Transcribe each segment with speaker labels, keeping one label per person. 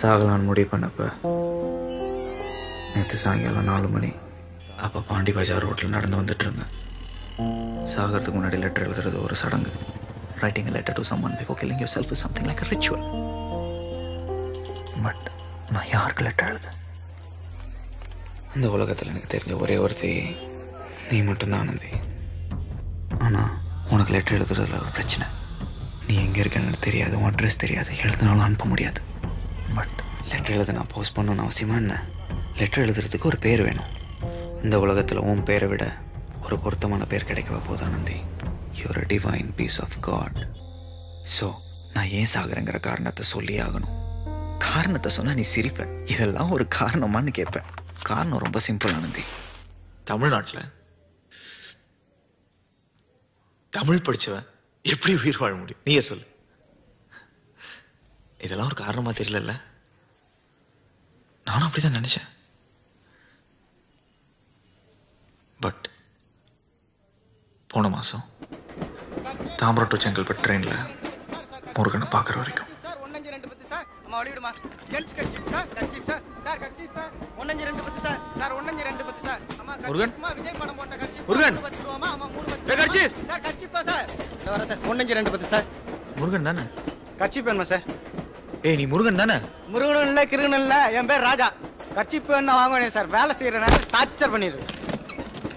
Speaker 1: சாகலான்னு முடிவு பண்ணப்ப நேற்று சாயங்காலம் நாலு மணி. அப்போ பாண்டி பஜார் ரோட்டில் நடந்து வந்துட்டு இருந்தேன். சாகிறதுக்கு முன்னாடி லெட்டர் எழுதுறது ஒரு சடங்கு. Writing letter to summon before killing yourself something like ritual but நான் யாருக்கு லெட்டர் எழுத இந்த உலகத்தில் எனக்கு தெரிஞ்ச ஒரே ஒருத்தி நீ மட்டும்தான் ஆனந்தி ஆனால் உனக்கு லெட்டர் எழுதுறதுல ஒரு பிரச்சனை. நீ எங்கே இருக்கன்னு தெரியாது உன் அட்ரஸ் தெரியாது. எழுதுனாலும் அனுப்ப முடியாது. லெட்டர் எழுத நான் போஸ்ட் பண்ணணும்னு அவசியமா என்ன? லெட்டர் எழுதுறதுக்கு ஒரு பேர் வேணும். இந்த உலகத்தில் உன் பேரை விட ஒரு பொருத்தமான பேர் கிடைக்கவா போகுது Anandhi you're a divine piece of God so நான் ஏன் சாகுறேங்கிற காரணத்தை சொல்லி ஆகணும். காரணத்தை சொன்னால் நீ சிரிப்ப. இதெல்லாம் ஒரு காரணமான்னு கேட்பேன் காரணம் ரொம்ப சிம்பிள் ஆனந்தி தமிழ்நாட்டில் தமிழ் படிச்சவன் எப்படி உயிர் வாழ முடியும்? நீயே சொல்லு. இதெல்லாம் ஒரு காரணமாக தெரியலல்ல? நானும் அப்படிதான் நினைச்சேன் பட் போன மாசம் தாம்பரம் டு செங்கல்பட்டு ட்ரெயினில் முருகனை பார்க்குற வரைக்கும்
Speaker 2: சார் ஒன்னஞ்சு ரெண்டு பத்து சார் அம்மா வழி விடுமா ஜென்ஸ் கட்சி சார் கட்சி சார் சார் கட்சி சார் ஒன்னஞ்சு ரெண்டு பத்து சார் சார் ஒன்னஞ்சு ரெண்டு பத்து சார் அம்மா கட்சி,
Speaker 1: முருகன்? முருகன்?
Speaker 2: மூணு பத்து ரூபாமா அம்மா மூணு பத்து
Speaker 1: ஏய், கட்சி!
Speaker 2: சார் கட்சிப்பா சார் இதோ வரேன் சார் ஒன்னஞ்சு ரெண்டு பத்து சார்
Speaker 1: முருகன் தானே
Speaker 2: கட்சி பேன்மா சார்
Speaker 1: ஏய் நீ முருகன் தானே?
Speaker 2: முருகனும் இல்லை கிருகனும் இல்லை. என் பேர் ராஜா. கட்சி பேன் வாங்க வேண்டிய சார்? வேலை செய்கிற நேரம் டார்ச்சர் பண்ணிடு.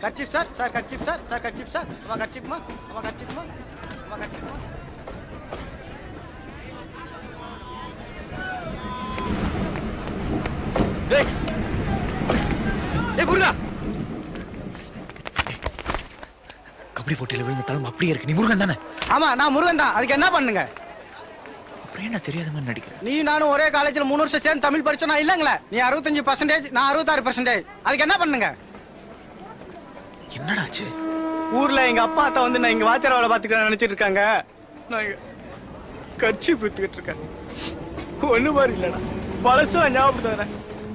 Speaker 2: கட்சிப் சார் சார் கட்சிப் சார் சார் கட்சிப் சார். அம்மா கட்சிப்புமா? அம்மா கட்சிப்புமா? அம்மா கட்சிப்புமா?
Speaker 1: ஏய்! ஏய் முருகா கபடி போட்டியில் விழுந்த தளம் அப்படியே இருக்கு. நீ முருகன் தானே?
Speaker 2: ஆமா நான் முருகன் தான். அதுக்கு என்ன பண்ணுங்க?
Speaker 1: அப்புறம் என்ன தெரியாத மாதிரி நடிக்கிறேன்
Speaker 2: நீ நானும் ஒரே காலேஜ்ல மூணு வருஷம் சேர்ந்து தமிழ் படிச்சோம். நான் இல்லைங்களே. நீ அறுபத்தஞ்சு பர்சன்டேஜ் நான் அறுபத்தாறு பர்சன்டேஜ் அதுக்கு என்ன பண்ணுங்க?
Speaker 1: என்னடாச்சு
Speaker 2: ஊர்ல எங்க அப்பா அத்தா வந்து நான் இங்க வாத்தியார் வேலை பார்த்துக்க நினைச்சிட்டு இருக்காங்க. நான் இங்க கட்சி புத்துக்கிட்டு இருக்கேன். ஒண்ணு மாதிரி இல்லடா. பழசா ஞாபகப்படுத்துறேன்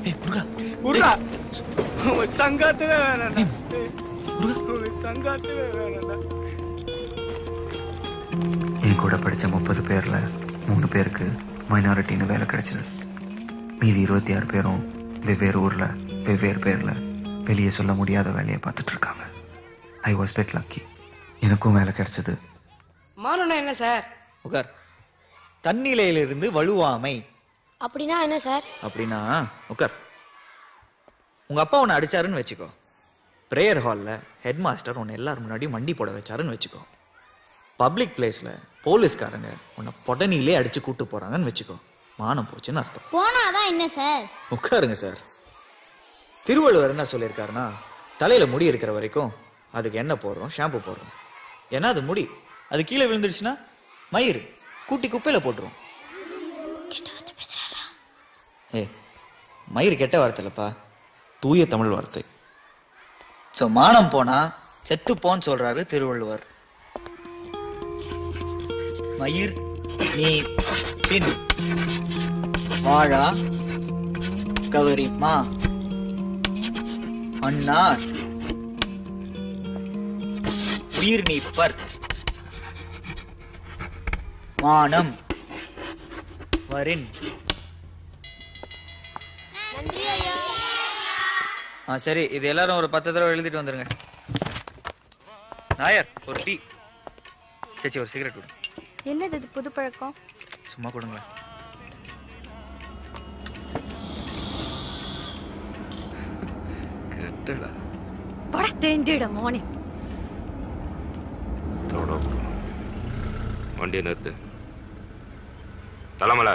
Speaker 1: ஏய் முருகா.
Speaker 2: உருடா உன் சங்காத்தவே வேணாம்டா. உன் சங்காத்தவே
Speaker 1: என் கூட படித்த முப்பது பேரில் மூணு பேருக்கு மைனாரிட்டின்னு வேலை கிடைச்சது. மீதி இருபத்தி ஆறு பேரும் வெவ்வேறு ஊரில் வெவ்வேறு பேரில் வெளியே சொல்ல முடியாத வேலையை பார்த்துட்டு இருக்காங்க. ஐ வாஸ் பெட் லக்கி எனக்கும் வேலை கிடைச்சது.
Speaker 3: மானம்னா என்ன சார்?
Speaker 1: உகார் தன்னிலையிலிருந்து வலுவாமை.
Speaker 3: அப்படின்னா என்ன சார்?
Speaker 1: அப்படின்னா உட்கார் உங்க அப்பா உன்னை அடிச்சாருன்னு வச்சுக்கோ. ப்ரேயர் ஹாலில் ஹெட் மாஸ்டர் உன்னை எல்லாரும் முன்னாடி மண்டி போட வச்சாருன்னு வச்சுக்கோ. பப்ளிக் பிளேஸில் போலீஸ்காரங்க உன்னை பொடனிலே அடிச்சு கூட்டு போறாங்கன்னு வச்சுக்கோ. மானம் போச்சுன்னு அர்த்தம்.
Speaker 4: போனாதான் என்ன சார்?
Speaker 1: உட்காருங்க சார். திருவள்ளுவர் என்ன சொல்லியிருக்காருன்னா தலையில முடி இருக்கிற வரைக்கும் அதுக்கு எண்ணெய் போடுறோம் ஷாம்பு போடுறோம். ஏன்னா அது முடி. அது கீழே விழுந்துடுச்சுன்னா மயிர் கூட்டி குப்பையில் போட்டுரும். ஏ மயிர் கெட்ட வார்த்தை இல்லைப்பா தூய தமிழ் வார்த்தை. ஸோ மானம் போனா செத்து போன்னு சொல்றாரு திருவள்ளுவர். மயிர் நீ பின். வாழா கவரி மா அண்ணார் உயிர் நீப்பர் மானம். வரின். ஆ சரி இது எல்லாரும் ஒரு பத்து தடவை எழுதிட்டு வந்துருங்க. நாயர் ஒரு டீ. சேச்சி ஒரு சிகரெட் கொடு.
Speaker 5: என்னது இது புது பழக்கம்?
Speaker 1: சும்மா கொடுங்க
Speaker 6: கெட்டடா.
Speaker 5: பட தேண்டிட மோனே.
Speaker 6: தொட. வண்டியை நிறுத்து. தலைமலை.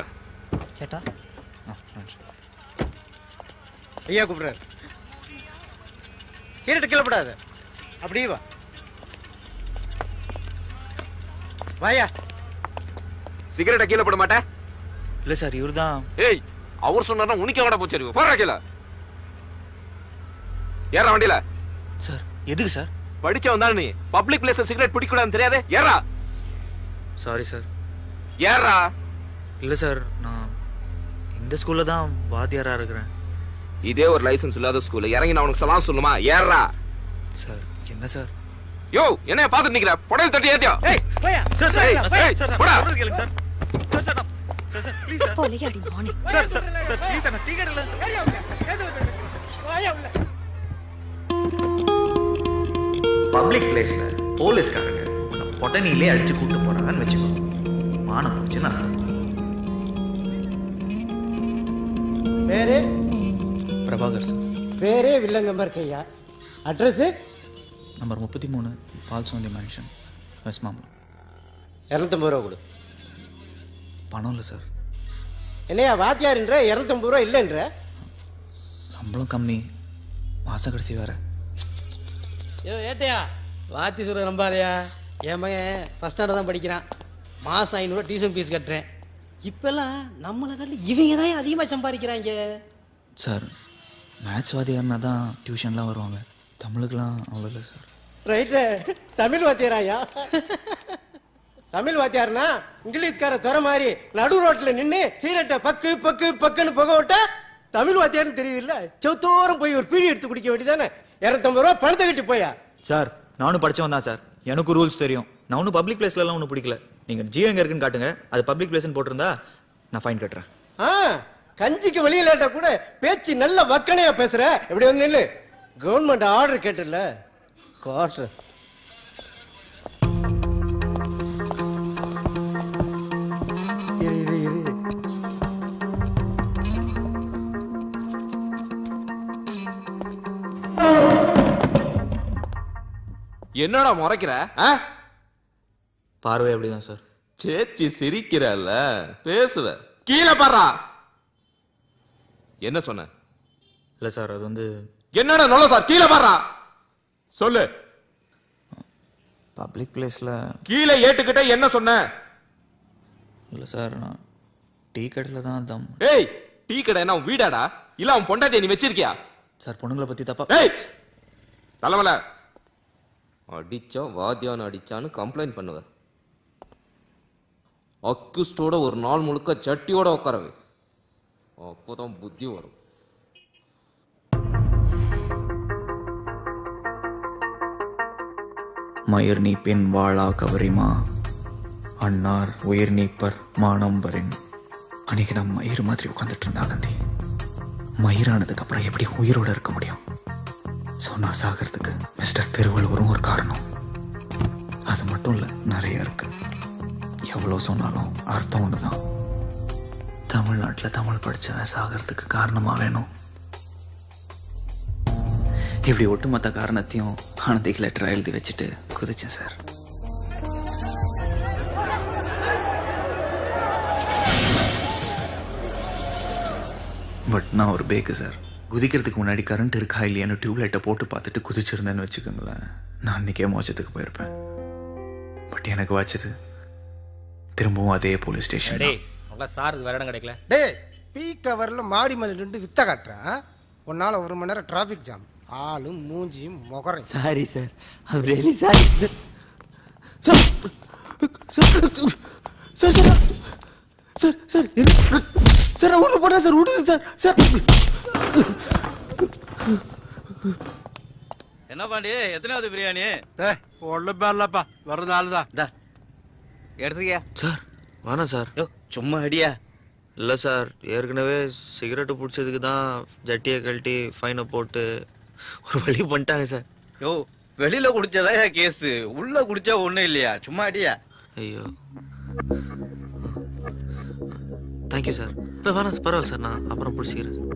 Speaker 1: சேட்டா.
Speaker 7: ஐயா கூப்பிடுறாரு. சீரட்டு கீழப்படாத அப்படியே வா. வாயா.
Speaker 6: சிகரெட்டை கீழே போட மாட்டேன்
Speaker 1: இல்லை சார் இவர் தான்
Speaker 6: ஏய் அவர் சொன்னார்னா உனக்கு எங்கடா போச்சு போடுற கீழே ஏறா வண்டியில
Speaker 1: சார் எதுக்கு சார்
Speaker 6: படிச்சவன் தானே நீ பப்ளிக் பிளேஸ்ல சிகரெட் பிடிக்கூடாதுன்னு தெரியாதே ஏறா
Speaker 1: சாரி சார்
Speaker 6: ஏறா
Speaker 1: இல்லை சார் நான் இந்த ஸ்கூலில் தான் வாத்தியாராக இருக்கிறேன்
Speaker 6: இதே ஒரு லைசென்ஸ் இல்லாத ஸ்கூல்ல இறங்கி நான் உனக்கு சொல்லலாம் சொல்லுமா ஏறா
Speaker 1: சார் என்ன சார்
Speaker 6: யோ என்ன பாத்துட்டு நிக்கிற புடையல் தட்டி ஏத்தியா
Speaker 7: ஏய் போயா
Speaker 1: சார்
Speaker 6: ஏய், ஏய், போடா.
Speaker 1: கேளுங்க sir sir sir sir sir please sir
Speaker 5: பொலியாடி மோனே
Speaker 1: sir sir sir please sir tea கடையில் சார்
Speaker 7: வாயா உள்ள ஏதோ வாயா உள்ள
Speaker 1: பப்ளிக் பிளேஸ்ல போலீஸ்காரங்க உன்னை பொட்டனிலே அடிச்சு கூட்டு போறாங்கன்னு வச்சுக்கோ. மானம் போச்சுன்னு அர்த்தம்.
Speaker 7: பேரு?
Speaker 1: பிரபாகர் சார்
Speaker 7: பேரே வில்லங்கம்பர் இருக்கையா அட்ரஸு?
Speaker 1: நம்பர் முப்பத்தி மூணு பால்சோந்தி மேன்ஷன் வெஸ்ட் மாம்பலம்
Speaker 7: இரநூத்தம்பது ரூபா கொடு.
Speaker 1: பணம் இல்லை சார்.
Speaker 7: என்னையா வாத்தியார்ன்ற? இரநூத்தம்பது ரூபா இல்லைன்ற?
Speaker 1: சம்பளம் கம்மி. மாச கடைசி வேற.
Speaker 8: ஐயோ ஏட்டையா? வாத்தி சொல்ல நம்பாதையா? என் மகன் ஃபஸ்ட் ஸ்டாண்டர்ட் தான் படிக்கிறான். மாதம் ஐநூறுரூவா டியூஷன் ஃபீஸ் கட்டுறேன். இப்போல்லாம் நம்மளை கண்டு இவங்க தான் அதிகமாக சம்பாதிக்கிறாங்க.
Speaker 1: சார் மேத்ஸ் வாத்தியார்னா தான் டியூஷன்லாம் வருவாங்க. தமிழுக்கெலாம் அவ்வளோ இல்லை சார்.
Speaker 7: ரைட்டு தமிழ் வாத்தியாராயா தமிழ் வாத்தியார்னா இங்கிலீஷ்கார துறை மாதிரி நடு ரோட்டில் நின்று சீரட்டை பக்கு பக்கு பக்குன்னு புக விட்டா தமிழ் வாத்தியார்னு தெரியுது இல்ல செவத்தோரம் போய் ஒரு பீடி எடுத்து குடிக்க வேண்டியதானே இரநூத்தம்பது ரூபா பணத்தை கட்டி போயா?
Speaker 1: சார் நானும் படிச்சவன் தான் சார். எனக்கு ரூல்ஸ் தெரியும். நான் ஒன்றும் பப்ளிக் பிளேஸ்லலாம் ஒன்றும் பிடிக்கல. நீங்கள் ஜியோ எங்கே இருக்குன்னு காட்டுங்க. அது பப்ளிக் பிளேஸ்னு போட்டிருந்தா நான் ஃபைன் கட்டுறேன்.
Speaker 7: ஆ கஞ்சிக்கு வெளியிலாட்டா கூட பேச்சு நல்ல வக்கனையா பேசுற. எப்படி வந்து நில்லு? கவர்மெண்ட் ஆர்டர் கேட்டுல காட்டு
Speaker 6: என்னடா முறைக்கிற?
Speaker 1: பார்வை அப்படிதான் சார்.
Speaker 6: சேச்சி சிரிக்கிறல்ல பேசுவ. கீழே பாடுறா என்ன சொன்ன?
Speaker 1: இல்லை சார் அது வந்து
Speaker 6: என்னடா நொல்ல சார்? கீழே பாடுறா சொல்லு.
Speaker 1: பப்ளிக் பிளேஸில்
Speaker 6: கீழே ஏட்டுக்கிட்ட என்ன சொன்ன?
Speaker 1: இல்லை சார் நான் டீ கடையில் தான் தம்.
Speaker 6: ஏய் டீ கடை என்ன வீடாடா? இல்ல அவன் பொண்டாட்டிய நீ வச்சிருக்கியா?
Speaker 1: சார் பொண்ணுங்களை பற்றி தப்பா
Speaker 6: ஏய்! தலைமல அடித்தா வாத்தியான் அடிச்சான்னு கம்ப்ளைண்ட் பண்ணுவ அக்யூஸ்டோட ஒரு நாள் முழுக்க சட்டியோட உட்காரவே அப்போதான் புத்தி வரும்.
Speaker 1: மயிர் நீப்பின் வாழா கவரிமா அன்னார் உயிர் நீப்பர் மானம் வரின் அன்னைக்கு நம்ம மயிர் மாதிரி உட்காந்துட்டு இருந்தா நந்தி மயிரானதுக்கு அப்புறம் எப்படி உயிரோட இருக்க முடியும்? சொன்னா சாகிறதுக்கு மிஸ்டர் திருவள்ளுவரும் ஒரு காரணம். அது மட்டும் இல்லை நிறைய இருக்கு. எவ்வளோ சொன்னாலும் அர்த்தம் ஒன்று தான் தமிழ்நாட்டில் தமிழ் படித்தவன் சாகிறதுக்கு காரணமாக வேணும். இப்படி ஒட்டுமொத்த காரணத்தையும் ஆனந்திக்கு லெட்டர் எழுதி வச்சுட்டு குதிச்சேன் சார். பட் நான் ஒரு பேக்கு சார். குதிக்கிறதுக்கு முன்னாடி கரண்ட் இருக்கா இல்லையான்னு டியூப்லைட்டை போட்டு பார்த்துட்டு குதிச்சிருந்தேன்னு வச்சுக்கோங்களேன் நான் அன்றைக்கே மோச்சத்துக்கு போயிருப்பேன் பட் எனக்கு வாச்சது திரும்பவும் அதே போலீஸ் ஸ்டேஷன்
Speaker 9: டேய் உங்களா சாருக்கு வேற இடம் கிடைக்கல
Speaker 7: டேய் பீக் கவர்ல மாடி மேல நின்று வித்த காட்டுறேன் உன்னால ஒரு மணி நேரம் டிராஃபிக் ஜாம் ஆளும் மூஞ்சியும் முகரையும்
Speaker 10: sorry sir I'm
Speaker 1: really sorry sir sir sir sir sir sir sir ஒன்றும் பண்ணேன் சார் விடுங்க சார் சார்
Speaker 11: என்ன பாண்டி? எத்தனாவது பிரியாணி?
Speaker 12: ஒன்றும் பேரலப்பா வர நாள் தான்.
Speaker 11: எடுத்துக்கியா?
Speaker 1: சார் வேணாம் சார்.
Speaker 11: யோ சும்மா அடியா.
Speaker 1: இல்லை சார் ஏற்கனவே சிகரெட்டு பிடிச்சதுக்கு தான் ஜட்டியை கழட்டி ஃபைனை போட்டு ஒரு வழி பண்ணிட்டாங்க சார்.
Speaker 11: யோ வெளியில குடிச்சதா கேஸ்? உள்ள குடிச்சா ஒண்ணும் இல்லையா? சும்மா அடியா.
Speaker 1: ஐயோ. தேங்க்யூ சார் இல்லை வேணாம் சார் பரவாயில்ல சார் நான் அப்புறம் பிடிச்சிக்கிறேன் சார்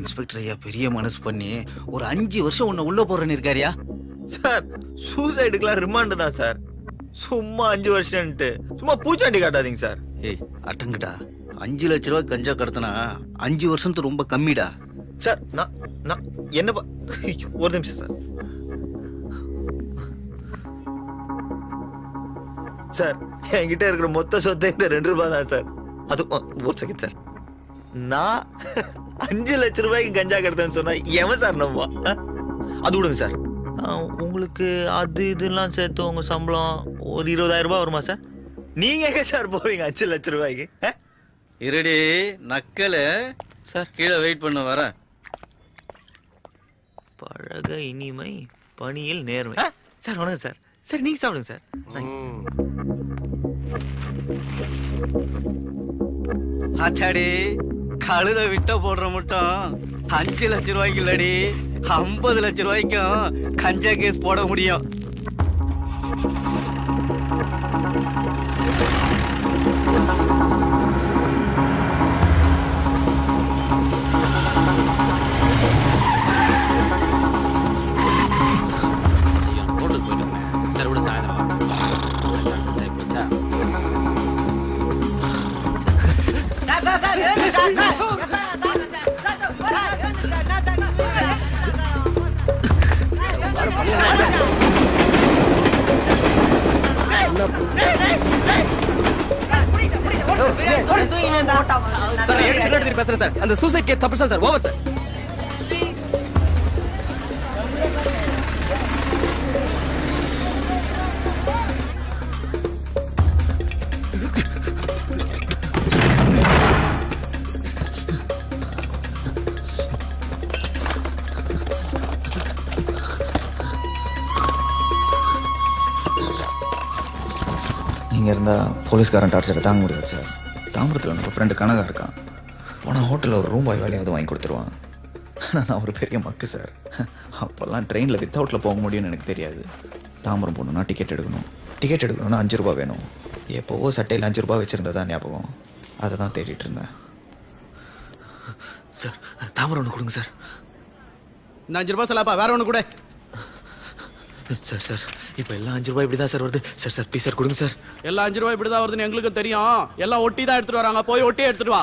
Speaker 11: இன்ஸ்பெக்டர் ஐயா பெரிய மனசு பண்ணி ஒரு அஞ்சு வருஷம் உன்னை உள்ள போறேன்னு இருக்காரியா
Speaker 1: சார் சூசைடுக்கெலாம் ரிமாண்டு தான் சார். சும்மா அஞ்சு வருஷம்ன்ட்டு. சும்மா பூச்சாண்டி காட்டாதீங்க சார்.
Speaker 11: ஏய் அட்டங்குடா அஞ்சு லட்ச ரூபாய் கஞ்சா கடத்தினா அஞ்சு வருஷத்துக்கு ரொம்ப கம்மிடா.
Speaker 1: சார் நான் நான் என்ன ப- ஐயோ, ஒரு நிமிஷம் சார். சார் என்கிட்ட இருக்கிற மொத்த சொத்தை இந்த ரெண்டு ரூபாய் தான் சார். அது ஒரு செகண்ட் சார். நான் அஞ்சு லட்ச ரூபாய்க்கு கஞ்சா கடத்தேன்னு சொன்னா எவன் சார் அ? அது விடுங்க சார். உங்களுக்கு அது இதெல்லாம் சேர்த்து உங்க சம்பளம் ஒரு இருபதாயிரம் ரூபாய் வருமா சார்? நீங்க எங்க சார் போவீங்க அஞ்சு லட்ச ரூபாய்க்கு?
Speaker 11: இருடி நக்கலு.
Speaker 1: சார்.
Speaker 11: கீழே வெயிட் பண்ண வரேன்.
Speaker 1: பழக இனிமை பணியில் நேர்மை. சார் வணக்கம் சார். சார் நீங்க சாப்பிடுங்க சார்.
Speaker 11: ஆச்சாடி. கழுத விட்ட போடுற மட்டும். அஞ்சு லட்ச ரூபாய்க்கு இல்லடி ஐம்பது லட்ச ரூபாய்க்கும் கஞ்சா கேஸ் போட முடியும்.
Speaker 9: சார்
Speaker 10: ஏடி பேசுறேன் சார் அந்த சூசைட் கேஸ் தப்பு சார் ஓவர் சார்
Speaker 1: போலீஸ்காரன் டார்ச்சரை தாங்க முடியாது சார் தாம்பரத்தில் நம்ம ஃப்ரெண்டு கனகா இருக்கான். போனால் ஹோட்டலில் ஒரு ரூம் பாய் வேலையாவது வாங்கி கொடுத்துருவான். ஆனால் நான் ஒரு பெரிய மக்கு சார் அப்போல்லாம் ட்ரெயினில் வித்தவுட்டில் போக முடியும்னு எனக்கு தெரியாது. தாம்பரம் போகணுன்னா டிக்கெட் எடுக்கணும். டிக்கெட் எடுக்கணும்னா அஞ்சு ரூபா வேணும். எப்போவோ சட்டையில் அஞ்சு ரூபா வச்சுருந்ததா ஞாபகம்? அதை தான் தேடிட்டு இருந்தேன். சார் தாமரம் ஒன்று கொடுங்க சார்
Speaker 7: இந்த அஞ்சு ரூபா சொல்லப்பா வேற ஒன்று கூட.
Speaker 1: சார் சார் இப்போ எல்லாம் அஞ்சு ரூபாய் இப்படி தான் சார் வருது சார் சார் ப்ளீஸ் சார் கொடுங்க சார்
Speaker 7: எல்லாம் அஞ்சு ரூபாய் இப்படிதான் வருதுன்னு எங்களுக்கு தெரியும் எல்லாம் ஒட்டி தான் எடுத்துட்டு வராங்க போய் ஒட்டி எடுத்துட்டு வா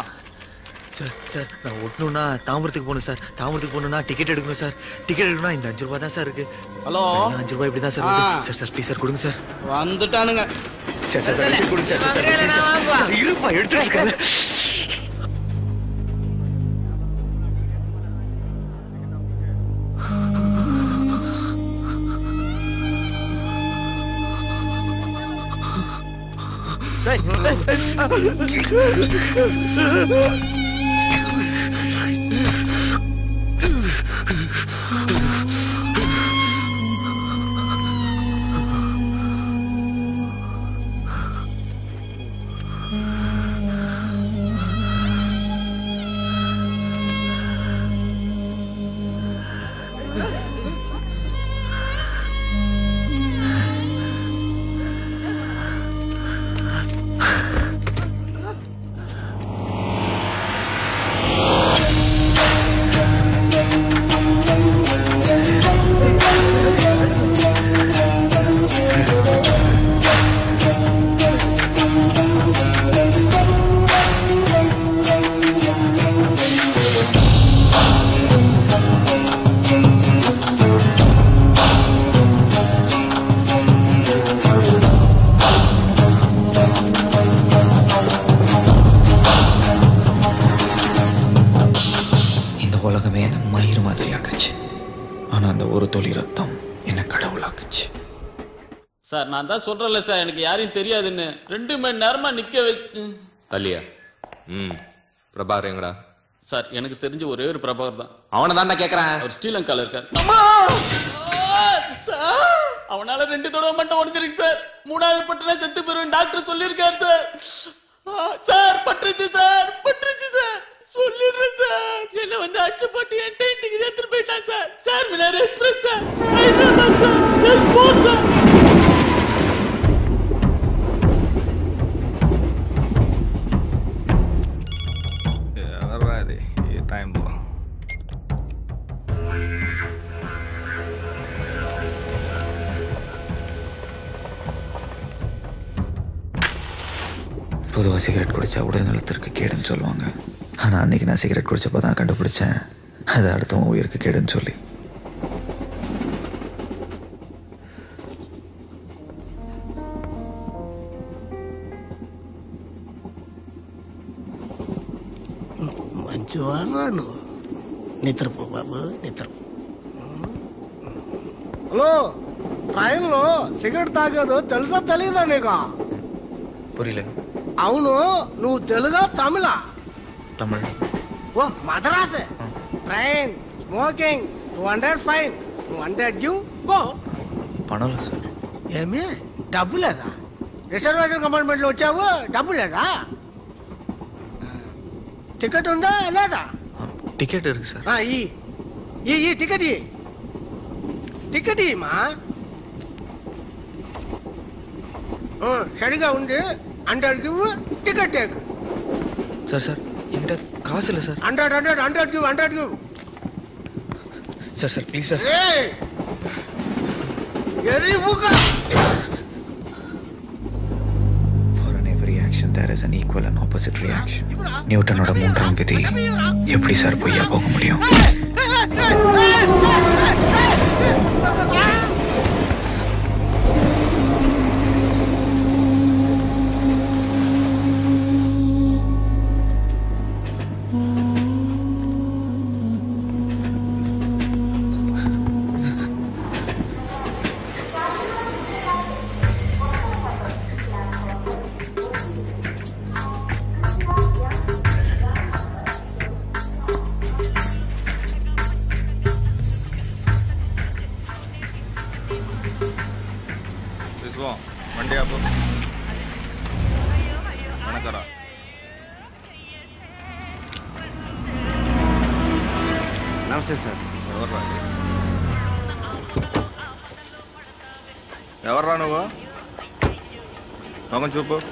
Speaker 1: சார் சார் நான் ஒட்டணும்னா தாம்பரத்துக்கு போகணும் சார் தாம்பரத்துக்கு போகணும்னா டிக்கெட் எடுக்கணும் சார் டிக்கெட் எடுக்கணும்னா இந்த அஞ்சு ரூபாய் தான் சார் இருக்கு
Speaker 7: ஹலோ
Speaker 1: அஞ்சு ரூபாய் இப்படி தான் சார் வருது சார் சார் ப்ளீஸ் சார் கொடுங்க சார்
Speaker 7: வந்துட்டானுங்க
Speaker 1: சார் சார் கொடுங்க சார். சார் இருப்பா எடுத்துட்டு Ha ha ha ha
Speaker 13: ha! நான் தான் சொல்றேன்ல சார் எனக்கு யாரையும் தெரியாதுன்னு. ரெண்டு மணி நேரமா நிக்க வச்சு
Speaker 14: தள்ளியா ம். பிரபாகர் எங்கடா?
Speaker 13: சார் எனக்கு தெரிஞ்ச ஒரே ஒரு பிரபாகர் தான்.
Speaker 14: அவனை தான் கேட்கறேன்
Speaker 13: அவர் ஸ்ரீலங்கால இருக்கார். அவனால ரெண்டு தடவை மட்டும் உடஞ்சிருக்கு சார். மூணாவது பட்டுனா செத்து போயிருவேன் டாக்டர் சொல்லியிருக்காரு சார். சார் பட்டுருச்சு சார் பட்டுருச்சு சார். சொல்லிடுறேன் சார். என்ன வந்து அடிச்சு போட்டு என் டென்ட்டுக்கு எடுத்துட்டு போயிட்டான் sir. Sir Minar express sir. Hyderabad sir.
Speaker 15: Yes sir. time bo.
Speaker 16: பொதுவாக சிகரெட் குடித்தா உடல் நலத்திற்கு கேடுன்னு சொல்லுவாங்க. ஆனால் அன்றைக்கி நான் சிகரெட் குடித்தப்போ தான் கண்டுபிடிச்சேன். அது அடுத்தவங்க உயிருக்கு கேடுன்னு சொல்லி.
Speaker 7: చూడను నిద్రపో బాబు నిద్రపో హలో ట్రైన్లో సిగరెట్ తాగేదో తెలుసా తెలీదా నీకు
Speaker 16: పురిలే
Speaker 7: అవును నువ్వు తెలుగా తమిళ
Speaker 16: తమిళ
Speaker 7: ఓ మద్రాసే train smoking two hundred fine two hundred give
Speaker 16: go పనులు సార్
Speaker 7: ఏమి డబ్బు లేదా రిజర్వేషన్ కంపార్ట్మెంట్లో వచ్చావు డబ్బు లేదా ಟಿಕೆಟ್ ಒಂದಾ ಅಲ್ಲ
Speaker 16: ಅದಾ ಟಿಕೆಟ್ இருக்கு சார்
Speaker 7: ஆ இ இ இ டிக்கெட் இ டிக்கெட் இம்மா ஓ சரிகா உண்டு. Hundred give ticket
Speaker 16: take sir sir என்கிட்ட காசு இல்லை
Speaker 7: sir hundred hundred hundred give
Speaker 16: hundred give sir sir
Speaker 7: please sir
Speaker 16: ஏய்! எரி ஊக்கா action there is an equal and opposite reaction. நியூட்டனோட மூன்றாம் விதி எப்படி சார் பொய்யா போக முடியும் YouTube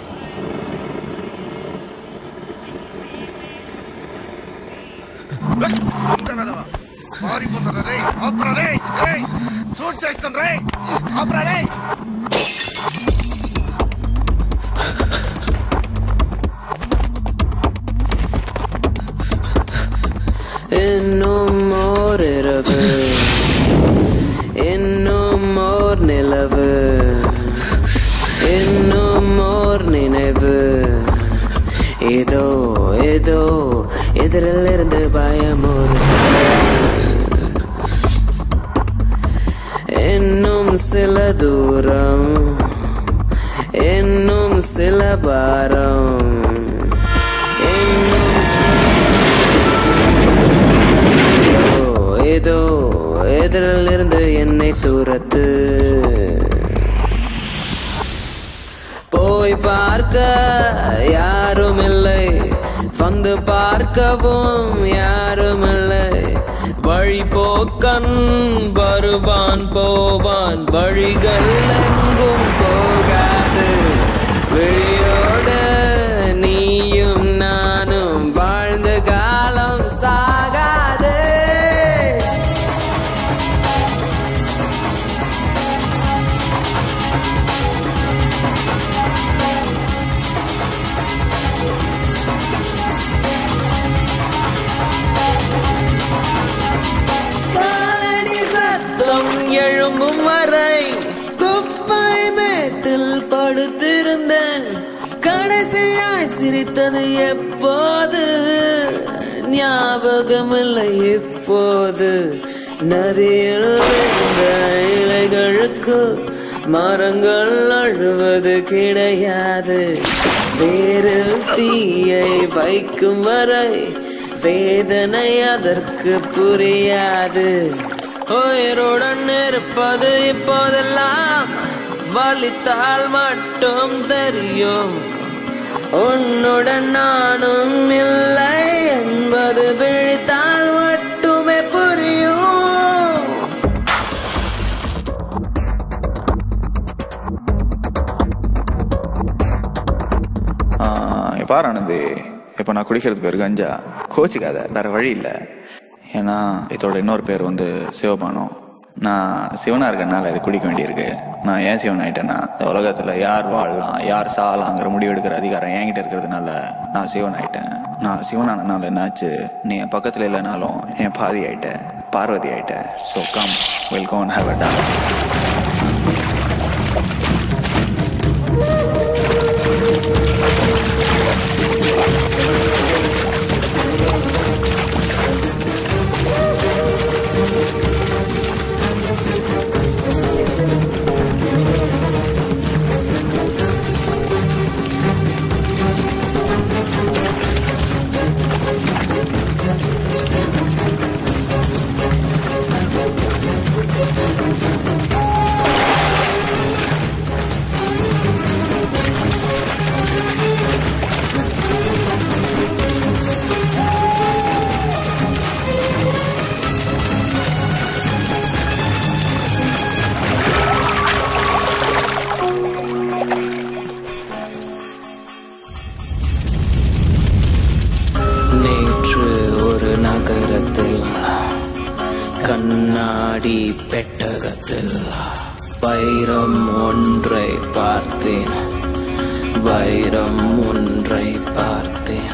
Speaker 16: எனக்கு புரியாது. உயிருடன் இருப்பது இப்போதெல்லாம் வலித்தால் மட்டும் தெரியும். உன்னுடன் நானும் இல்லை என்பது விழித்தால் மட்டுமே புரியும்.
Speaker 1: பாரு ஆனந்தி. இப்போ நான் குடிக்கிறது பேர் கஞ்சா. கோச்சிக்காத வேற வழி இல்லை. இதோட இன்னொரு பேர் வந்து சிவபானம் நான் சிவனாக இருக்கனால இது குடிக்க வேண்டியிருக்கு. நான் ஏன் சிவன் ஆயிட்டேன்னா இந்த உலகத்தில் யார் வாழலாம் யார் சாலாங்கிற முடிவு எடுக்கிற அதிகாரம் என்கிட்ட இருக்கிறதுனால நான் சிவன் ஆயிட்டேன் நான் சிவனானனால என்னாச்சு? நீ என் பக்கத்தில் இல்லைனாலும் என் பாதி ஆயிட்ட பார்வதி ஆயிட்ட
Speaker 16: so come welcome gone have a dance பார்த்தேன். வைரம் ஒன்றை பார்த்தேன்.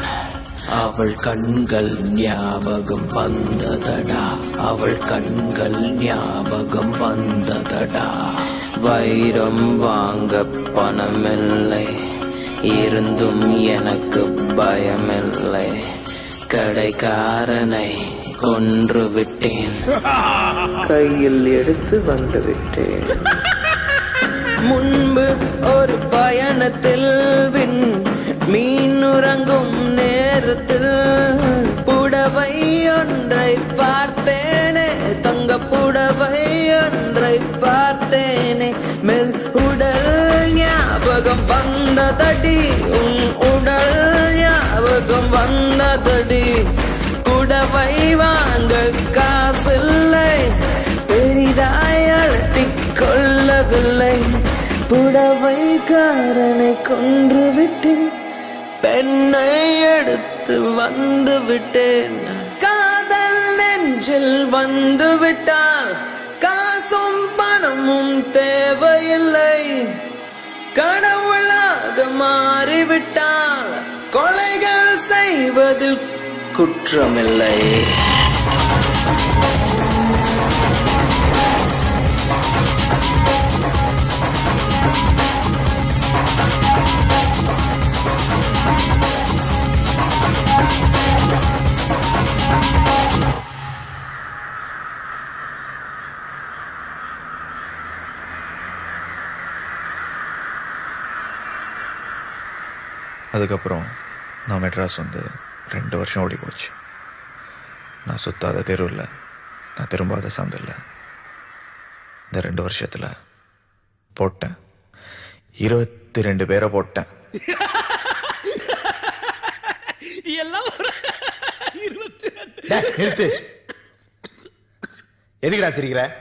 Speaker 16: அவள் கண்கள் ஞாபகம் வந்ததடா. அவள் கண்கள் ஞாபகம் வந்ததடா. வைரம் வாங்க பணமில்லை. இருந்தும் எனக்கு பயமில்லை. கடைக்காரனை கொன்று விட்டேன். கையில் எடுத்து வந்து விட்டேன். முன்பு ஒரு பயணத்தில் பின் மீனுறங்கும் நேரத்தில் புடவை ஒன்றை பார்த்தேனே தங்க புடவை ஒன்றை பார்த்தேனே. மெல் உடல் ஞாபகம் வந்ததடி உன் உடல் ஞாபகம் வந்ததடி. புடவை வாங்க காசில்லை பெரிதாய் அழட்டிக் கொள்ளவில்லை. புடவைக்காரனை கொன்று விட்டேன் பெண்ணை எடுத்து வந்து விட்டேன் காதல் நெஞ்சில் வந்து விட்டால் காசும் பணமும் தேவையில்லை. கடவுளாக மாறிவிட்டால் கொலைகள் செய்வதில் குற்றமில்லை.
Speaker 1: அதுக்கப்புறம் நான் மெட்ராஸ் வந்து ரெண்டு வருஷம் ஓடி போச்சு. நான் சுத்தாத தெரு இல்லை நான் திரும்பாத சந்து இல்லை இந்த ரெண்டு வருஷத்தில் போட்டேன். இருபத்தி ரெண்டு பேரை போட்டேன்.
Speaker 17: நிறுத்து. எதுக்குடா சிரிக்கிற?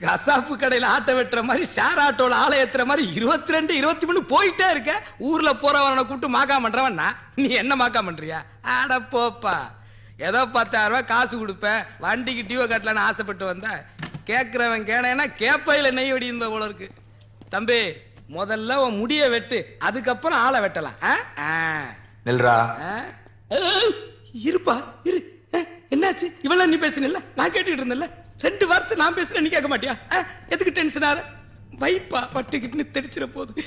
Speaker 10: கசாப்பு கடையில ஆட்டை வெட்டுற மாதிரி ஷேர் ஆட்டோல ஆளை ஏத்துற மாதிரி இருபத்தி ரெண்டு இருபத்தி மூணு போயிட்டே இருக்க. ஊர்ல போறவனை கூப்பிட்டு மாக்கா பண்றவன் நான். நீ என்ன மாக்கா பண்றியா? ஆட போப்பா. ஏதோ பத்தாயிரம் ரூபாய் காசு கொடுப்பேன். வண்டிக்கு டியூ கட்டலன்னு ஆசைப்பட்டு வந்த கேட்கிறவன் கேனேன்னா கேப்பையில நெய் வெடிந்த போல இருக்கு. தம்பி முதல்ல உன் முடிய வெட்டு அதுக்கப்புறம் ஆளை வெட்டலாம். ஆ? ஏய், இருப்பா இரு. என்னாச்சு? இவெல்லாம் நீ பேசுனில்ல நான் கேட்டுக்கிட்டு இருந்தேன்ல. ரெண்டு வார்த்தை நான் பேசுறேன் நீ கேட்க மாட்டியா? ஆ, எதுக்கு டென்ஷன் ஆற? வைப்பா பட்டுக்கிட்டுன்னு தெரிச்சிட போகுது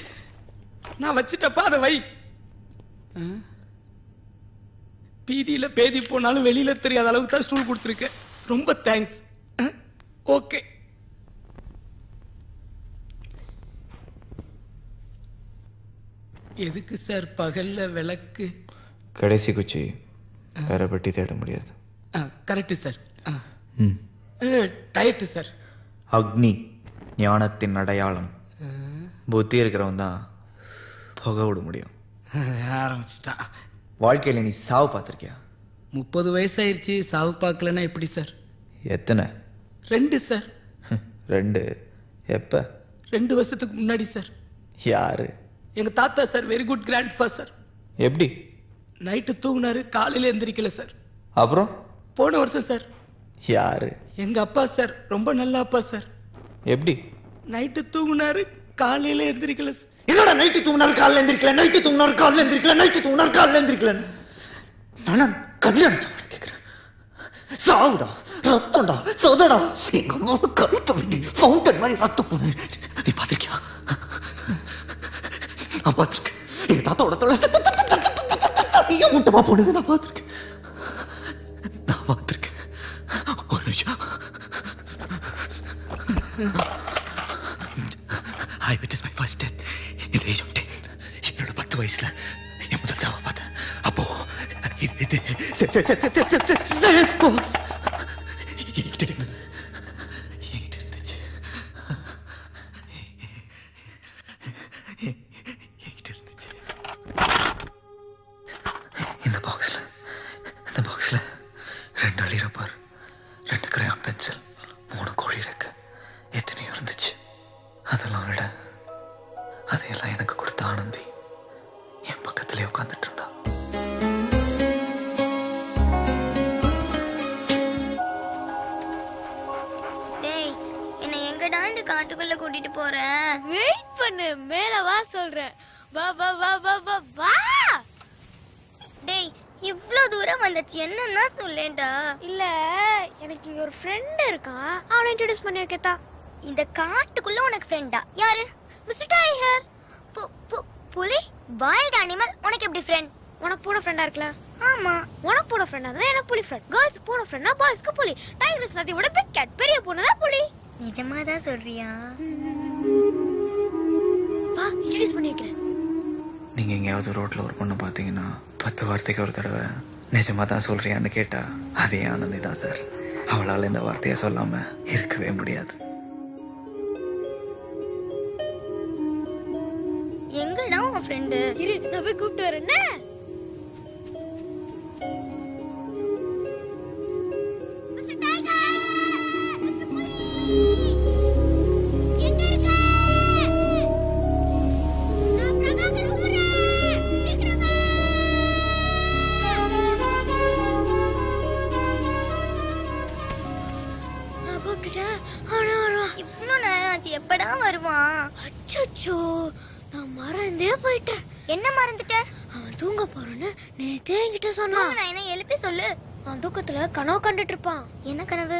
Speaker 10: நான் வச்சிட்டப்பா அதை வை. ஆ? பீதியில பேதி போனாலும் வெளியில தெரியாத அளவுக்கு தான் ஸ்டூல் கொடுத்துருக்க. ரொம்ப தேங்க்ஸ் ஓகே எதுக்கு சார் பகல்ல விளக்கு?
Speaker 1: கடைசி குச்சி வேற பெட்டி தேட முடியாது.
Speaker 10: கரெக்டு சார்
Speaker 1: ம்.
Speaker 10: டயட்டு சார்
Speaker 1: அக்னி ஞானத்தின் அடையாளம். புத்தி இருக்கிறவன் தான் புகை விட முடியும்.
Speaker 10: ஆரம்பிச்சிட்டான்
Speaker 1: வாழ்க்கையில் நீ சாவு பார்த்துருக்கியா?
Speaker 10: முப்பது வயசாயிருச்சு சாவு பார்க்கலன்னா எப்படி சார்
Speaker 1: எத்தனை?
Speaker 10: ரெண்டு சார்
Speaker 1: ரெண்டு. எப்போ?
Speaker 10: ரெண்டு வருஷத்துக்கு முன்னாடி சார்
Speaker 1: யாரு?
Speaker 10: எங்க தாத்தா sir very good grand sir
Speaker 1: எப்படி?
Speaker 10: நைட்டு தூங்குனாரு காலையில எந்திரிக்கல சார்
Speaker 1: அப்புறம்?
Speaker 10: போன வருஷம் சார்
Speaker 1: யாரு?
Speaker 10: எங்க அப்பா சார் ரொம்ப நல்ல அப்பா சார்
Speaker 1: எப்படி?
Speaker 10: நைட்டு தூங்குனாரு காலையில எந்திரிக்கல சார்
Speaker 1: என்னடா நைட்டு தூங்கினார் காலைல எந்திரிக்கல? நைட்டு தூங்கினார் காலைல எந்திரிக்கல? நைட்டு தூங்கினார் காலைல எந்திரிக்கல? நானா கல்யாணத்தோட கேட்கிறேன் சாவுடா ரத்தம்டா சதடா. எங்க அம்மாவை கழுத்த வெட்டி ஃபவுண்டன் மாதிரி ரத்தம் போகுது. நீ பார்த்திருக்கியா? நான் பார்த்திருக்கேன். எங்க தாத்தாவோட தனியா முட்டமா போனது? நான் பார்த்திருக்கேன். நான் பார்த்திருக்கேன். ஒரு நிமிஷம் I witness my first death இந்த ஏஜ் ஆஃப் டென் என்னோட பத்து வயசுல என் முதல் சாவை பார்த்தேன். அப்போ இது இது என்கிட்ட இருந்தது. என்கிட்ட இருந்துச்சு. என்கிட்ட இருந்துச்சு. இந்த பாக்ஸில் இந்த பாக்ஸில் ரெண்டு அழிகிறப்பார் ரெண்டு கிரையான் பென்சில் மூணு கோழி இருக்கு. எத்தனையோ இருந்துச்சு. அதெல்லாம் விட அதையெல்லாம் எனக்கு கொடுத்த ஆனந்தி என் பக்கத்திலே உட்காந்துட்டு இருந்தா
Speaker 18: டேய் என்னை எங்கடா இந்த காட்டுக்குள்ள கூட்டிட்டு போற?
Speaker 3: வெயிட் பண்ணு மேல வா சொல்றேன். வா வா வா வா வா.
Speaker 18: இவ்ளோ தூரம் வந்தாச்சு. என்னன்னா சொல்லேன்டா.
Speaker 3: இல்ல எனக்கு இங்க ஒரு ஃப்ரெண்ட் இருக்கான். அவனை இன்ட்ரோடியூஸ் பண்ணி வைக்கத்தா
Speaker 18: இந்த காட்டுக்குள்ள உனக்கு ஃப்ரெண்டா யாரு?
Speaker 3: மிஸ்டர் டைகர்
Speaker 18: பு- பு- புலி? வைல்ட் அனிமல் உனக்கு எப்படி ஃப்ரெண்ட்
Speaker 3: உனக்கு பூனை ஃப்ரெண்டா இருக்கல
Speaker 18: ஆமா.
Speaker 3: உனக்கு பூனை ஃப்ரெண்டா இருந்தா எனக்கு புலி ஃப்ரெண்ட் கேர்ள்ஸ் பூனை ஃப்ரெண்ட்னா பாய்ஸ்க்கு புலி. டைகர் இஸ் நதியோட பிக் கேட் பெரிய பூனை தான் புலி.
Speaker 18: நிஜமா தான் சொல்றியா?
Speaker 3: வா இன்ட்ரோடியூஸ் பண்ணி வைக்கிறேன்.
Speaker 1: நீங்க எங்கேயாவது ரோட்ல ஒரு பொண்ணை பார்த்தீங்கன்னா பத்து வார்த்தைக்கு ஒரு தடவை நிஜமா தான் சொல்றியான்னு கேட்டா அதே ஆனந்தி தான் சார். அவளால் இந்த வார்த்தையை சொல்லாம இருக்கவே முடியாது.
Speaker 18: எங்கடா உன் ஃப்ரெண்டு
Speaker 3: இரு நான் போய் கூப்பிட்டு வரேன்னே அச்சோ நான் மறந்தே போயிட்டேன்.
Speaker 18: என்ன மறந்துட்ட?
Speaker 3: அவன் தூங்க போறேன்னு நேத்தே என்கிட்ட சொன்னான்.
Speaker 18: நான் என்ன? எழுப்பி சொல்லு.
Speaker 3: அவன் தூக்கத்துல கனவு கண்டுட்டு இருப்பான்.
Speaker 18: என்ன கனவு?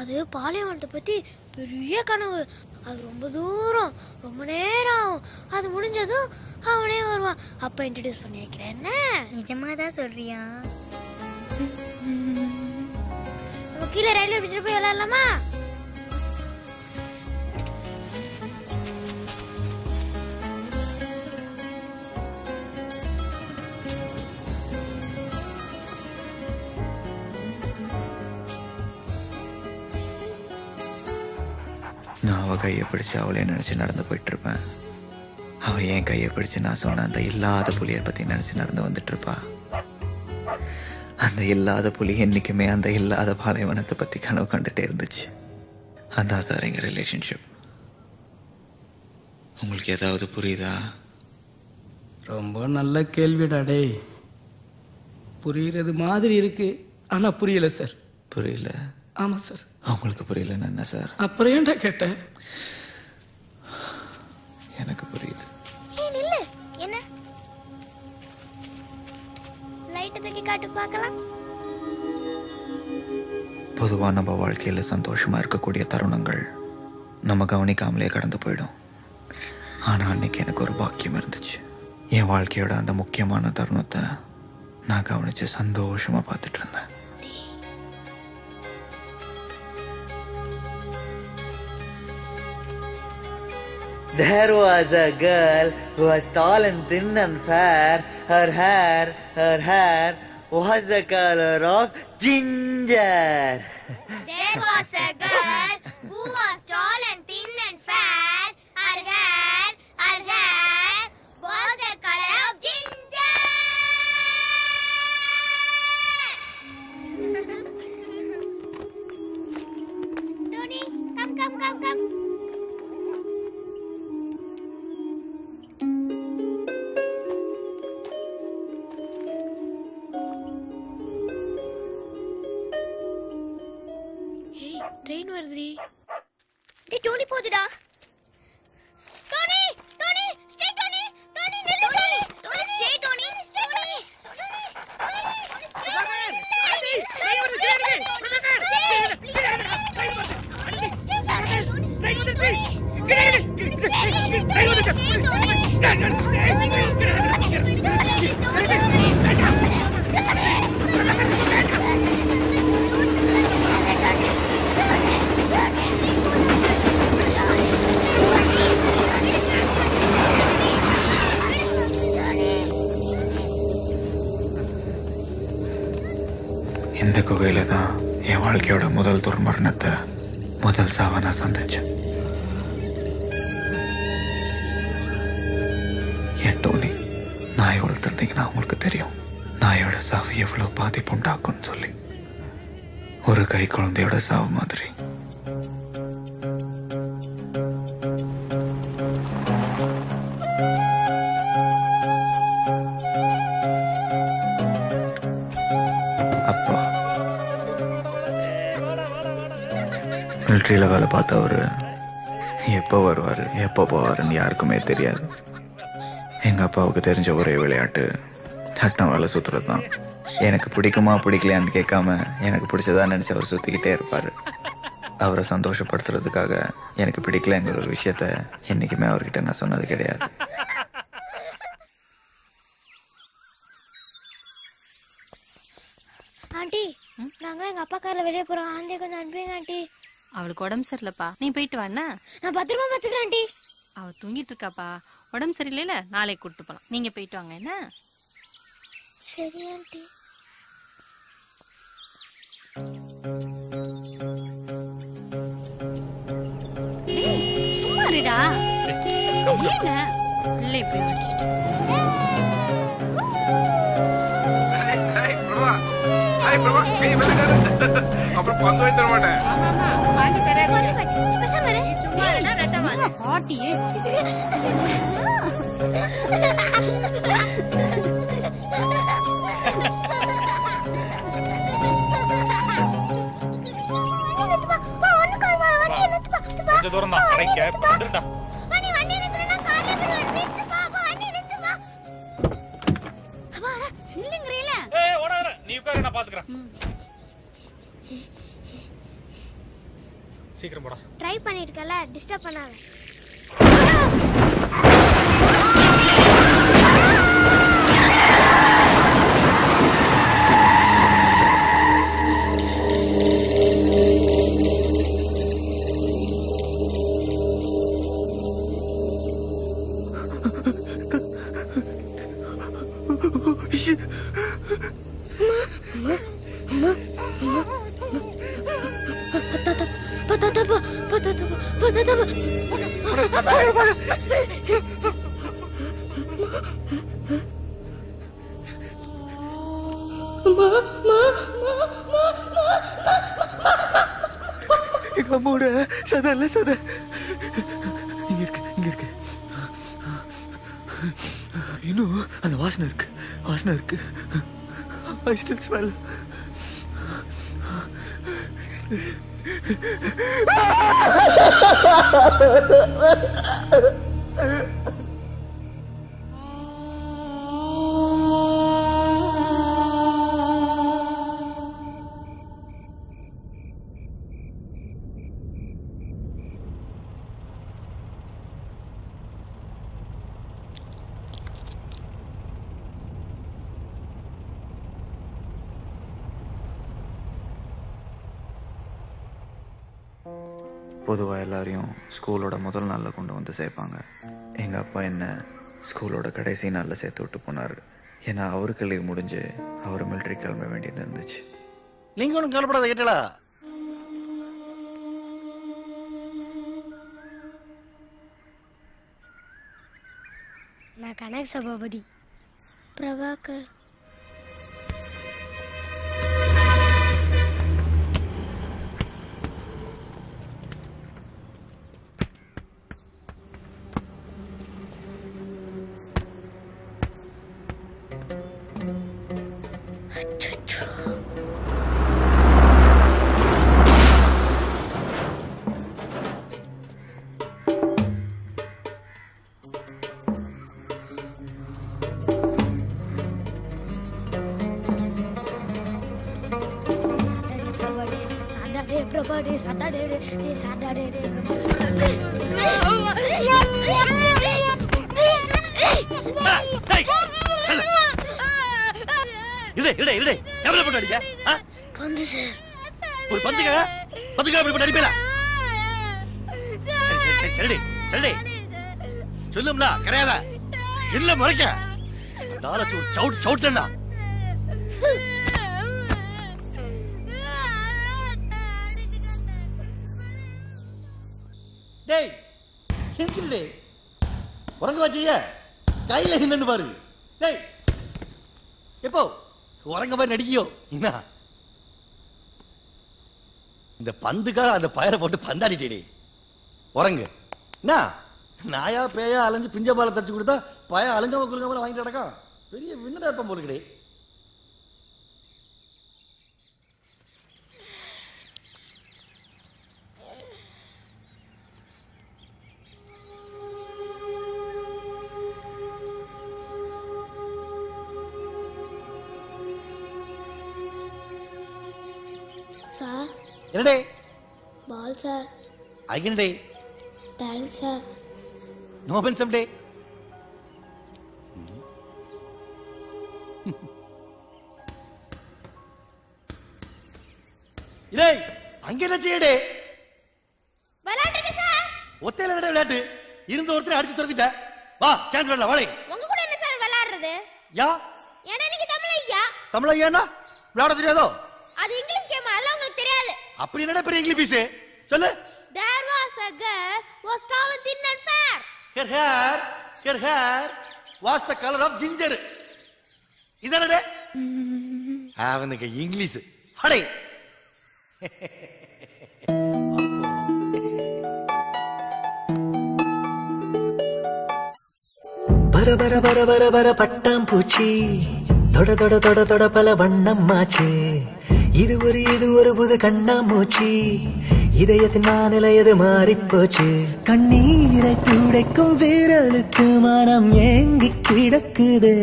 Speaker 3: அது பாலைவனத்தை பத்தி பெரிய கனவு. அது ரொம்ப தூரம் ரொம்ப நேரம் ஆகும். அது முடிஞ்சதும் அவனே வருவான். அப்ப இன்ட்ரடியூஸ் பண்ணி வைக்கிறேன் என்ன
Speaker 18: நிஜமா தான் சொல்றியா
Speaker 3: கீழே ரயில்வே பிடிச்சிட்டு போய் விளையாடலாமா?
Speaker 1: நான் அவ கையை பிடிச்சு அவளே நினைச்சு நடந்து போயிட்டு இருப்பேன் அவ என் கையை பிடிச்சு நான் சொன்ன அந்த இல்லாத புலியை பத்தி நினைச்சு நடந்து வந்துட்டு இருப்பா அந்த இல்லாத புலி என்னைக்குமே அந்த இல்லாத பாலைவனத்தை பத்தி கனவு கண்டுட்டே இருந்துச்சு. அதான் சார் எங்க ரிலேஷன்ஷிப் உங்களுக்கு ஏதாவது புரியுதா?
Speaker 10: ரொம்ப நல்ல கேள்விடா டேய். புரியுறது மாதிரி இருக்கு ஆனா புரியல சார்.
Speaker 1: புரியல.
Speaker 10: ஆமா சார்
Speaker 1: அவங்களுக்கு புரியலன்னு என்ன சார்
Speaker 10: அப்புறம் ஏன்டா கேட்டேன்
Speaker 1: எனக்கு புரியுது.
Speaker 18: நில்லு. என்ன? லைட் தூக்கி காட்டு பார்க்கலாம்.
Speaker 1: பொதுவாக நம்ம வாழ்க்கையில் சந்தோஷமா இருக்கக்கூடிய தருணங்கள் நம்ம கவனிக்காமலே கடந்து போயிடும். ஆனால் அன்னைக்கு எனக்கு ஒரு பாக்கியம் இருந்துச்சு. என் வாழ்க்கையோட அந்த முக்கியமான தருணத்தை நான் கவனிச்சு சந்தோஷமா பார்த்துட்டு இருந்தேன்.
Speaker 19: There was a girl who was tall and thin and fair. Her hair, her hair was the color of ginger.
Speaker 3: There was a girl who was tall and thin and fair. Her hair, her hair was the color of ginger. Tony, come, come, come, come.
Speaker 18: Train வருதுடி டேய் Tony போகுதுடா Tony Tony stay Tony Tony நில்லு Tony Tony stay Tony Tony
Speaker 1: இந்த என் வாழ்க்கையோட முதல் துர்மரணத்தை முதல் சாவை நான் சந்திச்சேன் என் டோனி நாய் வளர்த்துருந்தீங்கன்னா உங்களுக்கு தெரியும். நாயோட சாவு எவ்வளவு பாதிப்பு உண்டாக்கும்னு சொல்லி. ஒரு கை குழந்தையோட சாவு மாதிரி. பார்த்து அவர் எப்போ வருவார் எப்போ போவாருன்னு யாருக்குமே தெரியாது. எங்கள் அப்பாவுக்கு தெரிஞ்ச ஒரே விளையாட்டு சட்டம் வேலை சுற்றுறது தான் எனக்கு பிடிக்குமா பிடிக்கலையான்னு கேட்காம எனக்கு பிடிச்சதா நினச்சி அவர் சுற்றிக்கிட்டே இருப்பார். அவரை சந்தோஷப்படுத்துறதுக்காக எனக்கு பிடிக்கலங்கிற ஒரு விஷயத்த என்றைக்குமே அவர்கிட்ட நான் சொன்னது கிடையாது
Speaker 18: ஆண்டி நாங்க எங்க அப்பா கார்ல வெளியே போறோம் ஆண்டி கொஞ்சம் அனுப்புங்க ஆண்டி
Speaker 5: அவளுக்கு உடம்பு சரியில்லப்பா. நீ போயிட்டு வாண்ணா
Speaker 18: நான் பத்திரமா பாத்துக்கிறேன் ஆண்டி.
Speaker 5: அவ தூங்கிட்டு இருக்காப்பா. உடம்பு சரியில்லைல நாளைக்கு கூட்டு போலாம். நீங்க போயிட்டு வாங்க என்ன?
Speaker 18: சரி ஆண்டி.
Speaker 5: டேய், சும்மா இருடா. ஏங்க பிள்ளை போய் அடிச்சிட்டு.
Speaker 2: அப்புறம் பந்து வாங்கி தர மாட்டேன்
Speaker 5: வாங்கி தராதீங்க சும்மா இருடா ரெட்டவா பாட்டியே
Speaker 2: கொஞ்சம் தூரம் தான் கடைக்க வந்துட்டா நான் பாத்துக்கறேன். சீக்கிரம் போடா.
Speaker 18: ட்ரை பண்ணிருக்கல டிஸ்டர்ப் பண்ணாத.
Speaker 19: ஐ
Speaker 1: ஸ்கூலோட முதல் நாளில் கொண்டு வந்து சேர்ப்பாங்க. எங்கள் அப்பா என்ன ஸ்கூலோட கடைசி நாளில் சேர்த்து விட்டு போனார். ஏன்னா அவருக்கு லீவ் முடிஞ்சு அவர் மிலிட்ரி கிளம்ப வேண்டியது இருந்துச்சு.
Speaker 20: நீங்க ஒன்றும் கவலைப்படாத கேட்டலா
Speaker 21: நான் கனக சபாபதி பிரபாகர். சாட்டர்டே பிரபாடே சாட்டர்டே சாட்டர்டே
Speaker 20: இல்ல இல்ல எவ்வளவு போட்டு அடிக்க
Speaker 21: பந்து சார்
Speaker 20: ஒரு அப்படி போட்டு சொல்லும்ல கரையாத. இல்ல முறைக்க. நாளைக்கு ஒரு சவுட் சவுட்டா உறங்க கையில என்னன்னு பாரு. டேய் எப்போ? உறங்க மாதிரி நடிக்கியோ? என்ன? இந்த பந்துக்காக அந்த பயரை போட்டு பந்தாடிட்டே உறங்கு. என்ன? நாயா பேயா அலைஞ்சு பிஞ்ச பாலை தச்சு கொடுத்தா பய அழுங்காம குலுங்காம வாங்கிட்டு நடக்கும் பெரிய விண்ணடா இருப்பான் போல என்னடே?
Speaker 21: பால் சார்.
Speaker 20: ஐகனடே
Speaker 21: தேங்க்ஸ் சார்.
Speaker 20: நோ பென்சம் டே டேய் அங்க என்ன செய்யடே?
Speaker 21: விளையாட்டுங்க சார்.
Speaker 20: ஒத்தையில விட விளையாட்டு? இருந்த ஒருத்தரை அடிச்சு துரத்திட்ட. வா சான்ஸ் விடல வாடே.
Speaker 21: உங்க கூட என்ன சார் விளையாடுறது?
Speaker 20: யா?
Speaker 21: ஏன்னா நீங்க தமிழ் ஐயா.
Speaker 20: தமிழ் ஐயாண்ணா விளையாட தெரியாதோ? அப்படி என்னடா பெரிய இங்கிலீஷ் பீஸ் சொல்லு.
Speaker 21: There was a girl was tall and thin and fair.
Speaker 20: Her hair, her hair was the color of ginger. இதானடே? அவனுக்கு இங்கிலீஷ். அடே.
Speaker 22: பர பர பர பர பர பட்டாம்பூச்சி. தொட தொட தொட தொட பல வண்ணம் ஆச்சு. இது ஒரு இது ஒரு புது கண்ணாமூச்சி. இதயத்தின் மாநிலையது மாறிப்போச்சு. கண்ணீரை துடைக்கும் வீரலுக்கு மனம் ஏங்கி கிடக்குது.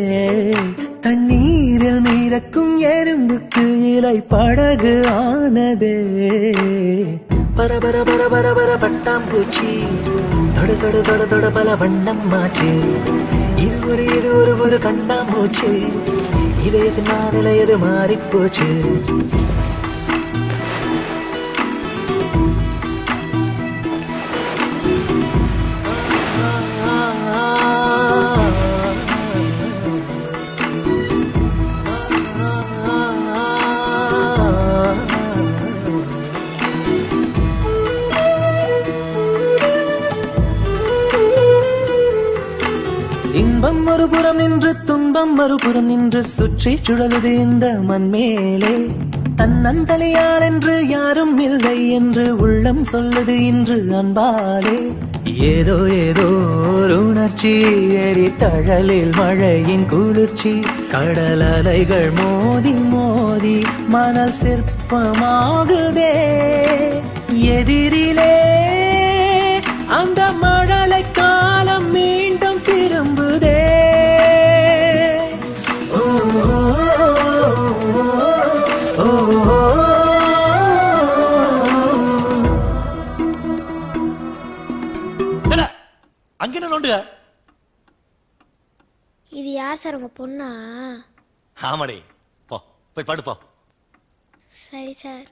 Speaker 22: தண்ணீரில் மிதக்கும் எறும்புக்கு இலை படகு ஆனது. பரபர பரபர பர பர பர பட்டாம்பூச்சி தொடு தொடு தொடு தொடு பல வண்ணம் மாச்சு. இது ஒரு இது ஒரு ஒரு கண்ணாமூச்சு. இதயத்தின் மாநிலையது மாறிப்போச்சு? ஒரு புறம் நின்று துன்பம் மறுபுறம் நின்று சுற்றி சுழலுது இந்த மண்மேலே. தன்னந்தனியார் என்று யாரும் இல்லை என்று உள்ளம் சொல்லுது இன்று அன்பாலே. ஏதோ ஏதோ ஒரு உணர்ச்சி ஏறி தழலில் மழையின் குளிர்ச்சி. கடல் அலைகள் மோதி மோதி மணல் சிற்பமாகுதே. எதிரிலே அந்த மழலை காலம் மீண்டும்
Speaker 20: அங்க என்ன நோண்டுக?
Speaker 21: இது யார் சார் உங்க பொண்ணா?
Speaker 20: ஆமாடே. போ போய் பாடு போ.
Speaker 21: சரி சார்.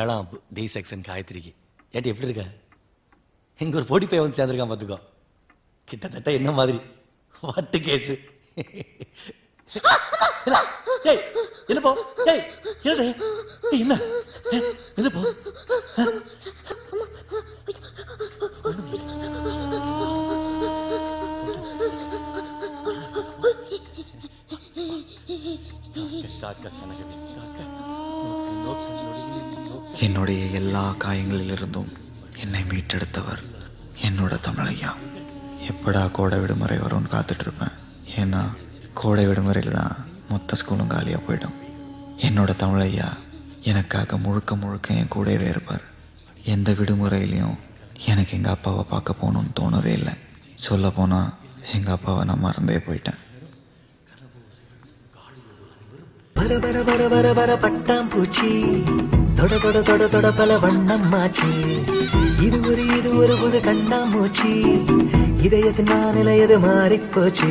Speaker 20: ஏழாம் டி செக்ஷன் காயத்ரிக்கு. ஏட்டி எப்படி இருக்க? இங்கே ஒரு போட்டி பையன் வந்து சேர்ந்துருக்கான் பார்த்துக்கோ கிட்டத்தட்ட என்ன மாதிரி? வாட்டு கேஸு ஏய் ஏய் என்ன
Speaker 1: என்னுடைய எல்லா காயங்களிலிருந்தும் என்னை மீட்டெடுத்தவர் என்னோட தமிழையா எப்படா கோடை விடுமுறை வரும்னு காத்துட்டு இருப்பேன். ஏன்னா கோடை விடுமுறையில் தான் மொத்த ஸ்கூலும் காலியாக போயிடும். என்னோட தமிழையா எனக்காக முழுக்க முழுக்க என் கூடவே இருப்பார். எந்த விடுமுறையிலையும் எனக்கு எங்கள் அப்பாவை பார்க்க போகணும்னு தோணவே இல்லை. சொல்ல போனால் எங்கள் அப்பாவை நான் மறந்தே போயிட்டேன்.
Speaker 22: பர பர பர பர பர பட்டாம்பூச்சி. தொட தொட தொட தொட பல வண்ணம் மாச்சி. இது ஒரு இது ஒரு புது கண்ணாமூச்சி. இதயத்தின் நான் எது
Speaker 10: மாறிப்போச்சு?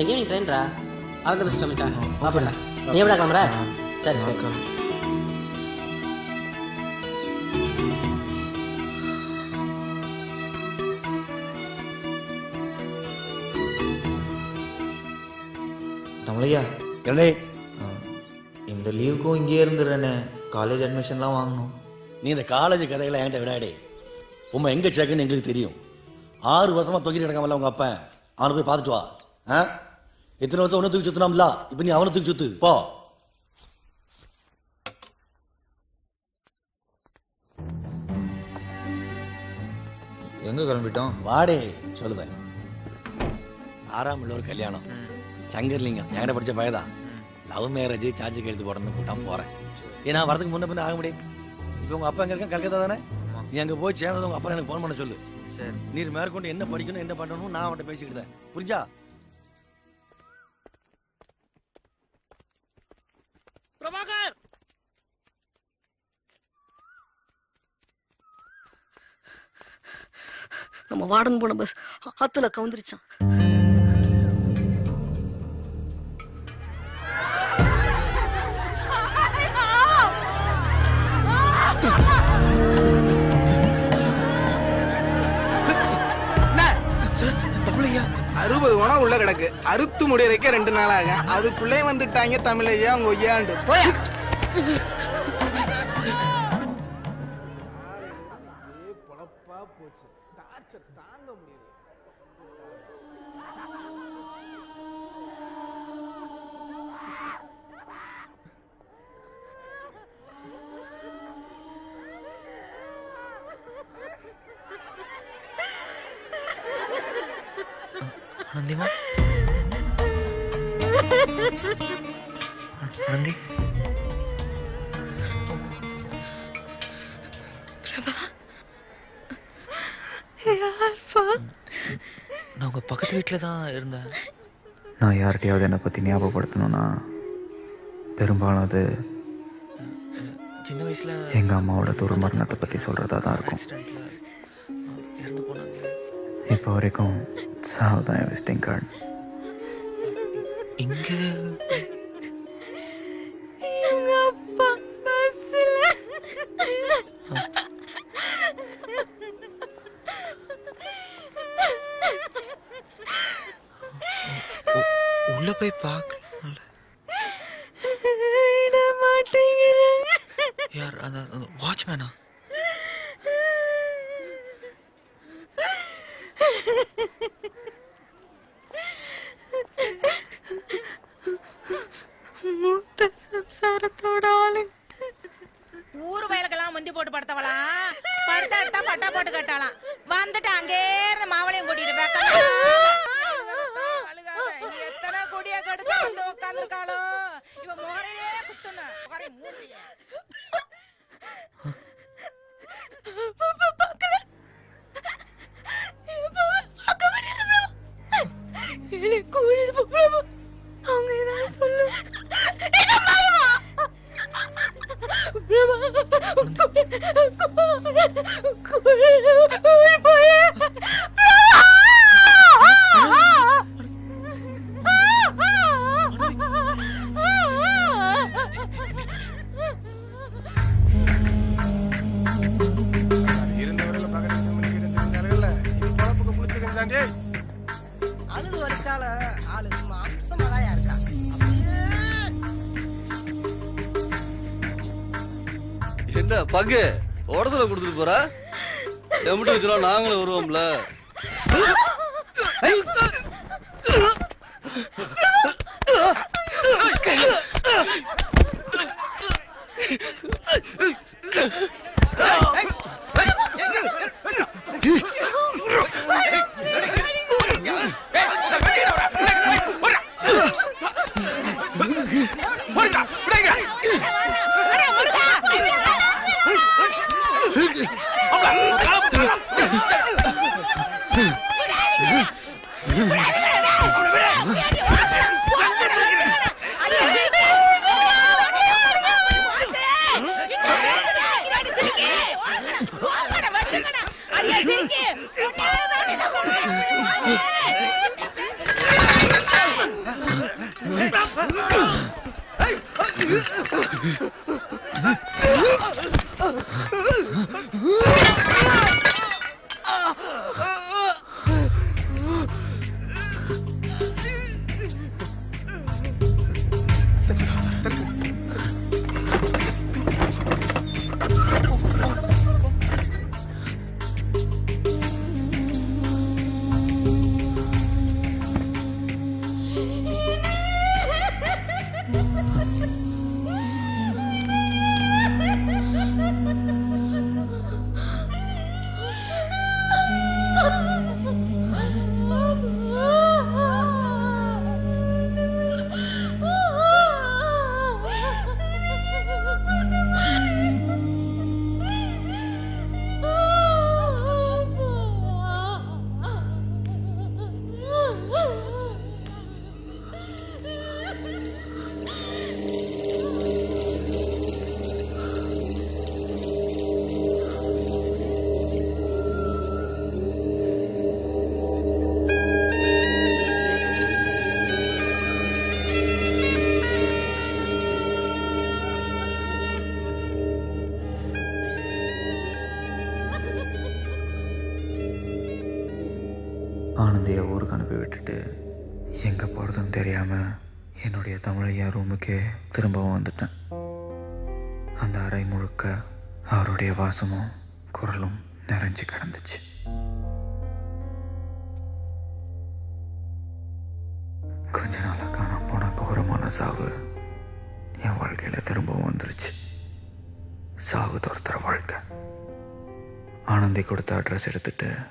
Speaker 23: இன்னைக்கு ஈவினிங் ட்ரெயின்ரா ஆல் தி பெஸ்ட் மச்சான் பாப்படா நீ எப்படா கிளம்புற? சரி சரி.
Speaker 1: தமிழையா?
Speaker 20: என்னே
Speaker 1: இந்த லீவுக்கும் இங்கேயே இருந்துடுறேனே. காலேஜ் அட்மிஷன்லாம் வாங்கணும்.
Speaker 20: நீ இந்த காலேஜ் கதைகளை என்கிட்ட விடாடே உண்மை எங்கே சேர்க்குன்னு எங்களுக்கு தெரியும். ஆறு வருஷமா தொங்கிட்டு கிடக்காமல உங்க அப்பன் அவனை போய் பார்த்துட்டு வா. ஆ? எத்தனை வருஷம் ஒன்று தூக்கி சுத்தினாம்ல இப்போ நீ அவனை தூக்கி சுத்து. போ.
Speaker 1: எங்கே கிளம்பிட்டோம்?
Speaker 20: வாடே சொல்லுவேன். ஆறாம் ஒரு கல்யாணம். சங்கர்லிங்கம் என்கிட்ட படிச்ச பையதான் லவ் மேரேஜ் சார்ஜ் கையெழுத்து போடணும்னு கூட்டாம போறேன். ஏன்னா வரதுக்கு முன்ன பின்ன ஆக முடியும் இப்போ உங்க அப்பா எங்க இருக்கான்? கல்கத்தா தானே? நீ அங்க போய் சேர்ந்தது உங்க அப்பா எனக்கு ஃபோன் பண்ண சொல்லு.
Speaker 1: சரி.
Speaker 20: நீர் மேற்கொண்டு என்ன படிக்கணும் என்ன பண்ணணும் நான் அவன்கிட்ட பேசிக்கிட்டேன் புரிஞ்சா?
Speaker 24: பிரபாகர்!
Speaker 25: நம்ம வாடன் போன பஸ் ஆத்துல கவுந்துருச்சான்.
Speaker 10: அறுபது உள்ள கிடக்கு. அறுத்து முடியறதுக்கே ரெண்டு நாள் ஆகும் அதுக்குள்ளே வந்துட்டாங்க தமிழையா அவங்க ஒய்யாண்டு. போய்?
Speaker 1: நந்திமா நந்தி நான் உங்கள் பக்கத்து வீட்டில் தான் இருந்தேன். நான் யார்கிட்டயாவது என்னை பற்றி ஞாபகப்படுத்தணும்னா பெரும்பாலும் அது
Speaker 10: சின்ன வயசுல
Speaker 1: எங்கள் அம்மாவோட துர்மரணத்தை பற்றி சொல்கிறதா தான் இருக்கும் இப்போ வரைக்கும் சாவு தான் விசிட்டிங் கார்டு. இங்கே. உள்ளே போய் பார்க்க
Speaker 24: விட மாட்டேங்கிறாங்க
Speaker 1: யார்? அந்த வாட்ச்மேனா?
Speaker 24: மூத்த சம்சாரத்தோட ஆளு.
Speaker 5: ஊர் வயலுக்கெல்லாம் முந்தி போட்டு படுத்தவளாம் படுத்த எடுத்தா பட்டா போட்டு கட்டாலாம் வந்துட்டு அங்கே இருந்து மாவளையும் கூட்டிட்டு எத்தனை கொடியா கெடுத்து வந்து உட்காந்துருக்காளோ இவ முகரையே குத்துன.
Speaker 1: எனக்கு கூட்டிட்டு போறாமா கொடுத்த அட்ரஸ்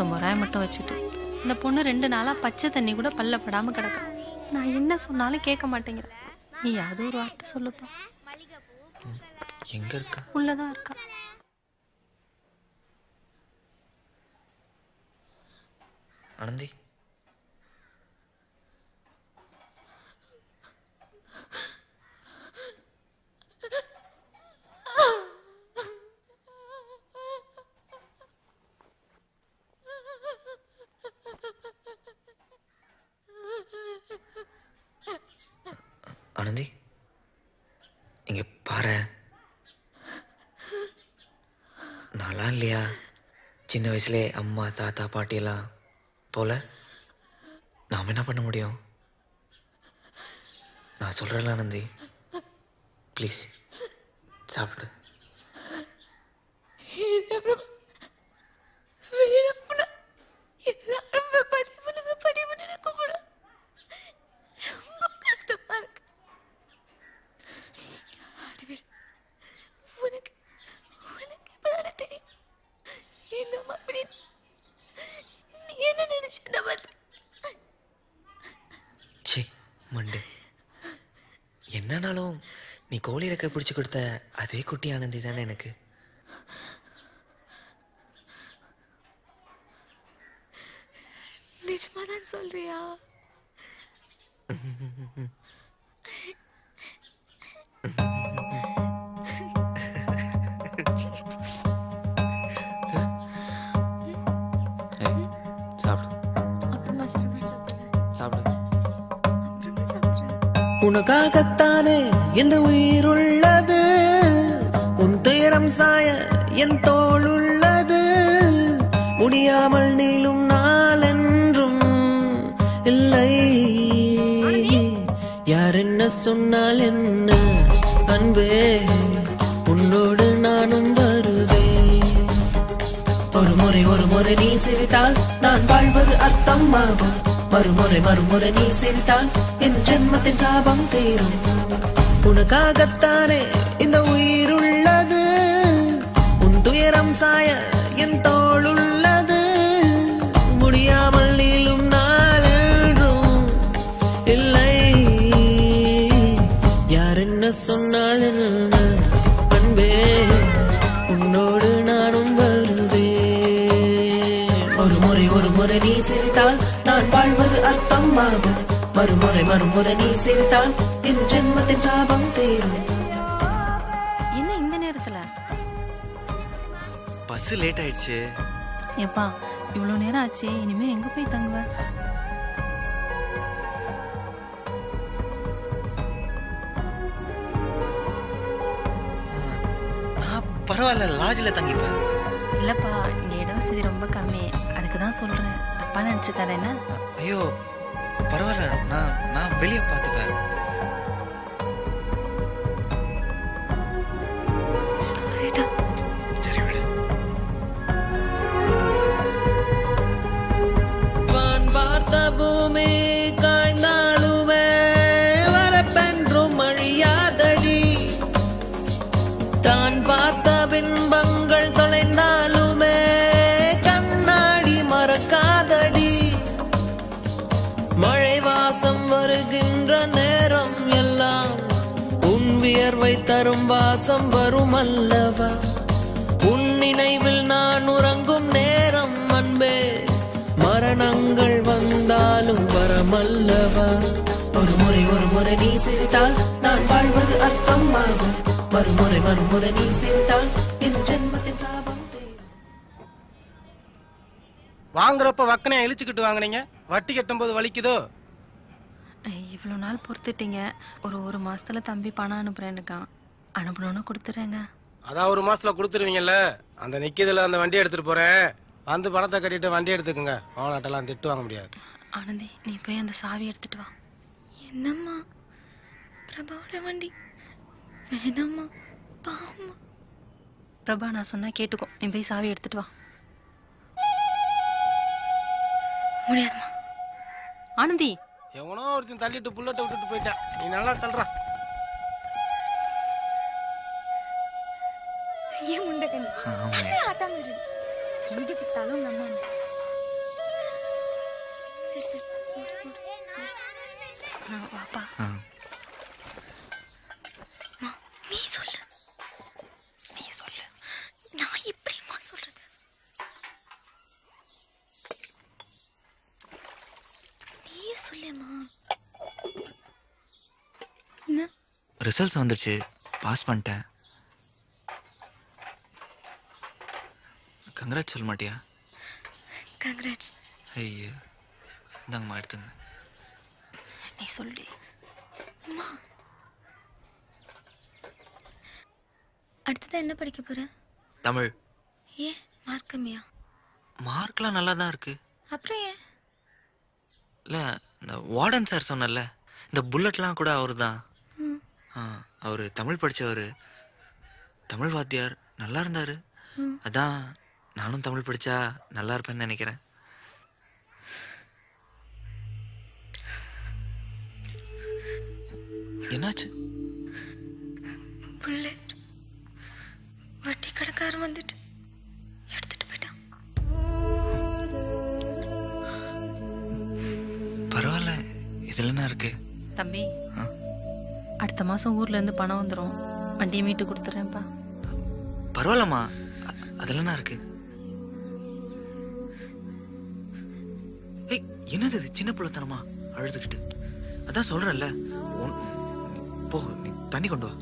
Speaker 26: போயிட்டான் நூற்றம்பது ரூபாய் மட்டும் வச்சுட்டு. இந்த பொண்ணு ரெண்டு நாளாக பச்சை தண்ணி கூட பல்ல படாமல் கிடக்கா. நான் என்ன சொன்னாலும் கேட்க மாட்டேங்கிறேன் நீ அது ஒரு வார்த்தை சொல்லுப்பா.
Speaker 1: எங்க இருக்கா?
Speaker 26: உள்ளதான் இருக்கா
Speaker 1: ஆனந்தி ஆனந்தி இங்க பாரு. நல்லா இல்லையா? சின்ன வயசுலே அம்மா தாத்தா பாட்டியெல்லாம் போல. நாம் என்ன பண்ண முடியும்? நான் சொல்கிறேன்ல ஆனந்தி. ப்ளீஸ் சாப்பிடு
Speaker 26: எல்லாரும் படி பண்ணுங்க படி பண்ணுங்க கூப்பிட ரொம்ப கஷ்டமா இருக்கு
Speaker 1: மண்டு என்னன்னாலும் நீ ரெக்கை பிடிச்சி கொடுத்த அதே குட்டி ஆனந்தி தானே எனக்கு?
Speaker 21: நிஜமா தான் சொல்றியா?
Speaker 16: உனக்காகத்தானே இந்த உயிர் உள்ளது உன் துயரம் சாய என் தோல் உள்ளது முடியாமல் நீளும் நாளென்றும் இல்லை. யார் என்ன சொன்னால் என்ன? அன்பே உன்னோடு நானும் வருவேன். ஒரு முறை ஒரு முறை நீ சிரித்தால் நான் வாழ்வது அர்த்தமாகும். மறுமுறை மறுமுறை நீ சிரித்தால் என் ஜென்மத்தின் சாபம் தீரும். உனக்காகத்தானே இந்த உயிருள்ளது. உன் துயரம் சாய என் தோள் மறுமுறை மறுமுறை நீ சிரித்தால் என் ஜென்மத்தின் சாபம் தீரும்.
Speaker 26: என்ன இந்த நேரத்துல?
Speaker 1: பஸ் லேட் ஆயிடுச்சு.
Speaker 26: எப்பா இவ்வளோ நேரம் ஆச்சே இனிமே எங்க போய் தங்குவ?
Speaker 1: பரவாயில்ல லாட்ஜில் தங்கிப்பேன்
Speaker 26: இல்லப்பா இங்க இட வசதி ரொம்ப கம்மி. அதுக்கு தான் சொல்றேன். தப்பா நினைச்சுக்காத என்ன?
Speaker 1: ஐயோ பரவாயில்ல. நான் நான் வெளியே பார்த்துப்பேன்.
Speaker 16: தரும் வாசம் வரும் அல்லவா உன் நினைவில் நான் உறங்கும் நேரம் அன்பே. மரணங்கள் வந்தாலும் வரமல்லவா? ஒரு முறை ஒரு முறை நீ சிரித்தால் நான் வாழ்வது அர்த்தமாகும். மறுமுறை மறுமுறை நீ சிரித்தால் என் ஜென்மத்தின் சாபம்
Speaker 2: வாங்குறப்ப வக்கனையா இழிச்சுக்கிட்டு வாங்குனீங்க? வட்டி கட்டும்போது வலிக்குதோ?
Speaker 26: இவ்வளோ நாள் பொறுத்துட்டீங்க. ஒரு ஒரு மாசத்துல தம்பி பணம் அனுப்புறேன்னு இருக்கான். அனுப்பணும்னு கொடுத்துறேங்க.
Speaker 2: அதான் ஒரு மாசத்துல கொடுத்துருவீங்கல்ல? அந்த நிக்கிறதுல அந்த வண்டி எடுத்துட்டு போறேன். வந்து பணத்தை கட்டிட்டு வண்டி எடுத்துக்கோங்க. ஓனாட்டெல்லாம் திட்டு வாங்க முடியாது.
Speaker 26: ஆனந்தி நீ போய் அந்த சாவி எடுத்துட்டு வா.
Speaker 21: என்னம்மா? பிரபாவோட வண்டி. வேணாம்மா. பாவம்மா.
Speaker 26: பிரபா நான் சொன்னா கேட்டுக்கோ. நீ போய் சாவி எடுத்துட்டு வா.
Speaker 21: முடியாதுமா
Speaker 26: ஆனந்தி.
Speaker 2: எவனோ ஒருத்தன் தள்ளிட்டு புல்லட்டை விட்டுட்டு போயிட்டான் நீ நல்லா தள்ளுறா
Speaker 21: ஏன் முண்டக்கண்ணி
Speaker 1: ஆமா.
Speaker 21: ஆட்டாம இருடி எங்க பார்த்தாலும் உங்க அம்மா. சரி சரி.
Speaker 26: வாப்பா
Speaker 21: நீ சொல்லு.
Speaker 26: நீ சொல்லு.
Speaker 21: நான் எப்படிம்மா சொல்றது? நீயே சொல்லுமா.
Speaker 1: ரிசல்ட்ஸ் வந்துடுச்சு பாஸ் பண்ணிட்டேன். கங்க்ராட் சொல்ல மாட்டியா
Speaker 21: கங்க்ராட்ஸ்
Speaker 1: ஐயோ இந்தாங்கம்மா எடுத்துங்க.
Speaker 26: நீ சொல்லு
Speaker 21: அம்மா. அடுத்ததான் என்ன படிக்க போற?
Speaker 1: தமிழ்.
Speaker 21: ஏன் மார்க் கம்மியா?
Speaker 1: மார்க்லாம் நல்லா தான் இருக்கு.
Speaker 21: அப்புறம் ஏன்?
Speaker 1: இல்லை இந்த வார்டன் சார் சொன்னல இந்த புல்லட்லாம் கூட அவர் தான். ஆ அவர் தமிழ் படித்தவர் தமிழ் வாத்தியார் நல்லா இருந்தார். அதான் நானும் தமிழ் படித்தா நல்லா இருப்பேன்னு நினைக்கிறேன். என்னாச்சு?
Speaker 21: புல்லட் வட்டி கடைக்காரன் வந்துட்டு. எடுத்துட்டு போயிட்டான்.
Speaker 1: பரவாயில்ல இதில் என்ன இருக்கு?
Speaker 26: தம்பி அடுத்த மாசம் ஊர்ல இருந்து பணம் வந்துடும் வண்டியை மீட்டு கொடுத்துறேன்ப்பா.
Speaker 16: பரவாயில்லம்மா. அதெல்லாம் இருக்கு? என்னது இது சின்ன பிள்ளைத்தனமா? அழுதுகிட்டு. அதான் சொல்றேன்ல. போ நீ தண்ணி கொண்டு வா.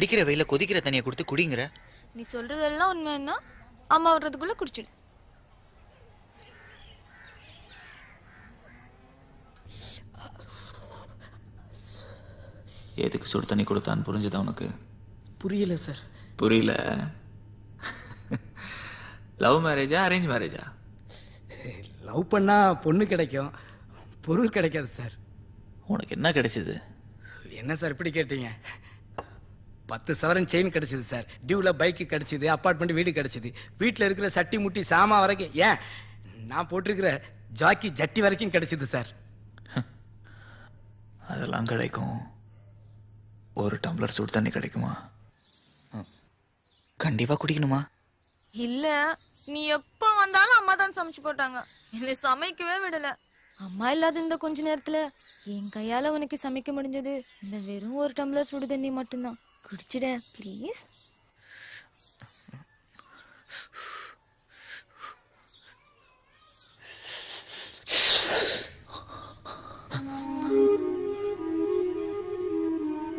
Speaker 16: அடிக்கிற வெயில கொதிக்கிற தண்ணியை கொடுத்து குடிங்கிற.
Speaker 21: நீ சொல்றதெல்லாம் உண்மைன்னா அம்மா வர்றதுக்குள்ள குடிச்சிடு.
Speaker 16: எதுக்கு சுடு தண்ணி கொடுத்தான்னு புரிஞ்சுதா உனக்கு?
Speaker 10: புரியல சார்
Speaker 16: புரியல. லவ் மேரேஜா அரேஞ்ச் மேரேஜா
Speaker 10: லவ் பண்ணா பொண்ணு கிடைக்கும் பொருள் கிடைக்காது சார்
Speaker 16: உனக்கு என்ன கிடைச்சது?
Speaker 10: என்ன சார் இப்படி கேட்டீங்க? பத்து சவரன் செயின் கிடைச்சது சார் டியூவில் பைக்கு கிடைச்சது அப்பார்ட்மெண்ட் வீடு கிடைச்சது. வீட்டில் இருக்கிற சட்டி முட்டி சாமா வரைக்கும் ஏன்? நான் போட்டிருக்கிற ஜாக்கி ஜட்டி வரைக்கும் கிடைச்சது சார்
Speaker 16: அதெல்லாம் கிடைக்கும். ஒரு டம்ளர் சுடு தண்ணி கிடைக்குமா? கண்டிப்பா குடிக்கணுமா?
Speaker 21: இல்ல நீ எப்ப வந்தாலும் அம்மா தான் சமைச்சு போட்டாங்க. என்னை சமைக்கவே விடல. அம்மா இல்லாத இந்த கொஞ்ச நேரத்துல என் கையால உனக்கு சமைக்க முடிஞ்சது. இந்த வெறும் ஒரு டம்ளர் சுடு தண்ணி மட்டும்தான். குடிச்சிட ப்ளீஸ்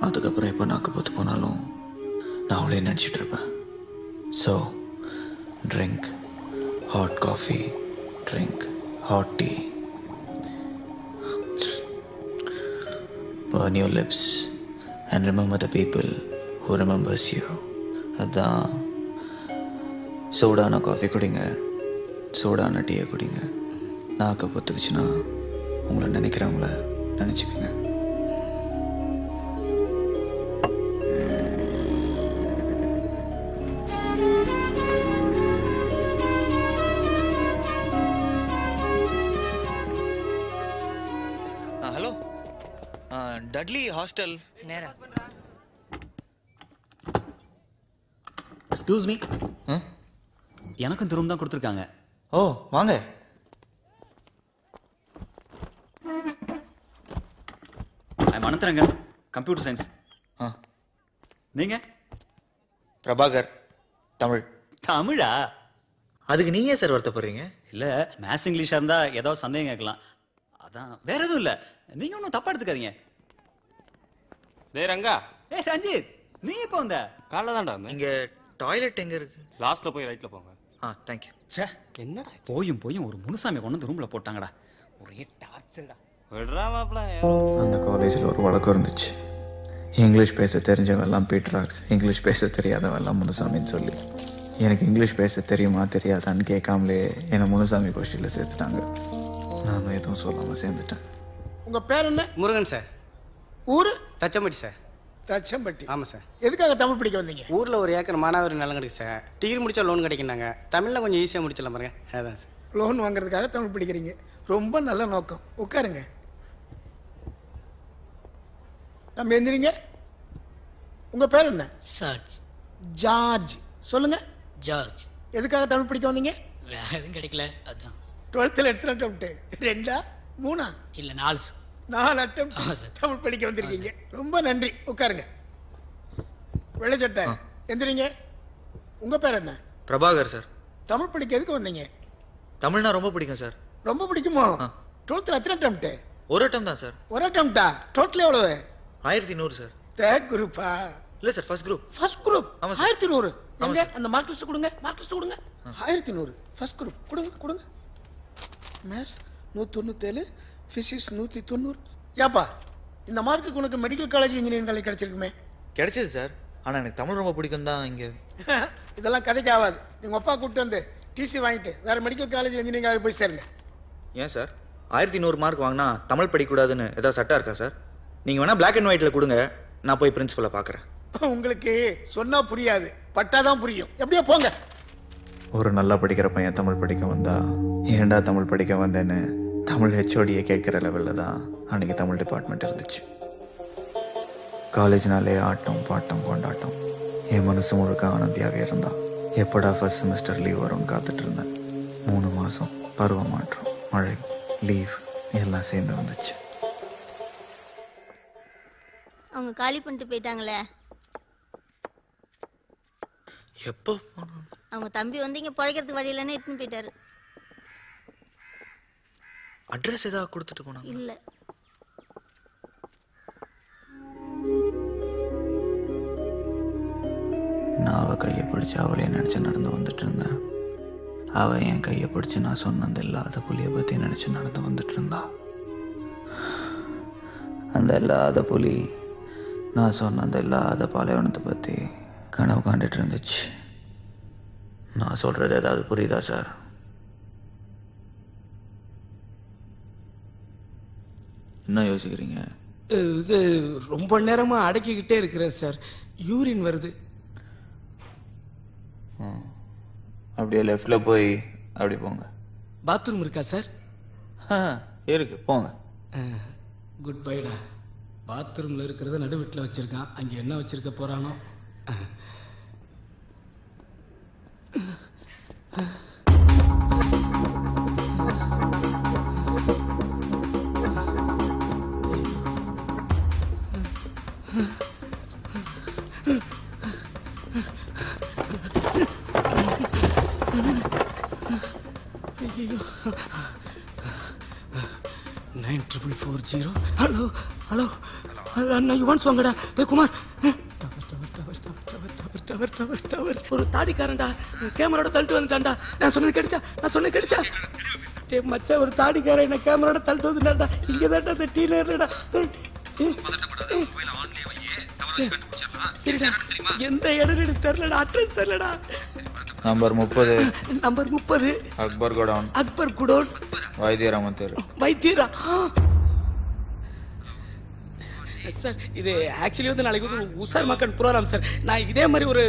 Speaker 16: அதுக்கப்புறம் எப்போ நாக்கு பொத்து போனாலும் நான் அவளே நினச்சிட்டு இருப்பேன். So drink hot coffee drink hot tea burn your lips and remember the people who remembers you அதான். சூடான காஃபி குடிங்க. சூடான டீயை குடிங்க. நாக்க பொத்துக்குச்சுன்னா உங்களை நினைக்கிறவங்கள நினச்சிக்கோங்க. ஹலோ. Dudley hostel.
Speaker 27: நேரா.
Speaker 9: எக்ஸ்கியூஸ் மீ எனக்கும் இந்த ரூம் தான் கொடுத்துருக்காங்க.
Speaker 16: ஓ வாங்க.
Speaker 9: ஐம் அனந்தரங்கன் கம்ப்யூட்டர் சயின்ஸ்
Speaker 16: ஆ.
Speaker 9: நீங்க?
Speaker 16: பிரபாகர் தமிழ்.
Speaker 9: தமிழா?
Speaker 16: அதுக்கு நீங்க சார் வருத்தப்படுறீங்க?
Speaker 9: இல்ல மேத்ஸ் இங்கிலீஷா இருந்தா ஏதோ சந்தேகம் கேட்கலாம். அதான் வேற எதுவும் இல்ல. நீங்க ஒன்றும் தப்பா எடுத்துக்காதீங்க.
Speaker 24: டேய் ரங்கா.
Speaker 9: ஏ ரஞ்சித் நீ எப்போ வந்த?
Speaker 24: காலைல தான்டா
Speaker 16: இங்க
Speaker 1: டாய்லெட் எங்க இருக்கு?
Speaker 15: லாஸ்ட்ல போய் ரைட்ல போங்க.
Speaker 1: ஆ தேங்க்யூ
Speaker 9: ச்சே என்னடா போயும் போயும் ஒரு முனுசாமி கொண்டு வந்து ரூம்ல போட்டாங்கடா. ஒரே டார்ச்சர்டா
Speaker 28: விடுறா மாப்ள
Speaker 1: அந்த காலேஜில் ஒரு வழக்கம் இருந்துச்சு. இங்கிலீஷ் பேச தெரிஞ்சவன் எல்லாம் பீட்ராக்ஸ் இங்கிலீஷ் பேச தெரியாதவன் எல்லாம் முனுசாமின்னு சொல்லி. எனக்கு இங்கிலீஷ் பேச தெரியுமா தெரியாதான்னு கேட்காமலே என்னை முனுசாமி கோஷ்டியில் சேர்த்துட்டாங்க. நானும் எதுவும் சொல்லாமல் சேர்ந்துட்டேன்.
Speaker 7: உங்க பேர் என்ன?
Speaker 8: முருகன் சார்.
Speaker 7: ஊரு?
Speaker 8: தச்சம்பட்டி சார்.
Speaker 7: தச்சம்பட்டி.
Speaker 8: ஆமாம் சார்.
Speaker 7: எதுக்காக தமிழ் படிக்க வந்தீங்க?
Speaker 8: ஊரில் ஒரு ஏக்கர் மானாவாரி நிலம் கிடைக்கு சார். டிகிரி முடிச்சா லோன் கிடைக்குனாங்க தமிழில் கொஞ்சம் ஈஸியாக முடிச்சிடலாம் பாருங்க. அதான் சார்.
Speaker 7: லோன் வாங்குறதுக்காக தமிழ் படிக்கிறீங்க. ரொம்ப நல்ல நோக்கம். உட்காருங்க. தம்பி எந்திரிங்க. உங்க பேர் என்ன?
Speaker 29: சார்ஜ்
Speaker 7: ஜார்ஜ். சொல்லுங்க.
Speaker 29: ஜார்ஜ்.
Speaker 7: எதுக்காக தமிழ் படிக்க வந்தீங்க?
Speaker 29: வேற எதுவும் கிடைக்கல அதான்.
Speaker 7: டுவெல்த்தில் அட்டம்ப்ட் ரெண்டா? மூணா?
Speaker 29: இல்ல நாலு
Speaker 7: நாலு அட்டம். தமிழ் படிக்க வந்திருக்கீங்க. ரொம்ப நன்றி. உட்காருங்க. வெள்ளச்சட்டை எந்திரிங்க. உங்க பேர் என்ன?
Speaker 1: பிரபாகர் சார்.
Speaker 7: தமிழ் படிக்க எதுக்கு வந்தீங்க?
Speaker 1: தமிழ்னா ரொம்ப பிடிக்கும் சார்.
Speaker 7: ரொம்ப பிடிக்குமோ? டுவெல்த்தில் எத்தனை அட்டம்ப்ட்
Speaker 1: ஒரு அட்டம் தான் சார்.
Speaker 7: ஒரு அட்டம்ப்டா டோட்டல் எவ்வளவு?
Speaker 1: ஆயிரத்தி நூறு சார்.
Speaker 7: தேர்ட் குரூப்பா
Speaker 1: இல்லை sir first group
Speaker 7: first group ஆயிரத்தி நூறு. எங்க? அந்த மார்க் லிஸ்ட் கொடுங்க. மார்க் லிஸ்ட் கொடுங்க. ஆயிரத்தி நூறு. ஃபர்ஸ்ட் குரூப் கொடுங்க கொடுங்க. மேத்ஸ் நூற்றி தொண்ணூத்தேழு ஃபிசிக்ஸ் நூற்றி தொண்ணூறு. ஏப்பா இந்த மார்க்குக்கு உனக்கு மெடிக்கல் காலேஜ் இன்ஜினியரிங் காலேஜ் கிடைச்சிருக்குமே.
Speaker 1: கிடைச்சது சார் ஆனால் எனக்கு தமிழ் ரொம்ப பிடிக்கும் தான் இங்கே.
Speaker 7: இதெல்லாம் கதைக்கு ஆகாது நீங்கள் அப்பா கூப்பிட்டு வந்து டிசி வாங்கிட்டு வேற மெடிக்கல் காலேஜ் இன்ஜினியரிங் காலேஜ் போய் சேருங்க.
Speaker 1: ஏன் சார் ஆயிரத்தி நூறு மார்க் வாங்கினா தமிழ் படிக்கக்கூடாதுன்னு ஏதாவது சட்டம் இருக்கா சார் நீங்கள் வேணால் பிளாக் அண்ட் ஒயிட்டில் கொடுங்க. நான் போய் பிரின்சிபலை பார்க்குறேன்.
Speaker 7: உங்களுக்கு சொன்னா புரியாது. பட்டாதான் புரியும். எப்படியோ போங்க.
Speaker 1: ஒரு நல்லா படிக்கிற பையன் தமிழ் படிக்க வந்தா ஏன்டா தமிழ் படிக்க வந்தேன்னு தமிழ் ஹெச்ஓடியை கேட்குற லெவலில் தான் அன்றைக்கி தமிழ் டிபார்ட்மெண்ட் இருந்துச்சு. காலேஜ்னாலே ஆட்டம் பாட்டம் கொண்டாட்டம். என் மனசு முழுக்க ஆனந்தியாகவே இருந்தா. எப்படா ஃபர்ஸ்ட் செமஸ்டர் லீவ் வரும்னு காத்துட்டு இருந்தேன். மூணு மாதம் பருவ மாற்றம் மழை லீவ் எல்லாம் சேர்ந்து வந்துச்சு.
Speaker 18: அவங்க காலி பண்ணிட்டு போயிட்டாங்களே.
Speaker 1: எப்போ
Speaker 18: அவங்க தம்பி வந்து இங்க பழைக்கிறதுக்கு வழி இல்லைன்னு இட்டுன்னு போயிட்டாரு.
Speaker 1: அட்ரஸ் ஏதாவது கொடுத்துட்டு போனாங்க
Speaker 18: இல்ல.
Speaker 1: நான் அவள் கையை பிடிச்சி அவளையே நினச்சி நடந்து வந்துட்டு இருந்தேன். அவள் என் கையை பிடிச்சி நான் சொன்னது இல்லாத புலியை பற்றி நினச்சி நடந்து வந்துட்டு இருந்தா. அந்த இல்லாத புலி நான் சொன்ன அந்த இல்லாத பாலைவனத்தை பற்றி கனவு காண்டுட்டு இருந்துச்சு. நான் சொல்கிறது ஏதாவது புரியுதா சார்? என்ன யோசிக்கிறீங்க?
Speaker 10: இது ரொம்ப நேரமா அடக்கிக்கிட்டே இருக்கிறேன் சார். யூரின் வருது.
Speaker 1: அப்படியே லெஃப்டில் போய் அப்படி போங்க.
Speaker 10: பாத்ரூம் இருக்கா சார்?
Speaker 1: இருக்கு. போங்க.
Speaker 10: குட் பைடா பாத்ரூம்ல இருக்கிறத நடு வீட்டில் வச்சிருக்கான். அங்க என்ன வச்சிருக்க போறானோ? Four zero. Hello hello. அண்ணா யுவான் சுவாங்கடா டே குமார். டவர் டவர் டவர் ஒரு தாடிக்காரன்டா. கேமரோட தள்ளிட்டு வந்துட்டான்டா. நான் சொன்னது கிடைச்சா நான் சொன்னது கிடைச்சா டே மச்சா ஒரு தாடிக்காரன் என்ன கேமரோட தள்ளிட்டு வந்துட்டான்டா. இங்கே தான்டா அந்த டீ நேர்லடா. சரிடா. எந்த இடம் தெரிலடா அட்ரஸ் தெரிலடா
Speaker 1: நம்பர் முப்பது.
Speaker 10: நம்பர் முப்பது.
Speaker 1: அக்பர் குடோன்
Speaker 10: அக்பர் குடோன்
Speaker 1: வைத்தியராமன் தெரு.
Speaker 10: வைத்தியரா? சார் இது ஆக்சுவலி வந்து நாளைக்கு வந்து உசார் மக்கள் ப்ரோக்ராம் சார் நான் இதே மாதிரி ஒரு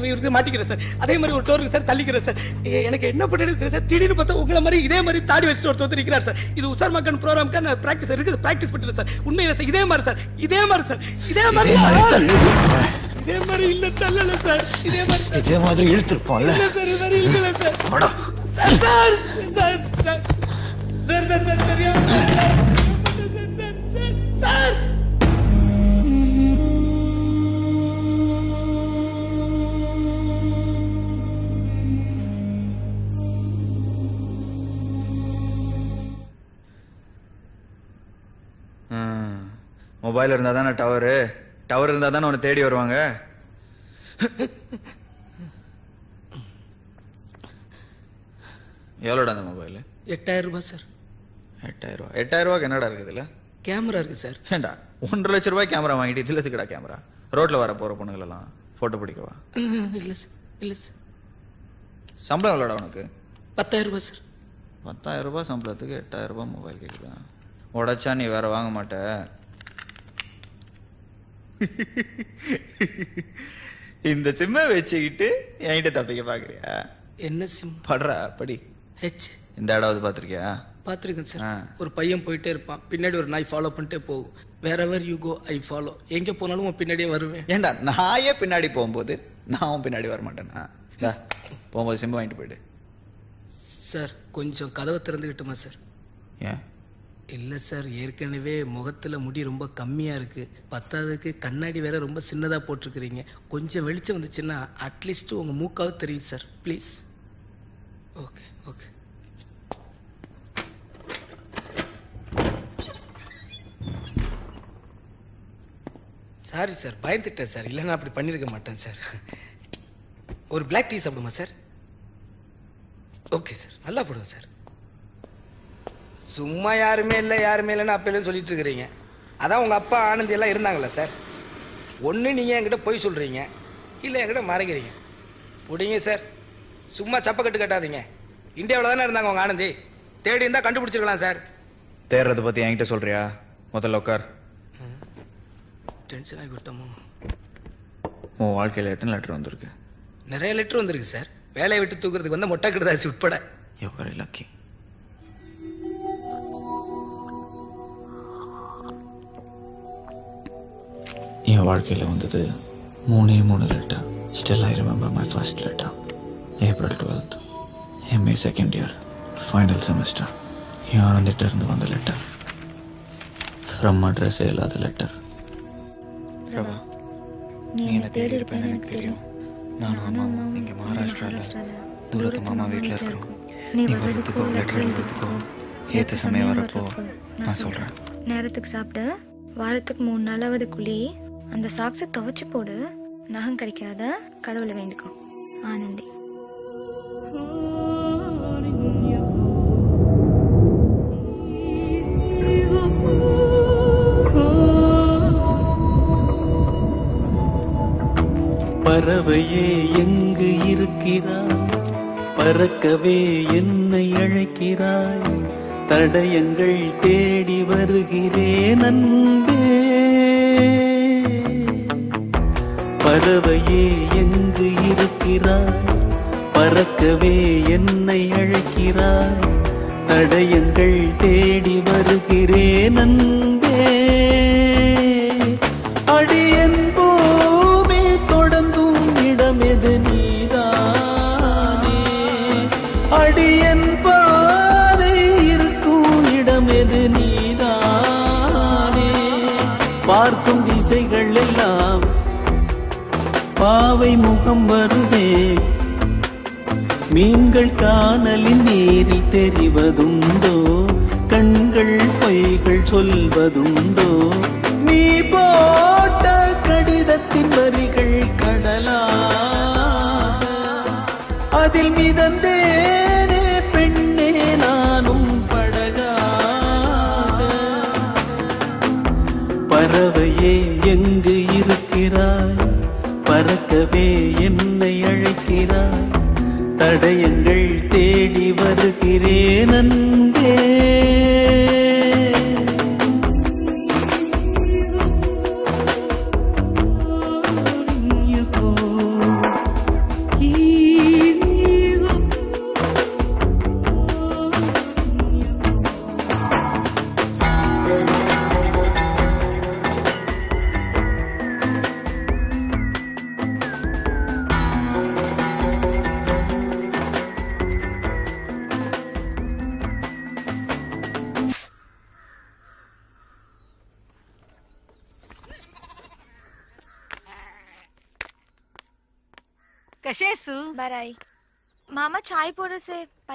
Speaker 10: இவருக்கு மாட்டிக்கிறேன் சார் அதே மாதிரி ஒரு டோருக்கு சார் தள்ளிக்கிறேன் சார் எனக்கு என்ன பண்ணுறது சார் திடீர்னு பார்த்தா உங்களை மாதிரி இதே மாதிரி தாடி வச்சு ஒருத்தர் நிற்கிறார் சார் இது உசார் மக்கள் ப்ரோக்ராம்க்கு நான் ப்ராக்டிஸ் இருக்குது ப்ராக்டிஸ் பண்ணுறேன் சார் உண்மையில சார் இதே மாதிரி சார் இதே மாதிரி சார் இதே மாதிரி இதே மாதிரி இல்ல தள்ளல சார் இதே மாதிரி.
Speaker 1: இதே மாதிரி இழுத்துருப்போம்ல
Speaker 10: சார் இது மாதிரி இல்ல sir sir sir sir sir sir sir sir sir sir sir sir
Speaker 1: mobile இருந்தால் தானே டவரு டவர் இருந்தால் தானே உன்னை தேடி வருவாங்க? எவ்வளோடா அந்த மொபைல்
Speaker 10: எட்டாயிரம் ரூபாய் சார்.
Speaker 1: எட்டாயிரம் ரூபா எட்டாயிரம் என்னடா இருக்குது இல்லை
Speaker 10: கேமரா இருக்குது சார்.
Speaker 1: ஏண்டா ஒன்றரை லட்ச ரூபாய் கேமரா வாங்கிட்டு இதில் இருக்குடா கேமரா? ரோட்டில் வர போகிற பொண்ணுங்களெல்லாம் ஃபோட்டோ பிடிக்கவா?
Speaker 10: இல்லை சார். இல்லை சார்.
Speaker 1: சம்பளம் எவ்வளோடா உனக்கு?
Speaker 10: பத்தாயிரம் ரூபாய் சார்.
Speaker 1: பத்தாயிரம் ரூபாய் சம்பளத்துக்கு எட்டாயிரம் ரூபாய் மொபைல் கேட்குதா உடச்சா நீ வேறு வாங்க மாட்டேன் இந்த சிம்மை வச்சுக்கிட்டு என்கிட்ட தப்பிக்க பார்க்குறியா?
Speaker 10: என்ன சிம்?
Speaker 1: படுறா படி.
Speaker 10: ஹெச்.
Speaker 1: இந்த இடாவது பார்த்துருக்கியா?
Speaker 10: பார்த்துருக்கேன் சார். ஒரு பையன் போயிட்டே இருப்பான். பின்னாடி ஒரு நாய் ஃபாலோ பண்ணிட்டே போகும். வேற ever you go I follow எங்கே போனாலும் உன் பின்னாடியே வருவேன்.
Speaker 1: ஏண்டா நாயே பின்னாடி போகும்போது நான் உன் பின்னாடி வர மாட்டேனா போகும்போது சிம்பு வாங்கிட்டு போயிடு.
Speaker 10: சார் கொஞ்சம் கதவை திறந்துக்கிட்டுமா சார்?
Speaker 1: ஏன்?
Speaker 10: இல்லை சார் ஏற்கனவே முகத்தில் முடி ரொம்ப கம்மியாக இருக்குது பத்தாவதுக்கு கண்ணாடி வேற ரொம்ப சின்னதாக போட்டிருக்கிறீங்க. கொஞ்சம் வெளிச்சம் வந்துச்சுன்னா அட்லீஸ்ட் உங்கள் மூக்காவது தெரியுது sir please okay okay sorry sir பயந்துட்டேன் சார். இல்லைன்னா அப்படி பண்ணியிருக்க மாட்டேன் சார். ஒரு பிளாக் டீ சாப்பிடுமா சார்? ஓகே சார் நல்லா போடுவேன் சார். சும்மா யாருமே இல்லை யாருமே இல்லைன்னு அப்பையிலும் சொல்லிட்டு இருக்கிறீங்க அதான் உங்கள் அப்பா ஆனந்தி எல்லாம் இருந்தாங்களா சார். ஒன்று நீங்கள் என்கிட்ட பொய் சொல்கிறீங்க இல்லை என்கிட்ட மறைக்கிறீங்க. பிடிங்க சார். சும்மா சப்பக்கட்டு கட்டாதீங்க. இந்தியாவில் தானே இருந்தாங்க உங்கள் ஆனந்தி. தேடி இருந்தால் கண்டுபிடிச்சிருக்கலாம் சார்.
Speaker 1: தேர்றதை பற்றி என்கிட்ட சொல்றியா? முதல்ல உட்கார்
Speaker 10: டென்ஷன் ஆகி விட்டோமோ?
Speaker 1: உன் வாழ்க்கையில் எத்தனை லெட்டர் வந்திருக்கு?
Speaker 10: நிறைய லெட்டர் வந்திருக்கு சார். வேலையை விட்டு தூக்குறதுக்கு வந்து மொட்டை கிடதாசி உட்பட.
Speaker 1: எவ்வளோ லக்கி என் வாழ்க்கையில் வந்தது மூணே மூணு letter still I remember my first letter April twelfth MA second year final semester என் ஆனந்திட்ட இருந்து வந்த லெட்டர் ஃப்ரம் அட்ரஸே இல்லாத லெட்டர் பிரபா
Speaker 21: நீ என்னை தேடி இருப்பேன்னு எனக்கு தெரியும்.
Speaker 1: நானும் அம்மாவும் இங்கே மகாராஷ்டிராவில் தூரத்து மாமா வீட்டில் இருக்கிறோம்
Speaker 21: நீ வர்றதுக்கோ
Speaker 1: லெட்டர் எழுதுறதுக்கோ ஏற்ற சமயம் வரப்போ நான் சொல்கிறேன்
Speaker 21: நேரத்துக்கு சாப்பிடு. வாரத்துக்கு மூணு நாளாவது குழி அந்த சாக்ஸை துவைச்சு போடு. நகம் கிடைக்காத கடவுளை வேண்டிக்கும் ஆனந்தி.
Speaker 30: பறவையே எங்கு இருக்கிறாய்? பறக்கவே என்னை அழைக்கிறாய்? தடயங்கள் தேடி வருகிறேன் அன்பே. பறவையே எங்கு இருக்கிறாய்? பறக்கவே என்னை அழைக்கிறாய். தடயங்கள் தேடி வருகிறேன் அன்பே. அடியன் பாவை முகம் வருதே. மீன்கள் காணலின் நீரில் தெரிவதுண்டோ? கண்கள் பொய்கள் சொல்வதுண்டோ? நீ போட்ட கடிதத்தின் வரிகள் கடலாக. அதில் மிதந்தே பறக்கவே என்னை அழைக்கிறார். தடயங்கள் தேடி வருகிறேன் அன்பே.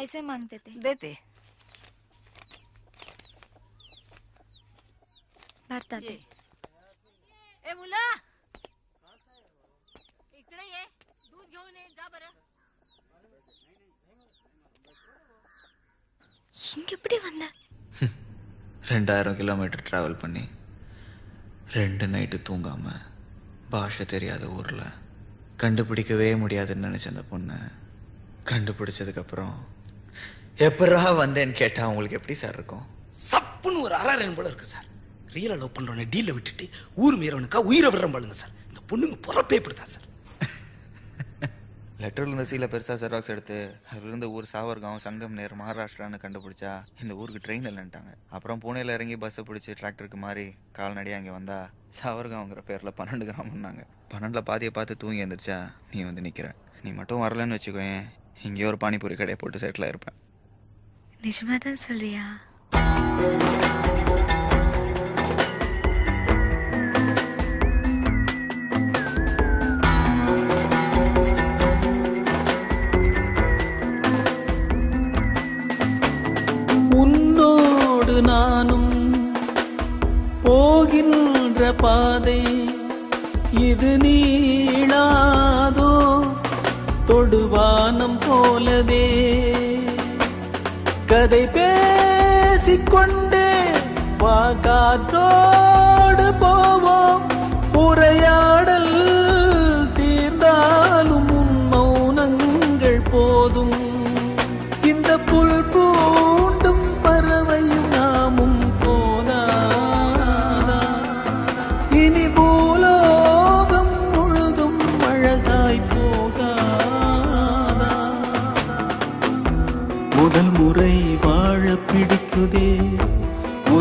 Speaker 21: पैसे मांगते थे
Speaker 31: देते
Speaker 21: भरता थे
Speaker 31: ए मुला इकडे ये दूध घेऊन ये जा बरं
Speaker 21: இங்க எப்படி வந்த
Speaker 1: ரெண்டாயிரம் கிலோமீட்டர் ட்ராவல் பண்ணி ரெண்டு நைட்டு தூங்காம பாஷை தெரியாத ஊரில் கண்டுபிடிக்கவே முடியாதுன்னு நினச்ச அந்த பொண்ணை கண்டுபிடிச்சதுக்கப்புறம் எப்படா வந்தேன்னு கேட்டால் உங்களுக்கு எப்படி சார் இருக்கும்?
Speaker 10: சப்புன்னு ஒரு அறாரன் போல இருக்கு சார். ரியலா லவ் பண்றவனை டீல விட்டுட்டு ஊர் மீறவனுக்கா உயிரை விடுறோம் பாருங்க சார். இந்த பொண்ணுங்க பொறப்பே இப்படிதான் சார்.
Speaker 1: லெட்டரில் இருந்த சீல பெருசாக ஜெராக்ஸ் எடுத்து அதில் இருந்த ஊர் சாவர்காம் சங்கம் நேர் மகாராஷ்டிரான்னு கண்டுபிடிச்சா இந்த ஊருக்கு ட்ரெயின் இல்லைன்ட்டாங்க. அப்புறம் பூனேல இறங்கி பஸ்ஸை பிடிச்சி டிராக்டருக்கு மாறி கால்நடையாக இங்கே வந்தா சாவர்காம்ங்கிற பேரில் பன்னெண்டு கிராமம்னாங்க பன்னெண்டில் பாதியை பார்த்து தூங்கி எழுந்திரிச்சா நீ வந்து நிற்கிற நீ மட்டும் வரலன்னு வச்சுக்கோயேன் இங்கேயே ஒரு பானிபூரி கடையை போட்டு செட்டில் இருப்பேன்
Speaker 21: நிஜமா தான் சொல்றியா?
Speaker 30: உன்னோடு நானும் போகின்ற பாதை இது நீளாதோ தொடுவானம் போலவே. கதை பேசிக்கொண்டே வாக்காற்றோடு போவோம். உரையாடல் தீர்ந்தாலும் மௌனங்கள் போதும்.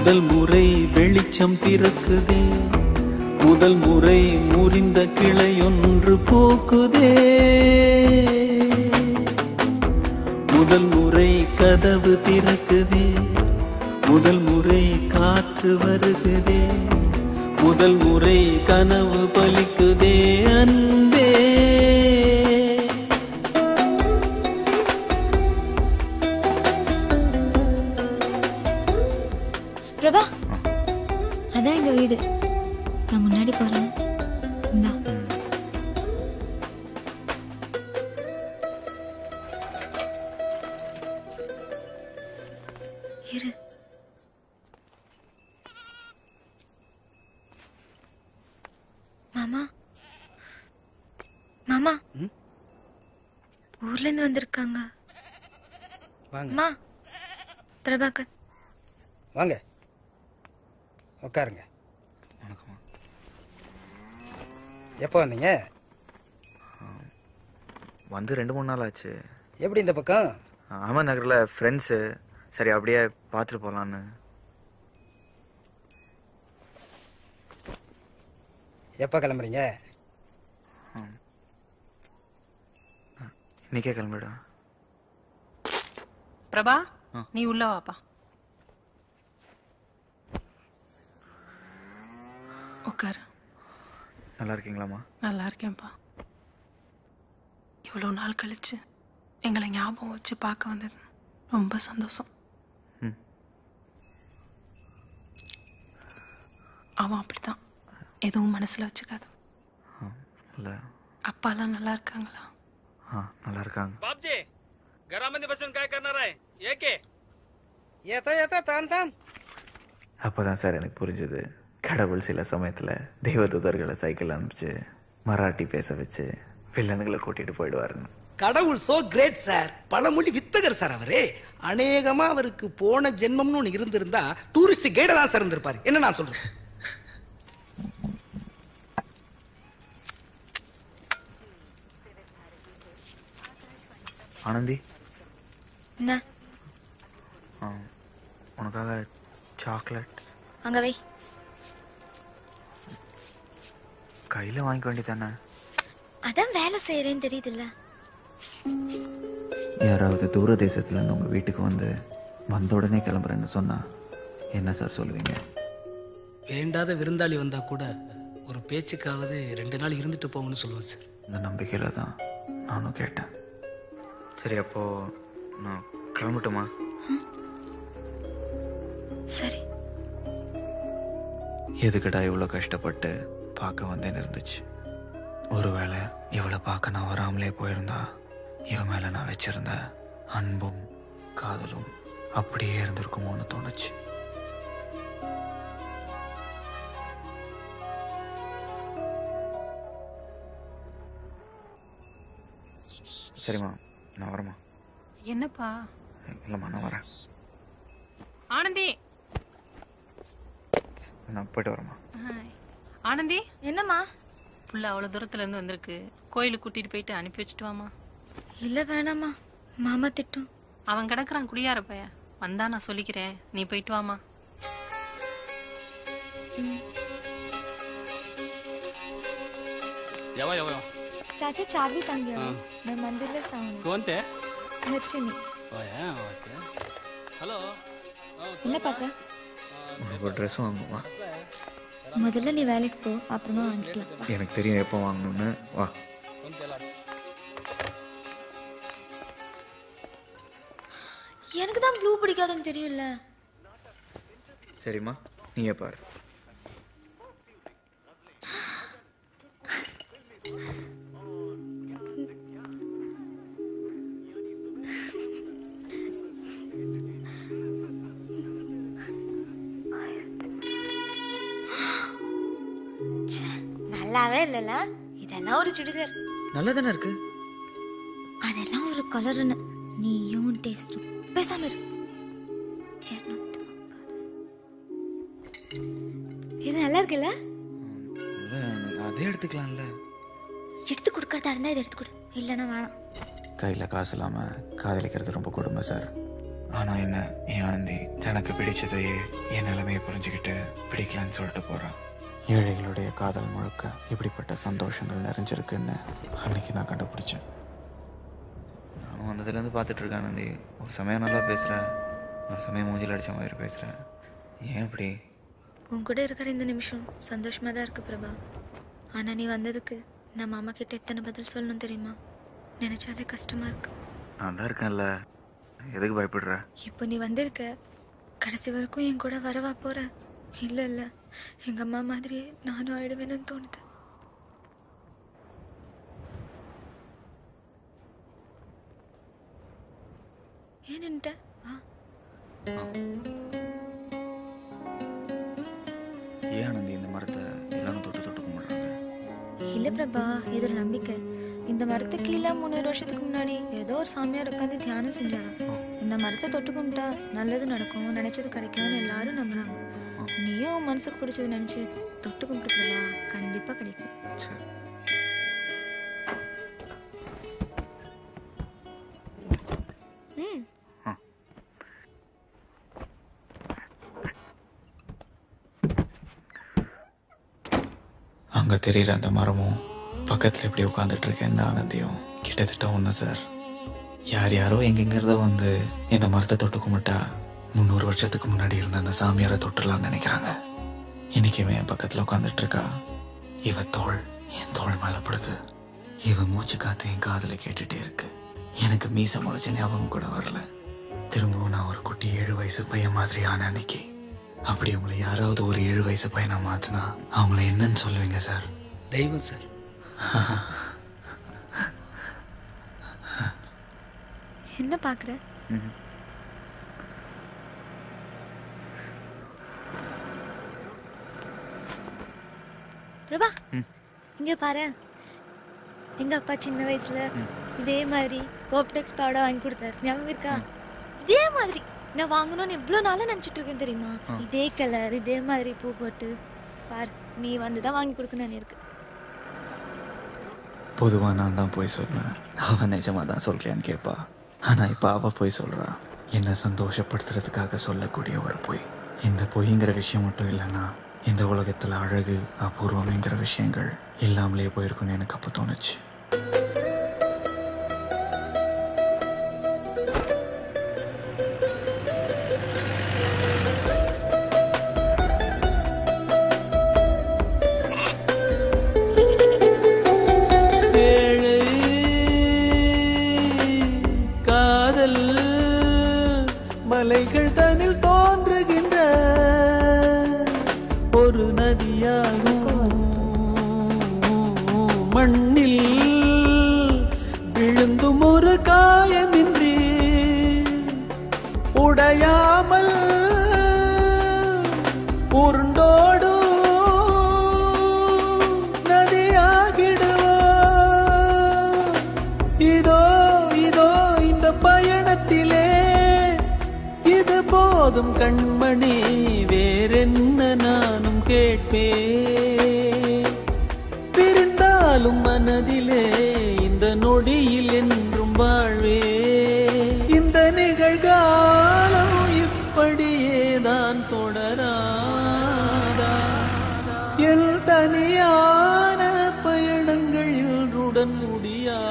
Speaker 30: முதல் முறை வெளிச்சம் பிறக்குதே முதல் முறை முறிந்த கிளையொன்று போக்குதே. முதல் முறை கதவு திறக்குதே. முதல் முறை காற்று வருகுதே. முதல் முறை கனவு பலிக்குதே அன்பே.
Speaker 21: பிரபாகர்.
Speaker 10: வாங்க. உட்காருங்க. எப்போ வந்தீங்க?
Speaker 1: வந்து ரெண்டு மூணு நாள் ஆச்சு.
Speaker 10: எப்படி இந்த பக்கம்?
Speaker 1: அஹமத் நகரில் ஃப்ரெண்ட்ஸு சரி அப்படியே பார்த்துட்டு போகலான்னு
Speaker 10: எப்போ கிளம்புறீங்க?
Speaker 1: இன்னைக்கே கிளம்பிடுவேன்
Speaker 26: பிரபா. நீ உள்ள வாப்பா உட்காரு
Speaker 1: நல்லா இருக்கீங்களாம்மா
Speaker 26: நல்லா இருக்கேன்ப்பா இவ்வளோ நாள் கழிச்சு எங்களை ஞாபகம் வச்சு பார்க்க வந்தது ரொம்ப சந்தோஷம்
Speaker 1: ம்.
Speaker 26: அவன் அப்படித்தான் எதுவும் மனசுல வச்சுக்காத
Speaker 1: இல்லை
Speaker 26: அப்பாலாம் நல்லா இருக்காங்களா
Speaker 1: ஆ நல்லா இருக்காங்க
Speaker 2: बाप जी घरामध्ये बसून काय करणार आहे ये के
Speaker 10: ஏத்தா ஏத்தா தான் தான்
Speaker 1: அப்போ தான் சார் எனக்கு புரிஞ்சது. கடவுள் சில சமயத்தில் தெய்வதூதர்களை சைக்கிள் அனுப்பிச்சு மராட்டி பேச வச்சு வில்லனுங்களை கூட்டிகிட்டு போயிடுவாருன்னு.
Speaker 10: கடவுள் சோ கிரேட் சார். பழமொழி வித்தகர் சார் அவரே. அநேகமா அவருக்கு போன ஜென்மம்னு ஒன்று இருந்திருந்தா டூரிஸ்ட் கைட தான் சார் இருந்திருப்பாரு. என்ன நான் சொல்றேன்
Speaker 1: ஆனந்தி?
Speaker 21: என்ன
Speaker 1: உனக்காக சாக்லேட்
Speaker 21: அங்க வை.
Speaker 1: கையில் வாங்கிக்க வேண்டியதானே
Speaker 21: அதான் வேலை செய்யறேன்னு தெரியுதுல்ல.
Speaker 1: யாராவது தூர தேசத்துலேருந்து உங்கள் வீட்டுக்கு வந்து வந்த உடனே கிளம்புறேன்னு சொன்னால் என்ன சார் சொல்லுவீங்க?
Speaker 10: வேண்டாத விருந்தாளி வந்தா கூட ஒரு பேச்சுக்காவது ரெண்டு நாள் இருந்துட்டு போங்கன்னு சொல்லுவேன் சார்
Speaker 1: இந்த நம்பிக்கையில் தான் நானும் கேட்டேன். சரி அப்போ நான் கிளம்பட்டுமா?
Speaker 21: சரி.
Speaker 1: எதுக்குடா இவ்வளோ கஷ்டப்பட்டு பார்க்க வந்தேன்னு இருந்துச்சு? ஒருவேளை இவளை பார்க்க நான் வராமலே போயிருந்தா இவன் மேலே நான் வச்சிருந்த அன்பும் காதலும் அப்படியே இருந்திருக்குமோன்னு தோணுச்சு. சரிம்மா நான் வரேம்மா.
Speaker 26: என்னப்பா?
Speaker 1: இல்லைம்மா நான் வரேன்.
Speaker 26: ஆனந்தி!
Speaker 1: நான் போயிட்டு வரேம்மா
Speaker 26: ஹாய். ஆனந்தி
Speaker 21: என்னம்மா
Speaker 26: புள்ள அவ்வளவு தூரத்துல இருந்து வந்திருக்கு கோயிலுக்கு கூட்டிட்டு போயிட்டு அனுப்பி வச்சுட்டு வாமா
Speaker 21: இல்ல வேணாம்மா மாமா திட்டும்
Speaker 26: அவன் கிடக்குறான் குடியார பையன் வந்தா நான் சொல்லிக்கிறேன் நீ போயிட்டு வாமா
Speaker 24: यवा यवा
Speaker 21: चाचा चाबी तंग गया
Speaker 24: हाँ।
Speaker 21: मैं मंदिर में साऊंगी
Speaker 24: कौन थे
Speaker 21: நச்சினி
Speaker 24: ओए ओके हेलो
Speaker 21: என்ன பார்க்க
Speaker 1: உனக்கு ஒரு ட்ரெஸ் வாங்கணுமா
Speaker 21: முதல்ல நீ வேலைக்கு போ அப்புறமா வாங்கிக்கலாம்.
Speaker 1: எனக்கு தெரியும் எப்போ வாங்கணும்னு. வா.
Speaker 21: எனக்கு தான் ப்ளூ பிடிக்காதுன்னு தெரியும்ல.
Speaker 1: சரிம்மா நீயே பாரு.
Speaker 21: நல்லாவே இல்லைல்ல. இதெல்லாம் ஒரு சுடிதார்.
Speaker 1: நல்லா தானே இருக்கு?
Speaker 21: அதெல்லாம் ஒரு கலர்னு நீயும் டேஸ்டும் பேசாம இரு. இது நல்லா இருக்குல்ல?
Speaker 1: இல்லை அதே எடுத்துக்கலாம்ல.
Speaker 21: எடுத்து கொடுக்கறதா இருந்தா இதை எடுத்து கொடு. இல்லைன்னா வேணாம்.
Speaker 1: கையில் காசு இல்லாமல் காதலிக்கிறது ரொம்ப கொடுமை சார். ஆனால் என்ன என் ஆனந்தி தனக்கு பிடிச்சதையே என் நிலைமையை புரிஞ்சுக்கிட்டு பிடிக்கலன்னு சொல்லிட்டு போகிறான் ஏழைகளுடைய காதல் முழுக்க இப்படிப்பட்ட சந்தோஷங்கள் நிறைஞ்சிருக்குன்னு அன்னைக்கு நான் கண்டுபிடிச்சேன். நானும் வந்ததுலேருந்து பார்த்துட்டு இருக்கேன் ஆனந்தி. ஒரு சமயம் நல்லா பேசுகிறேன் ஒரு சமயம் மூஞ்சில் அடித்த மாதிரி பேசுகிறேன் ஏன் இப்படி?
Speaker 21: உன் கூட இருக்கிற இந்த நிமிஷம் சந்தோஷமா தான் இருக்கு பிரபா. ஆனா நீ வந்ததுக்கு நான் மாமா கிட்ட எத்தனை பதில் சொல்லணும் தெரியுமா? நினைச்சாலே கஷ்டமா இருக்கு.
Speaker 1: நான் தான் இருக்கேன்ல. எதுக்கு பயப்படுற?
Speaker 21: இப்போ நீ வந்திருக்க கடைசி வரைக்கும் என் கூட வரவா போற? இல்ல இல்ல எங்க அம்மா மாதிரியே நானும் ஆயிடுவேன்னு தோணுது. ஏன் நின்ட்ட வா.
Speaker 1: ஏன் ஆனந்தி இந்த மரத்தை எல்லாரும் தொட்டு தொட்டு கும்பிடுறாங்க?
Speaker 21: இல்ல பிரபா இது ஒரு நம்பிக்கை. இந்த மரத்து கீழே முந்நூறு வருஷத்துக்கு முன்னாடி ஏதோ ஒரு சாமியார் உட்காந்து தியானம் செஞ்சாராம். இந்த மரத்தை தொட்டு கும்பிட்டா நல்லது நடக்கும் நினைச்சது கிடைக்கும்னு எல்லாரும் நம்புறாங்க. நீயும் மனசுக்கு பிடிச்சது நினைச்சு தொட்டு கும்பிட்டு பிரபா கண்டிப்பா கிடைக்கும்.
Speaker 1: சரி. அங்கே தெரியுற அந்த மரமும் பக்கத்தில் இப்படி உட்காந்துட்டு இருக்க இந்த ஆனந்தியும் கிட்டத்தட்ட ஒன்று சார். யார் யாரோ எங்கெங்கிறத வந்து இந்த மரத்தை தொட்டு கும்பிட்டா முந்நூறு வருஷத்துக்கு முன்னாடி இருந்த அந்த சாமியாரை தொட்டுலாம்னு நினைக்கிறாங்க. இன்னைக்குமே என் பக்கத்தில் உட்காந்துட்டு இருக்கா இவ தோள் என் தோள் மேல படுது. இவ மூச்சு காத்து என் காதுல கேட்டுட்டே இருக்கு. எனக்கு மீச முளைச்ச ஞாபகம் கூட வரல. திரும்பவும் நான் ஒரு குட்டி ஏழு வயசு பையன் மாதிரி ஆன அன்னைக்கு. அப்படி உங்களை யாராவது ஒரு ஏழு வயசு பையனா மாத்தினா அவங்கள என்னன்னு சொல்லுவீங்க சார்?
Speaker 10: தெய்வம் சார்.
Speaker 21: என்ன பாக்குற? பிரபா இங்க பாரு. எங்க அப்பா சின்ன வயசுல இதே மாதிரி கோப்டெக்ஸ் பவுடர் வாங்கி கொடுத்தாரு. ஞாபகம் இருக்கா? இதே மாதிரி நான் வாங்கணும்னு இவ்வளோ நாளாக நினச்சிட்டு இருக்கேன் தெரியுமா. இதே கலர் இதே மாதிரி பூ போட்டு பார் நீ வந்து தான் வாங்கி கொடுக்கணும்னு இருக்கு
Speaker 1: பொதுவாக நான் தான் போய் சொல்லுவேன் அவன் நிஜமாக தான் சொல்றியான்னு கேட்பா ஆனால் இப்போ அவள் போய் சொல்கிறா என்னை சந்தோஷப்படுத்துறதுக்காக சொல்லக்கூடிய ஒரு பொய். இந்த பொய்ங்கிற விஷயம் மட்டும் இல்லைன்னா இந்த உலகத்தில் அழகு அபூர்வம்ங்கிற விஷயங்கள் இல்லாமலே போயிருக்குன்னு எனக்கு அப்போ தோணுச்சு.
Speaker 30: கண்மணி வேறென்ன நானும் கேட்பே பிரிந்தாலும் மனதிலே இந்த நொடியில் என்றும் வாழ்வே இந்த நிகழ்காலம் இப்படியே தான் தொடராதா? என் தனியான பயணங்கள் உடன் முடியாதா?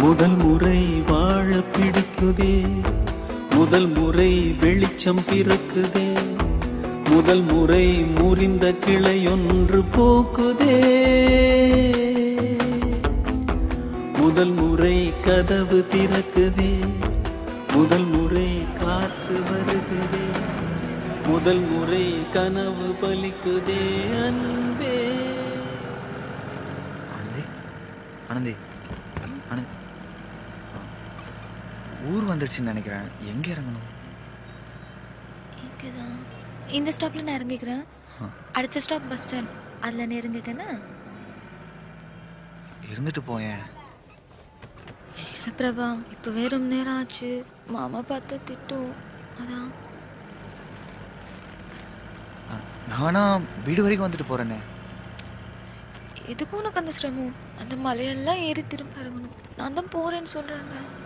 Speaker 30: முதல் முறை வாழ பிடி பிறக்குதே. முதல் முறை வெளிச்சம் பிறக்குதே. முதல் முறை முறிந்த கிளையொன்று பூக்குதே. முதல் முறை கதவு திறக்குதே. முதல் முறை காற்று வருகுதே. முதல் முறை கனவு பலிக்குதே அன்பே
Speaker 1: ஆனந்தி ஆனந்தி ஆனந்த் ஆ. ஊர் வந்துடுச்சுன்னு நினைக்கிறேன். எங்க இறங்கணும்?
Speaker 21: இந்த ஸ்டாப்ல நான் இறங்கிக்கிறேன். அடுத்த ஸ்டாப் பஸ் ஸ்டாண்ட் அதுல நீ இறங்கிக்கண்ணா
Speaker 1: இருந்துட்டு போயேன்.
Speaker 21: இல்ல பிரபா இப்பவே ரொம்ப நேரம் ஆச்சு. மாமா பார்த்தா திட்டும். அதான்.
Speaker 1: நான் வீடு வரைக்கும் வந்துட்டு போறேனே.
Speaker 21: எதுக்கும் உனக்கு அந்த சிரமம்? அந்த மலையெல்லாம் ஏறி திரும்ப இறங்கணும். நான் தான் போறேன்னு சொல்றேன்ல
Speaker 1: நான்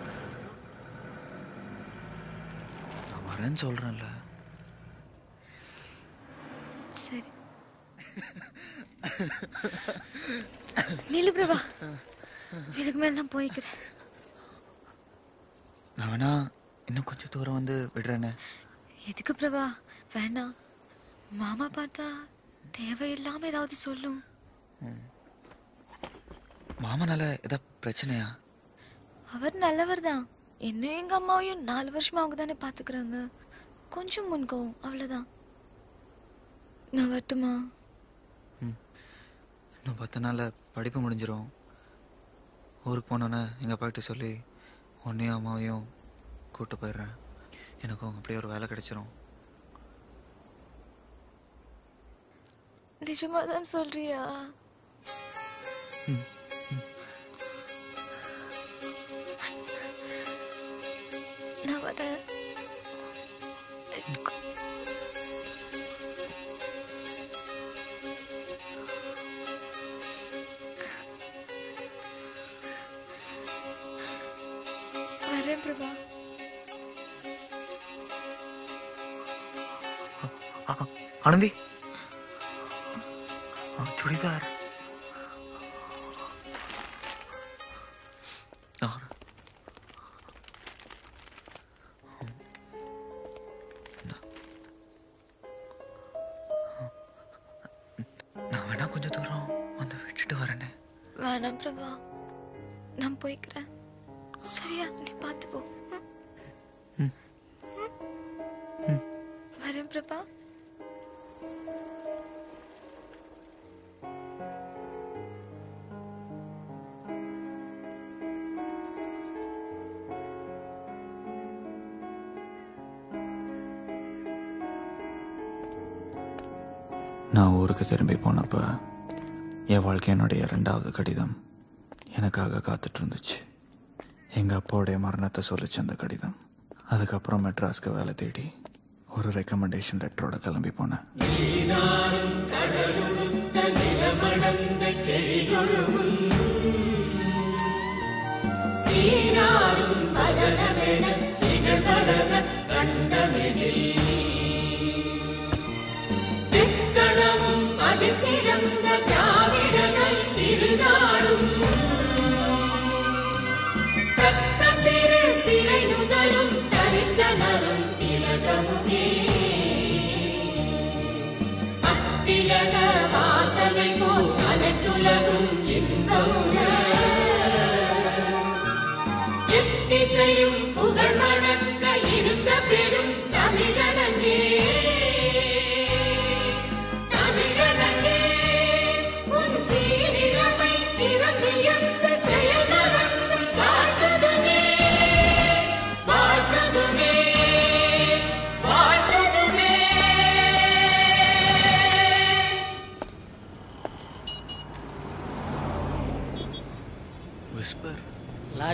Speaker 1: வரேன்னு சொல்றேன்ல.
Speaker 21: சரி. நில்லு பிரபா. இதுக்கு மேல நான் போய்க்கிறேன்.
Speaker 1: நான் வேணா இன்னும் கொஞ்சம் தூரம் வந்து விடுறேனே.
Speaker 21: எதுக்கு பிரபா? வேண்டாம் மாமா பார்த்தா தேவையில்லாம ஏதாவது சொல்லும்.
Speaker 1: மாமனால ஏதாவது பிரச்சனையா?
Speaker 21: அவர் நல்லவர் தான். என்னையும் எங்க அம்மாவையும் நாலு வருஷமா அவங்க தானே பாத்துக்கிறாங்க? கொஞ்சம் முன்கோவும் அவ்வளவுதான். நான் வரட்டுமா?
Speaker 1: இன்னும் பத்து நாளில் படிப்பு முடிஞ்சிரும். ஊருக்கு போனோன்னே எங்கள் அப்பாக்கிட்ட சொல்லி உன்னையும் அம்மாவையும் கூப்பிட்டு போயிடுறேன். எனக்கும் அப்படியே ஒரு வேலை கிடைச்சிரும்.
Speaker 21: நிஜமா தான் சொல்றியா? நான் வரேன் வரேன் பிரபா
Speaker 1: ஆனந்தி ஆ, கடிதம் எனக்காக காத்துட்டு இருந்துச்சு எங்கள் அப்பாவுடைய மரணத்தை சொல்லிச்சு அந்த கடிதம். அதுக்கப்புறம் மெட்ராஸ்க்கு வேலை தேடி ஒரு ரெக்கமெண்டேஷன் லெட்டரோட கிளம்பி போனேன்.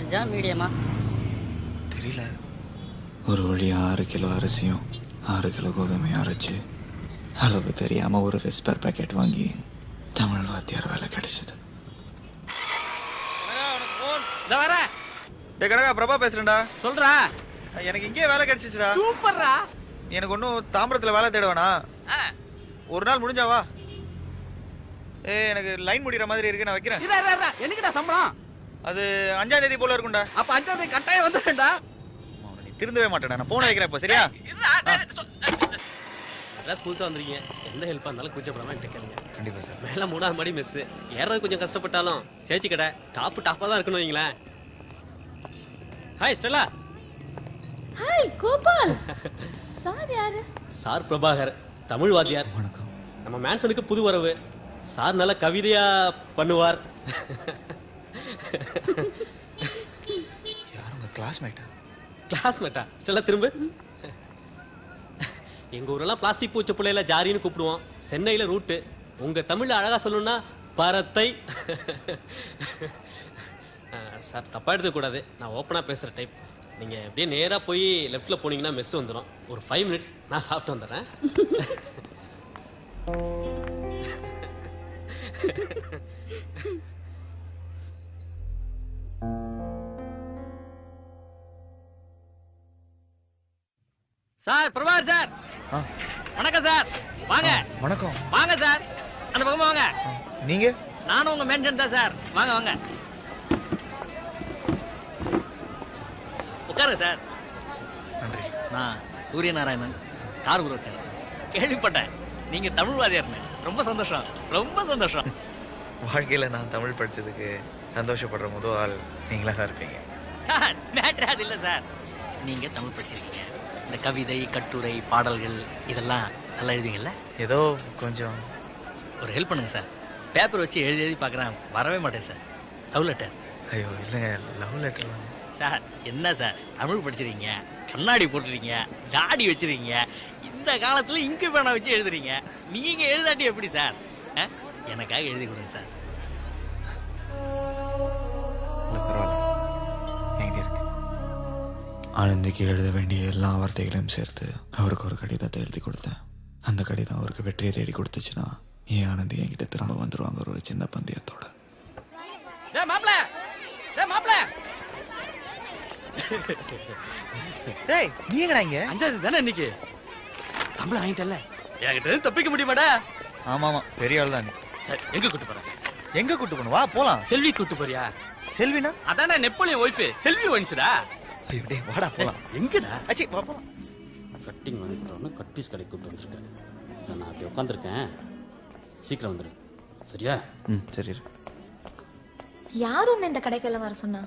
Speaker 29: லார்ஜா மீடியமா?
Speaker 1: தெரியல. ஒரு வழி ஆறு கிலோ அரிசியும் ஆறு கிலோ கோதுமையும் அரைச்சு அளவு தெரியாம ஒரு விஸ்பர் பேக்கெட் வாங்கி தமிழ் வாத்தியார் வேலை கிடைச்சது.
Speaker 28: டே கனகா பிரபா பேசுறேன்டா.
Speaker 24: சொல்றா.
Speaker 28: எனக்கு இங்கே வேலை கிடைச்சிச்சுடா.
Speaker 24: சூப்பர்ரா.
Speaker 28: எனக்கு ஒன்றும் தாம்பரத்தில் வேலை தேட வேணாம் ஒரு நாள் முடிஞ்சாவா ஏ எனக்கு லைன் முடிகிற மாதிரி இருக்கு நான் வைக்கிறேன்.
Speaker 24: என்னைக்குடா சம்பளம்?
Speaker 28: அது அஞ்சாம் தேதி போல இருக்கும்டா.
Speaker 24: அப்ப அஞ்சாம் தேதி கட்டாயம் வந்துடுறேன்டா
Speaker 28: நீ திருந்தவே மாட்டேடா நான் ஃபோன் வைக்கிறேன் இப்போ சரியா?
Speaker 32: அட்ரஸ் புதுசாக வந்திருக்கீங்க. எந்த ஹெல்ப்பாக இருந்தாலும் கூச்சப்படாமல் என்கிட்ட கேளுங்க.
Speaker 1: கண்டிப்பா சார்.
Speaker 32: மேலே மூணாவது மாடி மெஸ் ஏறது கொஞ்சம் கஷ்டப்பட்டாலும் சேச்சி கடை டாப்பு டாப்பாக தான் இருக்கணும் வைங்களேன். Hi Stella.
Speaker 21: Hi Gopal. Sir யாரு?
Speaker 32: சார் பிரபாகர் தமிழ் வாத்தியார்.
Speaker 1: வணக்கம்.
Speaker 32: நம்ம மேன்சனுக்கு புது வரவு சார் நல்ல கவிதையா பண்ணுவார்.
Speaker 1: யார் உங்க கிளாஸ்மேட்டா
Speaker 32: கிளாஸ்மேட்டா ஸ்டெல்லா திரும்ப. எங்க ஊரெல்லாம் பிளாஸ்டிக் பூச்ச பிள்ளையில ஜாரின்னு கூப்பிடுவோம். சென்னையில ரூட்டு உங்க தமிழ்ல அழகா சொல்லணும்னா பரத்தை. சார் தப்பா எடுத்துக்கூடாது நான் ஓப்பனாக பேசுகிற டைப் நீங்கள் அப்படியே நேராக போய் லெஃப்ட்டில் போனீங்கன்னா மெஸ் வந்துடும் ஒரு ஃபைவ் மினிட்ஸ் நான் சாப்பிட்டு வந்துடுறேன்.
Speaker 24: Sir Prabhakar sir. வணக்கம் சார். வாங்க.
Speaker 28: வணக்கம்.
Speaker 24: வாங்க சார். அந்த பக்கமா வாங்க.
Speaker 28: நீங்க?
Speaker 24: நானும் உங்க மென்ஷன் தான் சார். வாங்க வாங்க. உட்காருங்க சார். நான் சூரியநாராயணன் கார் உருவத்தர் கேள்விப்பட்டேன். நீங்க தமிழ் வாதியார்னு ரொம்ப சந்தோஷம். ரொம்ப சந்தோஷம்.
Speaker 1: வாழ்க்கையில் நான் தமிழ் படிச்சதுக்கு சந்தோஷப்படுற முதல் ஆள் நீங்களா தான் இருப்பீங்க.
Speaker 24: சார் மேட்ரு அது இல்லை சார். நீங்க தமிழ் படிச்சிருக்கீங்க. இந்த கவிதை கட்டுரை பாடல்கள் இதெல்லாம் நல்லா எழுதுவீங்கல்ல?
Speaker 1: ஏதோ கொஞ்சம்.
Speaker 24: ஒரு ஹெல்ப் பண்ணுங்க சார். பேப்பர் வச்சு எழுதி எழுதி பார்க்குறேன். வரவே மாட்டேன் சார். லவ் லெட்டர்
Speaker 1: ஐயோ இல்லைங்க. லவ் லெட்டர்லாம்
Speaker 24: சார் என்ன சார்? தமிழ் படிச்சிருக்கீங்க. கண்ணாடி போட்டுறீங்க தாடி வச்சிருக்கீங்க. இந்த காலத்தில் இங்கு பேனா வச்சு எழுதுறீங்க. நீங்க எழுதாட்டி எப்படி சார்? எனக்காக எழுதி கொடுங்க சார்.
Speaker 1: ஆனந்திக்கு எழுத வேண்டிய எல்லா வார்த்தைகளையும் சேர்த்து அவருக்கு ஒரு கடிதத்தை எழுதி கொடுத்தேன். அந்த கடிதம் அவருக்கு வெற்றியை தேடி கொடுத்துச்சுன்னா ஏன் ஆனந்தி என்கிட்ட திரும்ப வந்துருவாங்க ஒரு சின்ன பந்தயத்தோட.
Speaker 28: டேய் நீ எங்கடா இங்க?
Speaker 24: அஞ்சாவது தானே இன்னைக்கு? சம்பளம் வாங்கிட்டல என்கிட்ட தப்பிக்க முடியுமாடா?
Speaker 28: ஆமா ஆமா பெரிய ஆள் தான் நீ.
Speaker 24: சரி எங்க கூட்டு போற?
Speaker 28: எங்க கூட்டு போகணும்? வா போலாம்.
Speaker 24: செல்வி கூட்டு போறியா?
Speaker 28: செல்வினா?
Speaker 24: அதான்டா நெப்போலியன் ஒய்ஃப் செல்வி ஒன்ஸ்டா
Speaker 28: டேய் வாடா போலாம்.
Speaker 24: எங்கடா?
Speaker 28: அச்சி வா போலாம்.
Speaker 32: கட்டிங் வாங்கிட்டோன்னு கட் பீஸ் கடைக்கு கூப்பிட்டு வந்திருக்கேன். நான் அப்படி உட்காந்துருக்கேன். சீக்கிரம் வந்துடு சரியா?
Speaker 1: ம் சரி.
Speaker 21: யார் உன்னை இந்த கடைக்கெல்லாம் வர சொன்னா?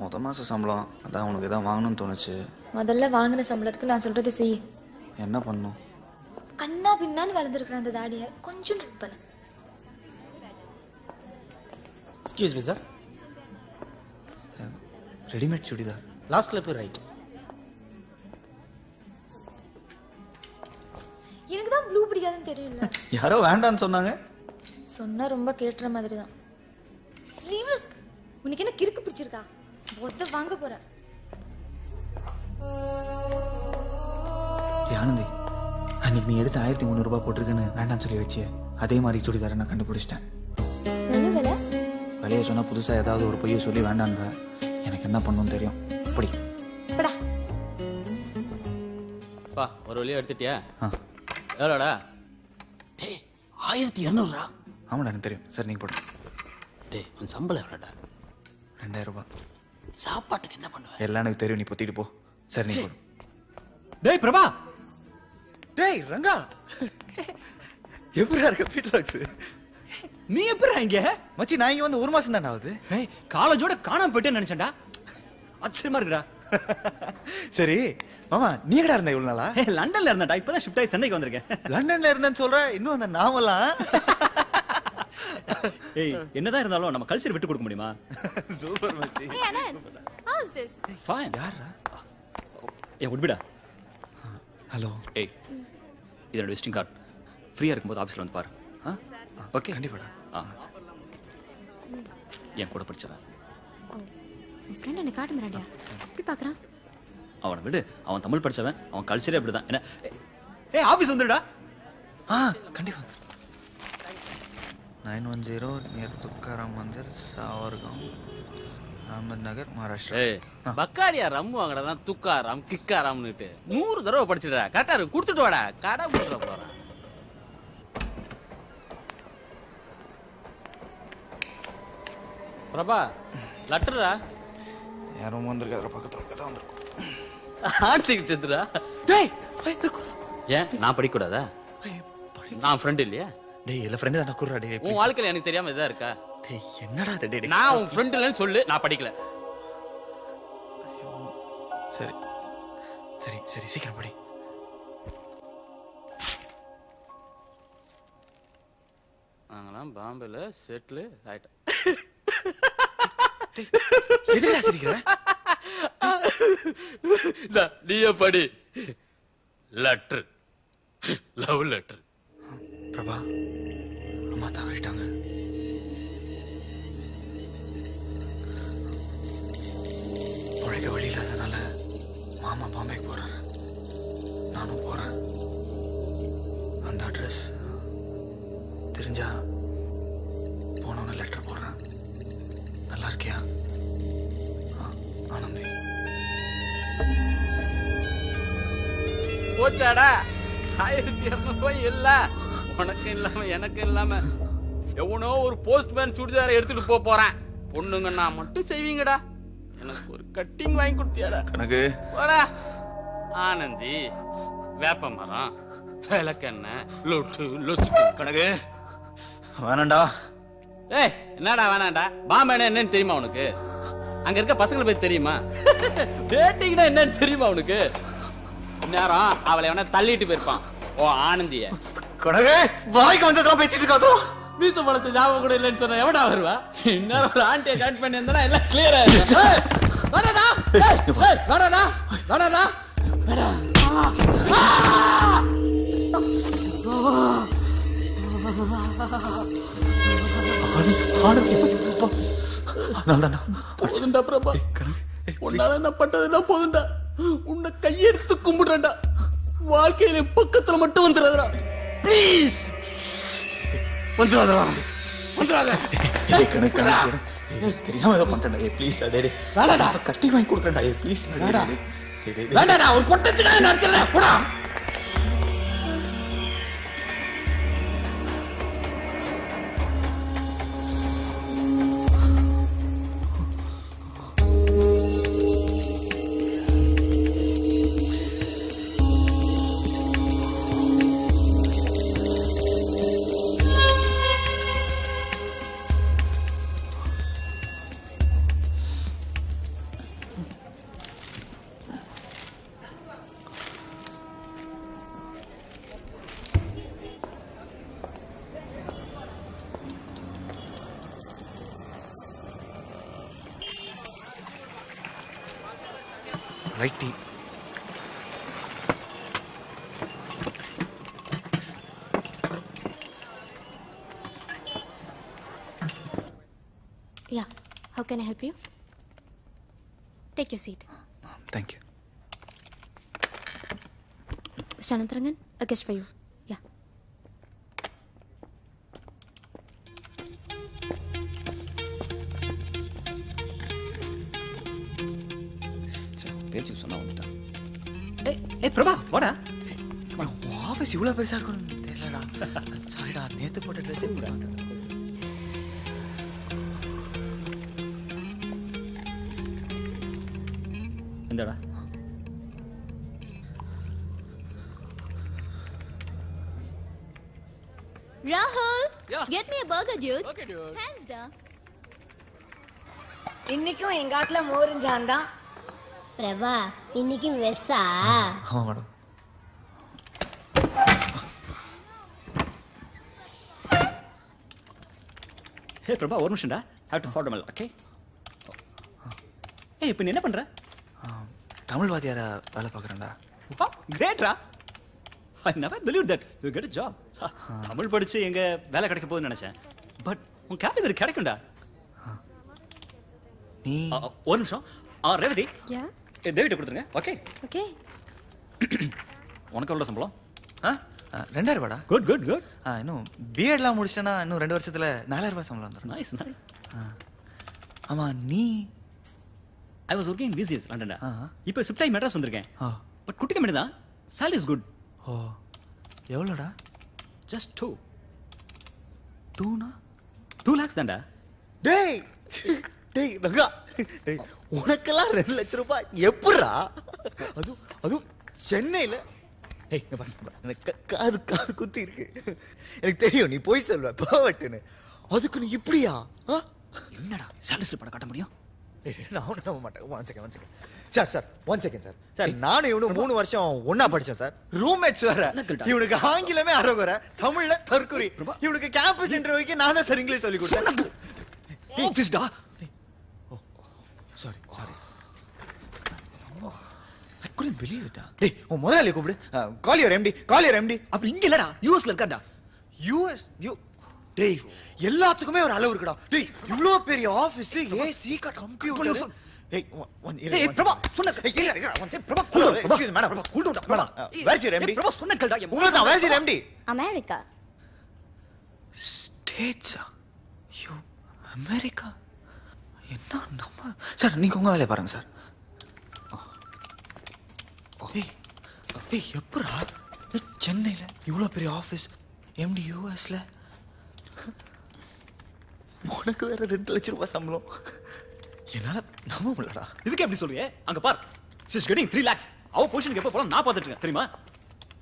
Speaker 1: மொத மாதம் சம்பளம் அதான் உனக்கு எதாவது வாங்கணும்னு தோணுச்சு.
Speaker 21: முதல்ல வாங்கின சம்பளத்துக்கு நான் சொல்றது செய்.
Speaker 1: என்ன பண்ணும்?
Speaker 21: கண்ணா பின்னான்னு வளர்ந்துருக்கிற அந்த தாடியை கொஞ்சம் ட்ரிம் பண்ண.
Speaker 32: Excuse me sir
Speaker 1: readymade churidar.
Speaker 32: லாஸ்ட்ல போய் ரைட்
Speaker 21: எனக்கு தான் ப்ளூ பிடிக்காதுன்னு தெரியல
Speaker 1: யாரோ வேண்டான்னு சொன்னாங்க.
Speaker 21: சொன்னா ரொம்ப கேட்டுற மாதிரி தான் ஸ்லீவ்லெஸ் உனக்கு என்ன கிறுக்கு பிடிச்சிருக்கா? மொத்த வாங்க போறேன்
Speaker 1: ஆனந்தி அன்னைக்கு நீ எடுத்து ஆயிரத்தி முந்நூறுபா போட்டிருக்குன்னு வேண்டாம்னு சொல்லி வச்சியே. அதே மாதிரி சுடிதாரை நான் கண்டுபிடிச்சிட்டேன்.
Speaker 21: என்ன விலை?
Speaker 1: விலையை சொன்னால் புதுசாக ஏதாவது ஒரு பொய்யை சொல்லி வேண்டாங்க எனக்கு என்ன பண்ணணும்னு தெரியும். இப்படி
Speaker 21: படா.
Speaker 32: பா ஒரு வழியா எடுத்துட்டியா?
Speaker 1: ஆ.
Speaker 32: எவ்வளோடா?
Speaker 24: ஆயிரத்தி இரநூறுரூவா
Speaker 1: ஆமாடா எனக்கு தெரியும். சரி நீங்கள் போடு.
Speaker 24: டேய் உன் சம்பளம் எவ்வளோடா?
Speaker 1: ரெண்டாயிரம் ரூபாய்
Speaker 24: சாப்பாட்டுக்கு என்ன பண்ணுவ?
Speaker 1: எல்லாம் எனக்கு தெரியும் நீ பொத்திட்டு போ. சரி நீ போடு.
Speaker 28: டேய் பிரபா!
Speaker 1: டேய் ரங்கா! எப்படிடா இருக்க பீட்டர் ராக்ஸ்
Speaker 28: நீ எப்படிடா இங்க?
Speaker 1: மச்சி நான் இங்க வந்து ஒரு மாசம் தானே ஆகுது?
Speaker 28: ஏய் காலேஜோட காணாம போயிட்டேன்னு நினைச்சேன்டா. ஆச்சரியமா இருக்குடா
Speaker 1: சரி மாமா நீ எங்கடா இருந்த இவ்வளவு நாளா?
Speaker 28: ஏய், லண்டன்ல இருந்தேன்டா இப்பதான் ஷிஃப்ட் ஆகி சென்னைக்கு வந்திருக்கேன்.
Speaker 1: லண்டன்ல இருந்தேன்னு சொல்ற இன்னும் அந்த நாமெல்லாம்
Speaker 28: ஏய் என்னதான் இருந்தாலும் நம்ம கல்ச்சர் விட்டு கொடுக்க முடியுமா?
Speaker 1: சூப்பர் மச்சி.
Speaker 21: Hey, Anand. How's this?
Speaker 28: Fine
Speaker 1: யாரா
Speaker 28: ஏ உட்பிடா
Speaker 1: ஹலோ.
Speaker 9: ஏய் இதோட விசிட்டிங் கார்டு ஃப்ரீயாக இருக்கும்போது ஆஃபீஸில் வந்து பாரு. ஆ? ஓகே
Speaker 1: கண்டிப்பாடா.
Speaker 9: ஆ. என் கூட படிச்சவன்.
Speaker 33: உன் ஃப்ரெண்ட் என்னை காட்டு மிராண்டியா எப்படி பார்க்குறான்.
Speaker 9: அவனை விடு. அவன் தமிழ் படிச்சவன். அவன் கல்ச்சரே அப்படிதான். என்ன? ஏ ஆபீஸ் வந்துடுடா.
Speaker 1: ஆ கண்டிப்பா. Nine one zero near Tukaram Mandir Savargaon. Nagar Maharashtra.
Speaker 24: ஏய் பக்காரியா ரம் வாங்கடா துக்காராம் கிக்காராம்னுட்டு. நூறு தடவை படிச்சுடா கரெக்டா இருக்கு கொடுத்துட்டு வாடா. கடை போட்டுற போறான். பிரபா லெட்டரா
Speaker 1: யாரும் வந்திருக்காரு பக்கத்தில் தான் வந்திருக்கும்.
Speaker 24: ஆர்த்திக்கிட்டு இருந்துடா ஏன்? நான் படிக்கக்கூடாதா? நான் ஃப்ரெண்ட் இல்லையா?
Speaker 1: டேய் இல்ல ஃப்ரெண்டு தானே குர்ரா டேய்
Speaker 24: உன் வாழ்க்கையில எனக்கு தெரியாம இதா இருக்கா?
Speaker 1: டேய் என்னடா இது டேய்
Speaker 24: நான் உன் ஃப்ரெண்ட் இல்லைன்னு சொல்லு நான் படிக்கல.
Speaker 1: சரி. சரி சரி சீக்கிரம் படி.
Speaker 24: நாங்களாம் பாம்பேல செட்டில் ஆயிட்டேன்
Speaker 1: எதுடா சிரிக்கிற?
Speaker 24: நீயே படி லெட்டர் லவ் லெட்டர்
Speaker 1: பிரபா அம்மா தவறிட்டாங்க உழைக்க வழி இல்லாதனால மாமா பாம்பேக்கு போறாரு. நானும் போறேன். அந்த அட்ரஸ் தெரிஞ்சா நல்லா இருக்கியா ஆனந்தி.
Speaker 24: போச்சாடா? ஆயிரத்தி இரநூறுபாய் இல்ல. உனக்கு இல்லாம எனக்கு இல்லாம. எவனோ ஒரு போஸ்ட்மேன் சுடிதாரை எடுத்துட்டு போக போறேன். பொண்ணுங்க நான் மட்டும் செய்வீங்கடா. எனக்கு ஒரு கட்டிங் வாங்கி கொடுத்தியாடா.
Speaker 1: கணக்கு.
Speaker 24: போடா. ஆனந்தி வேப்ப மரம் விளக்கெண்ணெய் லொட்டு லொச்சு
Speaker 1: கணக்கு. வேணாண்டா.
Speaker 24: ஏய் என்னடா வேணாண்டா பாம்பேனா என்னன்னு தெரியுமா உனக்கு அங்க இருக்க பசங்களை பத்தி தெரியுமா டேட்டிங்னா என்னன்னு தெரியுமா உனக்கு நேரம் அவளை எவனா தள்ளிட்டு போயிருப்பான் ஓ ஆனந்திய
Speaker 1: கணக்கு வாய்க்கு வந்ததெல்லாம் பேசிட்டு இருக்காதோ
Speaker 24: மீச பழத்தை ஞாபகம் கூட இல்லைன்னு சொன்னா எவடா வருவா இன்னும் ஒரு ஆண்டியை கட் பண்ணி இருந்தா எல்லாம் கிளியர் ஏய், ஏய், வேணாடா வேணாடா வேணாம் போதுண்டா பிரபா. உன்னால என்ன பட்டதுன்னா போதுண்டா. உன்னை கையெடுத்து கும்பிடுறேன்டா. வாழ்க்கையில பக்கத்துல மட்டும் வந்துடாதடா. ப்ளீஸ் வந்துடாதடா. வந்துடாத.
Speaker 1: தெரியாம ஏதோ ஏய் ப்ளீஸ் டே டே
Speaker 24: வேணாடா.
Speaker 1: கட்டி வாங்கி கொடுக்குறேன்டா. ஏய் ப்ளீஸ்
Speaker 24: வேணாடா. வேண்டாடா ஒரு பொட்டச்சுடா நடிச்சல போடா.
Speaker 33: Take your seat.
Speaker 1: Thank you
Speaker 33: Mr. Anantharangan, a guest for you. Yeah.
Speaker 9: பேச்சுக்கு சொன்னா வந்துட்டான் ஏய் ஏய் பிரபா வாடா
Speaker 1: உன் ஆஃபீஸ் இவ்வளோ பெருசாக இருக்கும்னு தெரியலடா சாரிடா நேற்று போட்ட ட்ரெஸ்ஸே போட்டேன்
Speaker 9: இந்தடா
Speaker 21: Rahul, get me a burger, dude. Okay,
Speaker 34: dude.
Speaker 21: Thanks, da.
Speaker 35: இன்னைக்கும் எங்க ஆட்டுல மோரிஞ்சான் தான்.
Speaker 18: பிரபா இன்னைக்கு வெஸ்ஸா?
Speaker 1: ஆமாம் மேடம்.
Speaker 9: ஹே பிரபா ஒரு நிமிஷம்டா. ஹேவ் டு ஃபார்மல் ஓகே ஏய் இப்போ நீ என்ன பண்ற?
Speaker 1: தமிழ் வாத்தியாரா வேலை பார்க்குறேன்டா.
Speaker 9: கிரேட்ரா I never believe that you get job Tamil படிச்சு எங்க வேலை கிடைக்க போகுதுன்னு நினைச்சேன். பட் உன் கேட்டகரி கிடைக்கும்டா.
Speaker 1: நீ
Speaker 9: ஒரு நிமிஷம். ஆ ரேவதி. தேவிட்ட கொடுத்துருங்க. ஓகே
Speaker 26: ஓகே
Speaker 9: உனக்கு எவ்வளோ சம்பளம்?
Speaker 1: ஆ ஆ, ரெண்டாயிரம் ரூபாடா?
Speaker 9: குட் குட் குட்
Speaker 1: ஆ இன்னும் பிஎட்லாம் முடிச்சிட்டேன்னா இன்னும் ரெண்டு வருஷத்துல நாலாயிரம் ரூபாய் சம்பளம் வந்துடும்
Speaker 9: நைஸ் நைஸ்
Speaker 1: ஆமா நீ
Speaker 9: ஐ வாஸ் ஒர்க்கிங் பிசிஎஸ் லண்டன்டா
Speaker 1: ஆ.
Speaker 9: இப்போ ஷிஃப்ட் ஆகி மெட்ராஸ் வந்திருக்கேன். பட் குட்டி கம்பெனி தான். சேலரி இஸ் குட்
Speaker 1: ஓ. எவ்வளோடா?
Speaker 9: ஜஸ்ட் டூ
Speaker 1: டூனா
Speaker 9: டூ லேக்ஸ் தான்டா.
Speaker 1: டேய்! டேய் ரங்கா. டேய் உனக்கெல்லாம் ரெண்டு லட்ச ரூபாய் எப்படிடா அதுவும் அதுவும் சென்னையில். ஏய். எனக்கு காது காது குத்தி இருக்கு. எனக்கு தெரியும் நீ போய் சொல்வ. போவட்டுன்னு அதுக்கு நீ இப்படியா?
Speaker 9: என்னடா சேலரிஸ்ல படம் காட்ட முடியும்?
Speaker 1: ஏய், நான் ஒன்றும் நம்ப மாட்டேன் one second one second sir sir one second sir sir நானும் இவனும் மூணு வருஷம் ஒண்ணா படிச்சோம் சார் ரூம்மேட்ஸ் வேற. இவனுக்கு ஆங்கிலமே அறகுறை தமிழ்ல தற்குறி. இவனுக்கு கேம்பஸ் இன்டர்வியூ வரைக்கும் நான் தான் சார் இங்கிலீஷ் சொல்லி கொடுத்தேன்.
Speaker 9: ஆஃபீஸ்டா
Speaker 1: sorry sorry I couldn't believe it. டேய் உன் முதலாளி கூப்பிடு. Call your MD call your MD
Speaker 9: அப்ப இங்க இல்லடா யூஎஸ்ல இருக்காடா
Speaker 1: யூஎஸ் யூ டேய் எல்லாத்துக்குமே ஒரு அளவு இருக்குடா. டேய் இவ்ளோ பெரிய ஆபீஸ் ஏசி கம்ப்யூட்டர் டேய்
Speaker 9: ஏய், பிரபா. சொன்ன
Speaker 1: இல்ல. பிரபா,
Speaker 9: சொன்ன கேளுடா,
Speaker 1: உங்களுக்கு தான், MD?
Speaker 33: அமெரிக்கா.
Speaker 1: ஸ்டேட்ஸா ஐயோ அமெரிக்கா என்ன நம்ம? சார் நீங்க உங்க வேலையை பாருங்க சார். ஏய் எப்படா ஏய், சென்னையில இவ்வளோ பெரிய ஆஃபீஸ் எம்டி யூஎஸ்ல உனக்கு வேற ரெண்டு லட்சம் ரூபாய் சம்பளம். என்னால நம்ப முடியலடா.
Speaker 9: இதுக்கு எப்படி சொல்றியே? அங்க பார். சிஸ் கெட்டிங் த்ரீ லேக்ஸ் அவ பொசிஷனுக்கு எப்போ போலாம் நான் பார்த்துட்டு இருக்கேன். தெரியுமா?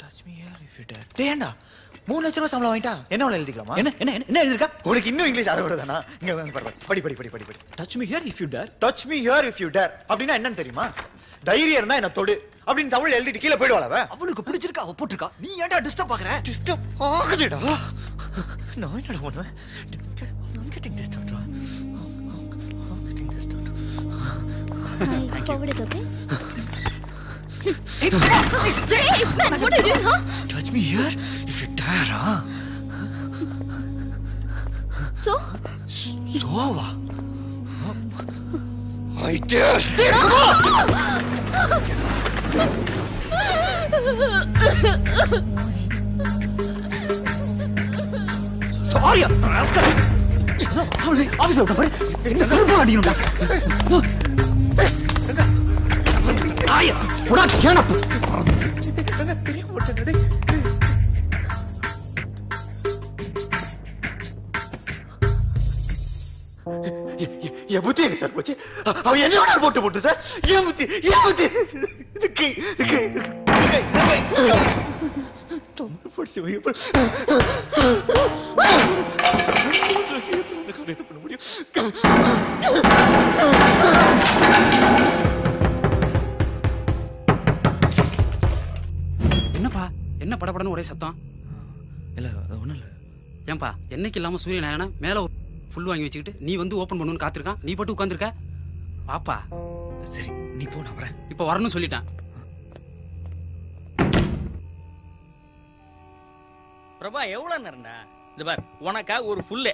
Speaker 1: Touch me here if you dare டேய் ஏண்டா மூணு லட்ச ரூபாய் சம்பளம் வாங்கிட்டா? என்ன வேலை எழுதிக்கலாமா?
Speaker 9: என்ன என்ன என்ன- என்ன எழுதிருக்கா
Speaker 1: உனக்கு இன்னும் இங்கிலீஷ் அரை வருதானா இங்க வந்து பாரு. படி படி படி படி படி.
Speaker 9: Touch me here if you dare
Speaker 1: touch me here if you dare அப்படின்னா என்னன்னு தெரியுமா? தைரியம் இருந்தா என்ன தொடு. அப்படின்னு தமிழ் எழுதிட்டு கீழே போயிடுவாள் அவ.
Speaker 9: அவளுக்கு பிடிச்சிருக்கா அவ போட்டிருக்கா. நீ ஏன்டா டிஸ்டர்ப் பாக்குற
Speaker 1: டிஸ்டர்ப் ஆகுதுடா. நான் என்னடா பண்ணுவேன்? I'm getting this, Doctor. I'm getting this,
Speaker 33: Doctor. Thank you. Okay?
Speaker 1: hey,
Speaker 33: hey, man, what are you doing, huh?
Speaker 1: Touch me here if you dare, huh?
Speaker 33: So?
Speaker 1: So? what? I did!
Speaker 9: Get up! Sorry, I've got it! Office பாரு என்ன செருப்பு அடிக்கணும்டா ஆயா போடா
Speaker 1: என் புத்தி? எங்க sir போச்சு அவன் போட்டு போட்டு சார் என் புத்தி என் புத்தி தமிழ் படிச்சவன் எப்படி இது பண்ண முடியும்
Speaker 10: என்னப்பா? என்ன படபடன்னு ஒரே சத்தம்?
Speaker 1: இல்ல அது ஒண்ணும் இல்ல.
Speaker 10: ஏன்பா என்னைக்கு இல்லாம சூரிய நாராயணன் மேல ஒரு புல் வாங்கி வச்சுக்கிட்டு நீ வந்து ஓபன் பண்ணுன்னு காத்திருக்கான்? நீ பட்டு உட்காந்துருக்க வாப்பா.
Speaker 1: சரி நீ போ நான் வரேன்.
Speaker 10: இப்ப வரணும்னு சொல்லிட்டான்.
Speaker 24: பிரபா எவ்வளவு நேரம்டா இது பார் உனக்காக ஒரு ஃபுல்லு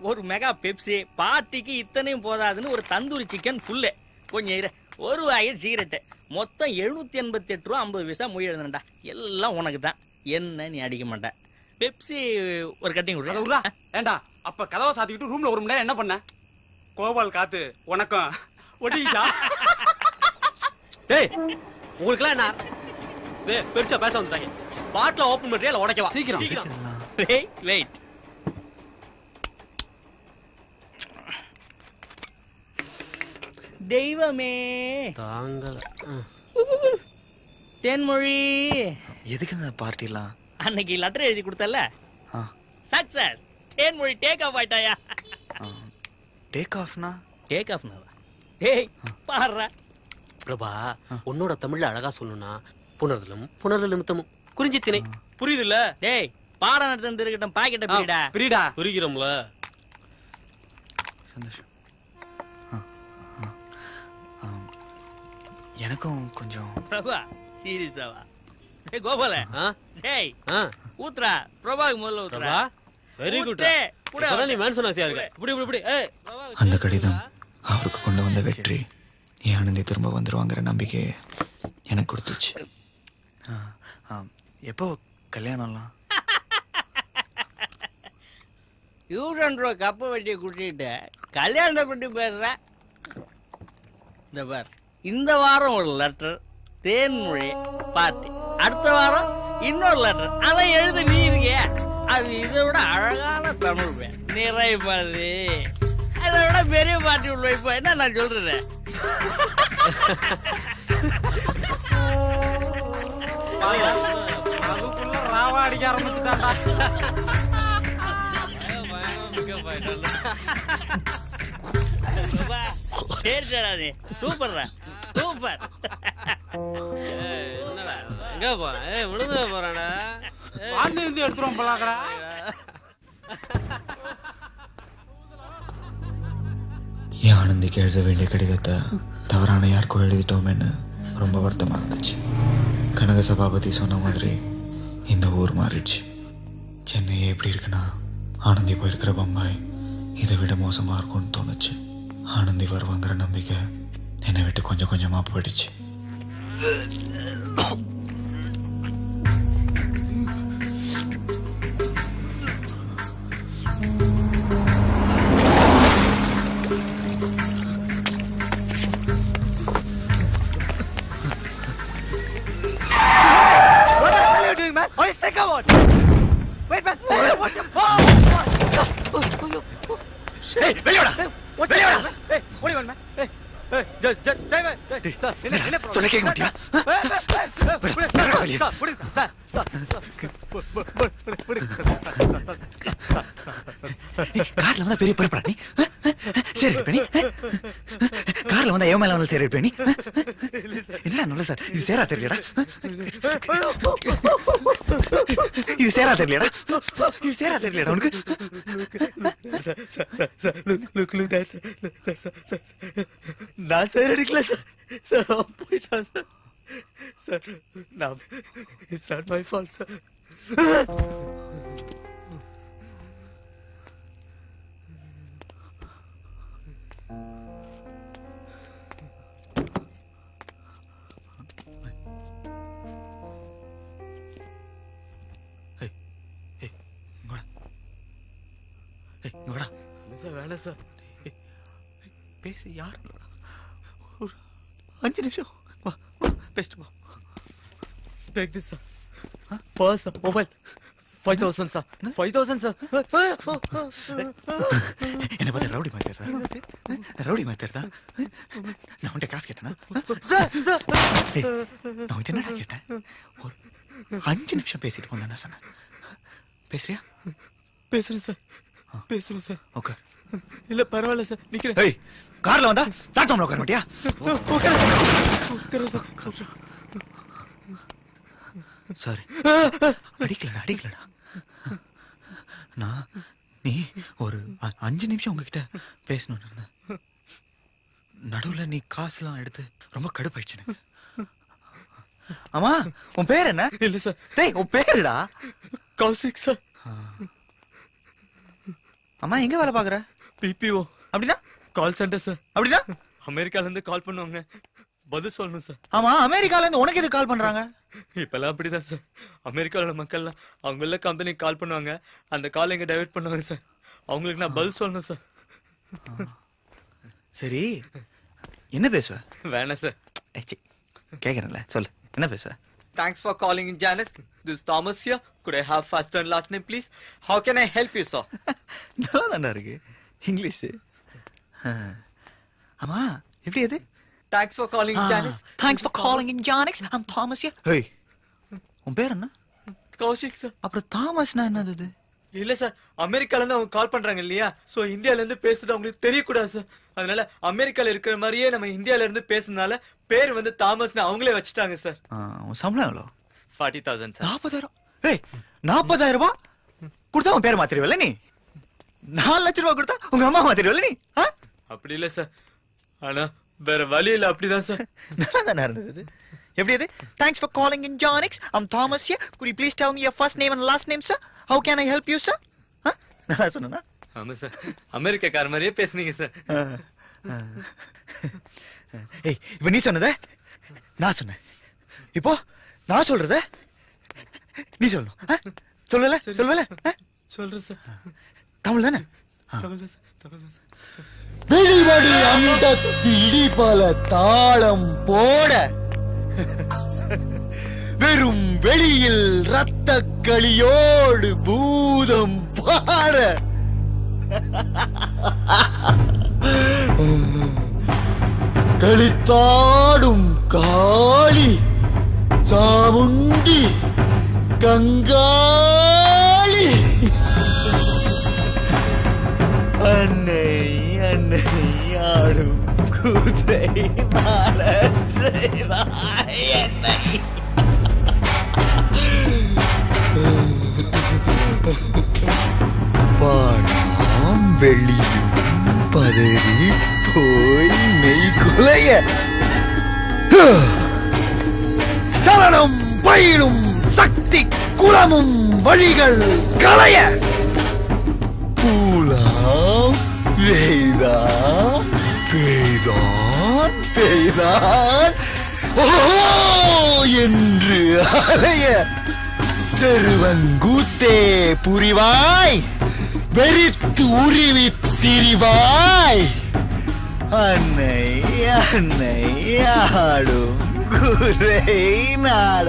Speaker 24: ஒரு மெகா பெப்சி பார்ட்டிக்கு இத்தனையும் போதாதுன்னு ஒரு தந்தூரி சிக்கன் ஃபுல்லு கொஞ்சம் இரு ஒரு வாயில் சிகரெட்டு மொத்தம் எழுநூத்தி எண்பத்தி எட்டு ரூபா ஐம்பது பைசா மொழி எழுதுனடா எல்லாம் உனக்கு தான். என்ன நீ அடிக்க மாட்ட. பெப்சி ஒரு கட்டிங் விடுறா
Speaker 10: ஏண்டா அப்ப கதவை சாத்திக்கிட்டு ரூம்ல ஒரு மணி நேரம் என்ன பண்ண? கோபால் காத்து வணக்கம் ஒட்டிக்கிட்டா
Speaker 32: டேய் உங்களுக்குலாம் என்ன? டேய் பெருசா பேச வந்துட்டாங்க. பாட்டில் ஓப்பன் பண்றியா இல்ல உடைக்கவா?
Speaker 10: சீக்கிரம்.
Speaker 32: சீக்கிரம்.
Speaker 24: வெயிட் வெயிட் தெய்வமே.
Speaker 32: தாங்கல.
Speaker 24: தென்மொழி.
Speaker 1: எதுக்கு இந்த பார்ட்டிலாம்?
Speaker 24: அன்னைக்கு லெட்டர் எழுதி கொடுத்தல. சக்சஸ் தேன்மொழி டேக் ஆஃப் ஆயிட்டாயா?
Speaker 1: டேக் ஆஃப்னா
Speaker 24: டேக் ஆஃப் டேய் பாடுற.
Speaker 32: பிரபா உன்னோட தமிழ்ல அழகா சொல்லணும்னா புணர்தலும் புணர்தல் நிமித்தமும் குறிஞ்சி திணை. புரியுதுல்ல?
Speaker 24: டேய் பாடம் நடத்தி இருக்கட்டும் பாக்கெட்ட பிரிடா
Speaker 10: பிரிடா
Speaker 32: புரிகிறோம்ல.
Speaker 1: சந்தோஷம். எனக்கும் கொஞ்சம்
Speaker 24: பிரபா சீரியஸாவா? டேய் கோபால.
Speaker 32: ஆ?
Speaker 24: டேய்
Speaker 32: ஆ.
Speaker 24: ஊத்ரா பிரபாவுக்கு முதல்ல ஊத்ரா
Speaker 32: பிரபா வெரி குட் நீ. மேன்சன் ஆசையா இருக்க? இப்படி இப்படி
Speaker 1: அந்த கடிதம் அவருக்கு கொண்டு வந்த வெற்றி. என் ஆனந்தி திரும்ப வந்துருவாங்கிற நம்பிக்கையை எனக்கு கொடுத்துச்சு. எப்போ கல்யாணம்லாம்?
Speaker 36: யூரன் ரூபா கப்பை வட்டியை குட்டிட்டு கல்யாணத்தை பற்றி பேசுற? இந்த பார் இந்த வாரம் ஒரு லெட்டர் தேன்மொழி பார்ட்டி அடுத்த வாரம் இன்னொரு லெட்டர் அதை எழுத நீ இருக்கிய அது இதை விட அழகான தமிழ் பேர் நிறைமதி அதை விட பெரிய பார்ட்டி உள்ள இப்போ என்ன நான் சொல்றேன்?
Speaker 24: அதுக்குள்ள ராவா அடிக்க ஆரம்பிச்சுட்டாண்டா
Speaker 36: சரிடா சூப்பர்
Speaker 32: என்னடா எங்க போறேன் ஏய் விழுந்து
Speaker 24: இருந்து எடுத்துருவோம் போலாக்கடா
Speaker 1: என் ஆனந்திக்கு எழுத வேண்டிய கடிதத்தை தவறான யாருக்கோ எழுதிட்டோமேன்னு? ரொம்ப வருத்தமாக இருந்துச்சு. கனக சபாபதி சொன்ன மாதிரி இந்த ஊர் மாறிடுச்சு. சென்னையே எப்படி இருக்குன்னா ஆனந்தி போயிருக்கிற பம்பாய் இதை விட மோசமாக இருக்கும்னு தோணுச்சு. ஆனந்தி வருவாங்கிற நம்பிக்கை என்னை விட்டு கொஞ்சம் கொஞ்சமாக போயிடுச்சு.
Speaker 28: Are what? Wait, man. What the? Oh, oh, Hey, வெளியோடா வெளியோடா Hey, what do you want, man? Hey?
Speaker 1: சொல்ல கேட்க மாட்டியா? கார்ல வந்தா பெரிய பரப்படா நீ சரி இருப்ப நீ கார்ல வந்தா எவன் மேல வந்து சரி இருப்ப நீ என்னடா நல்ல சார்? இது சேரா தெரியலடா. இது சேரா தெரியலடா. இது சேரா தெரியலடா உனக்கு.
Speaker 28: நான் சார் அடிக்கல சார். சார் போயிட்டான் சார். சார் நான் it's not
Speaker 1: my fault sir.
Speaker 28: Sir வேணாம் சார்
Speaker 1: பேசு யார்? ஒரு அஞ்சு நிமிஷம். வா வா பேசிட்டு வா.
Speaker 28: Take this, sir. Purse, sir. Mobile. Five thousand, sir. Five thousand, sir.
Speaker 1: என்ன பார்த்து ரவுடி மாதிரி தெரியுதா ரவுடி மாதிரி தெரியுதா நான் உன்கிட்ட காசு கேட்டேனா? நான் உன்கிட்ட என்னடா கேட்டேன்? ஒரு அஞ்சு நிமிஷம் பேசிட்டு போந்தேன் நான் சொன்னேன். பேசுறியா?
Speaker 28: பேசுறேன் சார் பேசுறேன் சார்
Speaker 1: ஓகே
Speaker 28: இல்ல பரவாயில்ல சார் நிக்கிறேன்.
Speaker 1: ஏய் கார்ல வந்தா பிளாட்ஃபார்ம்ல உட்கார மாட்டியா?
Speaker 28: உட்கார சார் உட்கார சார்
Speaker 1: சாரி அடிக்கலடா அடிக்கலடா. நான் நீ ஒரு அஞ்சு நிமிஷம் உங்ககிட்ட பேசணும்னு இருந்தேன். நடுவுல நீ காசுலாம் எடுத்து ரொம்ப கடுப்பாயிடுச்சு எனக்கு. ஆமா உன் பேர் என்ன?
Speaker 28: இல்ல சார்
Speaker 1: டேய் உன் பேருடா.
Speaker 28: கௌசிக் சார்
Speaker 1: அம்மா எங்க வேலை பாக்குற
Speaker 28: பிபிஓ
Speaker 1: அப்படின்னா?
Speaker 28: கால் சென்டர் சார்
Speaker 1: அப்படின்னா?
Speaker 28: அமெரிக்கால இருந்து கால் பண்ணுவாங்க. பதில் சொல்லணும் சார்
Speaker 1: ஆமா அமெரிக்கால இருந்து உனக்கு எது கால் பண்றாங்க?
Speaker 28: இப்பெல்லாம் அப்படிதான் சார் அமெரிக்கால உள்ள மக்கள்லாம் அவங்க உள்ள கம்பெனிக்கு கால் பண்ணுவாங்க. அந்த கால் எங்க டைவர்ட் பண்ணுவாங்க சார் அவங்களுக்கு நான் பதில் சொல்லணும் சார்
Speaker 1: சரி. என்ன பேசுவ?
Speaker 28: வேணாம் சார்
Speaker 1: கேக்குறேன்ல சொல்லு. என்ன பேசுவ?
Speaker 28: For calling in Janice. This is Thomas here. Could I have first and last name, please? How can I help you, sir?
Speaker 1: நல்லா தாண்டா இருக்கு. இங்கிலீஷ். ஆமா எப்படி அது?
Speaker 28: For calling in Janice.
Speaker 1: Thanks for calling in Janice I'm Thomas hey. உன் பேர் என்ன?
Speaker 28: Kaushik sir
Speaker 1: அப்புறம் தாமஸ்னா என்னது இது?
Speaker 28: இல்ல சார் அமெரிக்கால இருந்து அவங்க கால் பண்றாங்க இல்லையா? சோ இந்தியால இருந்து பேசுறது அவங்களுக்கு தெரியக்கூடாது சார் அதனால அமெரிக்கால இருக்கிற மாதிரியே நம்ம இந்தியால இருந்து பேசுனதுனால பேர் வந்து தாமஸ்னு அவங்களே வச்சுட்டாங்க சார்
Speaker 1: சம்பளம் எவ்வளோ?
Speaker 28: ஃபார்ட்டி தௌசண்ட் சார்
Speaker 1: நாற்பதாயிரம் ஏய் நாற்பதாயிரம் ரூபாய் கொடுத்தா உன் பேர் மாத்திருவல்ல நீ? நாலு லட்ச ரூபாய் கொடுத்தா உங்க அம்மா மாத்திருவல்ல நீ?
Speaker 28: அப்படி இல்ல சார் ஆனா வேற வழி இல்ல அப்படிதான் சார்
Speaker 1: நல்லா தானே இருந்தது எப்படி அது? Thanks for calling in Janice I'm Thomas could you please tell me your first name and last name sir? How can i help you sir? நல்லா சொன்னா
Speaker 28: ஆமா சார் அமெரிக்காக்கார மாதிரியே பேசுனீங்க சார்
Speaker 1: ஏய் இப்ப நீ சொன்னத? நான் சொன்னேன். இப்போ நான் சொல்றத? நீ சொல்லணும்? சொல்லல? சொல்லல?
Speaker 10: சொல்றேன் சார்
Speaker 1: தமிழ் தானே
Speaker 37: வெளிவடி அந்த இடிபல தாளம் போட. வெறும் வெளியில் ரத்த களியோடு பூதம் பாட. களித்தாடும் காளி சாமுண்டி கங்காளி.
Speaker 1: அன்னை அன்னை யாரும் குதிரை மாற செய்வாய் என்னை
Speaker 37: வானம் வெளியும் பதறி போய் மெய் குலைய. சலனம் பயிலும் சக்தி குளமும் வழிகள் கலைய Pulang Beydan Beydan Beydan ஓஹோ oh, என்று அலைய செருவன் கூத்தே புரிவாய் வெறித்து உருவி திரிவாய் அன்னை அன்னை ஆடும் குறை நாட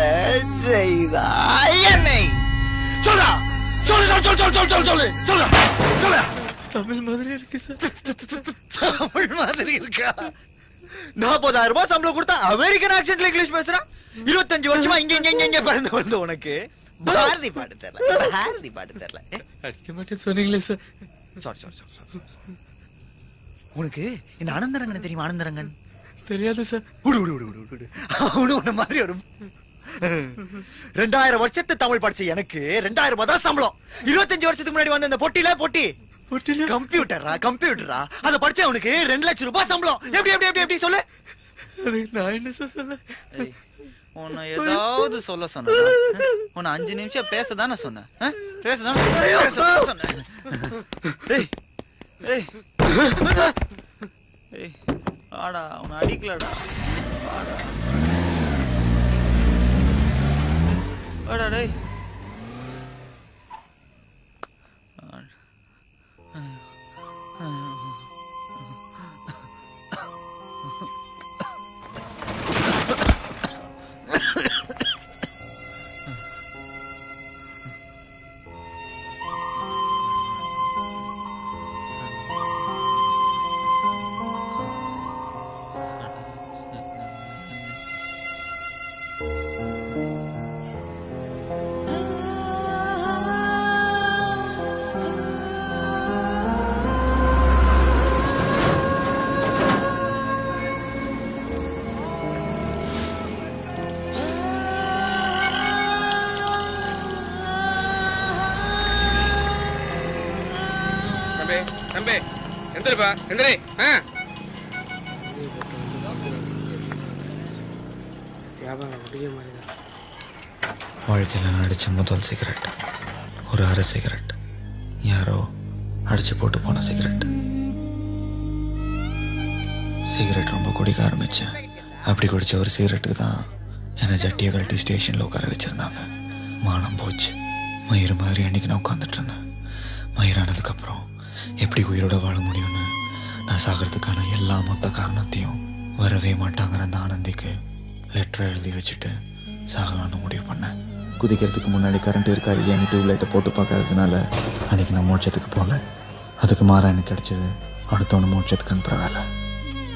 Speaker 37: செய்தாய் என்னை சொல்லா சொல்லு சொல்லு சொல்லு சொல்லு சொல்லு சொல்லு சொல்லு சொல்லு.
Speaker 10: தமிழ் மாதிரி இருக்கு சார்
Speaker 37: தமிழ் மாதிரி இருக்கா? நாற்பதாயிரம் ரூபாய் சம்பளம் கொடுத்தா அமெரிக்கன் ஆக்சென்ட்ல இங்கிலீஷ் பேசுறான் இருபத்தஞ்சு வருஷமா இங்க இங்க இங்க இங்க பிறந்து வந்த உனக்கு. பாரதி பாட்டு தெரியல பாரதி பாட்டு தெரியல.
Speaker 10: அடிக்க மாட்டேன்னு சொன்னீங்களே சார்
Speaker 37: சாரி சாரி சாரி உனக்கு இந்த அனந்தரங்கன் தெரியுமா அனந்தரங்கன்?
Speaker 10: தெரியாது சார்
Speaker 37: விடு விடு விடு விடு விடு. அவனு உன்ன மாதிரி ஒரு ரெண்டாயிரம் வருஷத்து தமிழ் படிச்ச எனக்கு ரெண்டாயிரம் ரூபாய் தான் சம்பளம். இருபத்தஞ்சு வருஷத்துக்கு முன்னாடி வந்த இந்த பொட்டில பொட்டி.
Speaker 10: பொட்டில
Speaker 37: கம்ப்யூட்டரா கம்ப்யூட்டரா அத படிச்ச உனக்கு ரெண்டு லட்சம் ரூபாய் சம்பளம். எப்படி எப்படி எப்படி எப்படி சொல்லு.
Speaker 10: நான் என்ன சார் சொன்னேன்
Speaker 1: உன்னை ஏதாவது சொல்ல சொன்ன உன்னை அஞ்சு நிமிஷம் பேச தானே சொன்னேன்? பேச தானே சொன்னேன். ஏய் ஏய். ஏய் ஆடா உன்னை அடிக்கலடா. வாடா.
Speaker 15: ở đây எந்திரிப்பா எந்திரி ஆ.
Speaker 7: வியாபாரம் முடிய மாதிரி தான்
Speaker 1: வாழ்க்கையில் நான் அடித்த முதல் சிகரெட் ஒரு அரை சிகரெட் யாரோ அடிச்சு போட்டு போன சிகரெட் சிகரெட் ரொம்ப குடிக்க ஆரம்பித்தேன் அப்படி குடிச்ச ஒரு சிகரெட்டுக்கு தான் என்னை ஜட்டியை கழட்டி ஸ்டேஷனில் உட்கார வச்சுருந்தாங்க. மானம் போச்சு. மயிறு மாதிரி அன்னைக்கு நான் உட்காந்துட்டு இருந்தேன். மயிரானதுக்கப்புறம் எப்படி உயிரோட வாழ முடியும்னு? நான் சாகிறதுக்கான எல்லா மொத்த காரணத்தையும் வரவே மாட்டாங்கிற அந்த ஆனந்திக்கு லெட்டரை எழுதி வச்சுட்டு சாகலான்னு முடிவு பண்ணேன். குதிக்கிறதுக்கு முன்னாடி கரண்ட் இருக்கா இல்லையான்னு டியூப் லைட்டை போட்டு பார்க்கறதுனால அன்னைக்கு நான் மோட்சத்துக்கு போகல. அதுக்கு மாறா எனக்கு கிடைச்சது அடுத்தவனு மோட்சத்துக்கு அனுப்புகிற வேலை.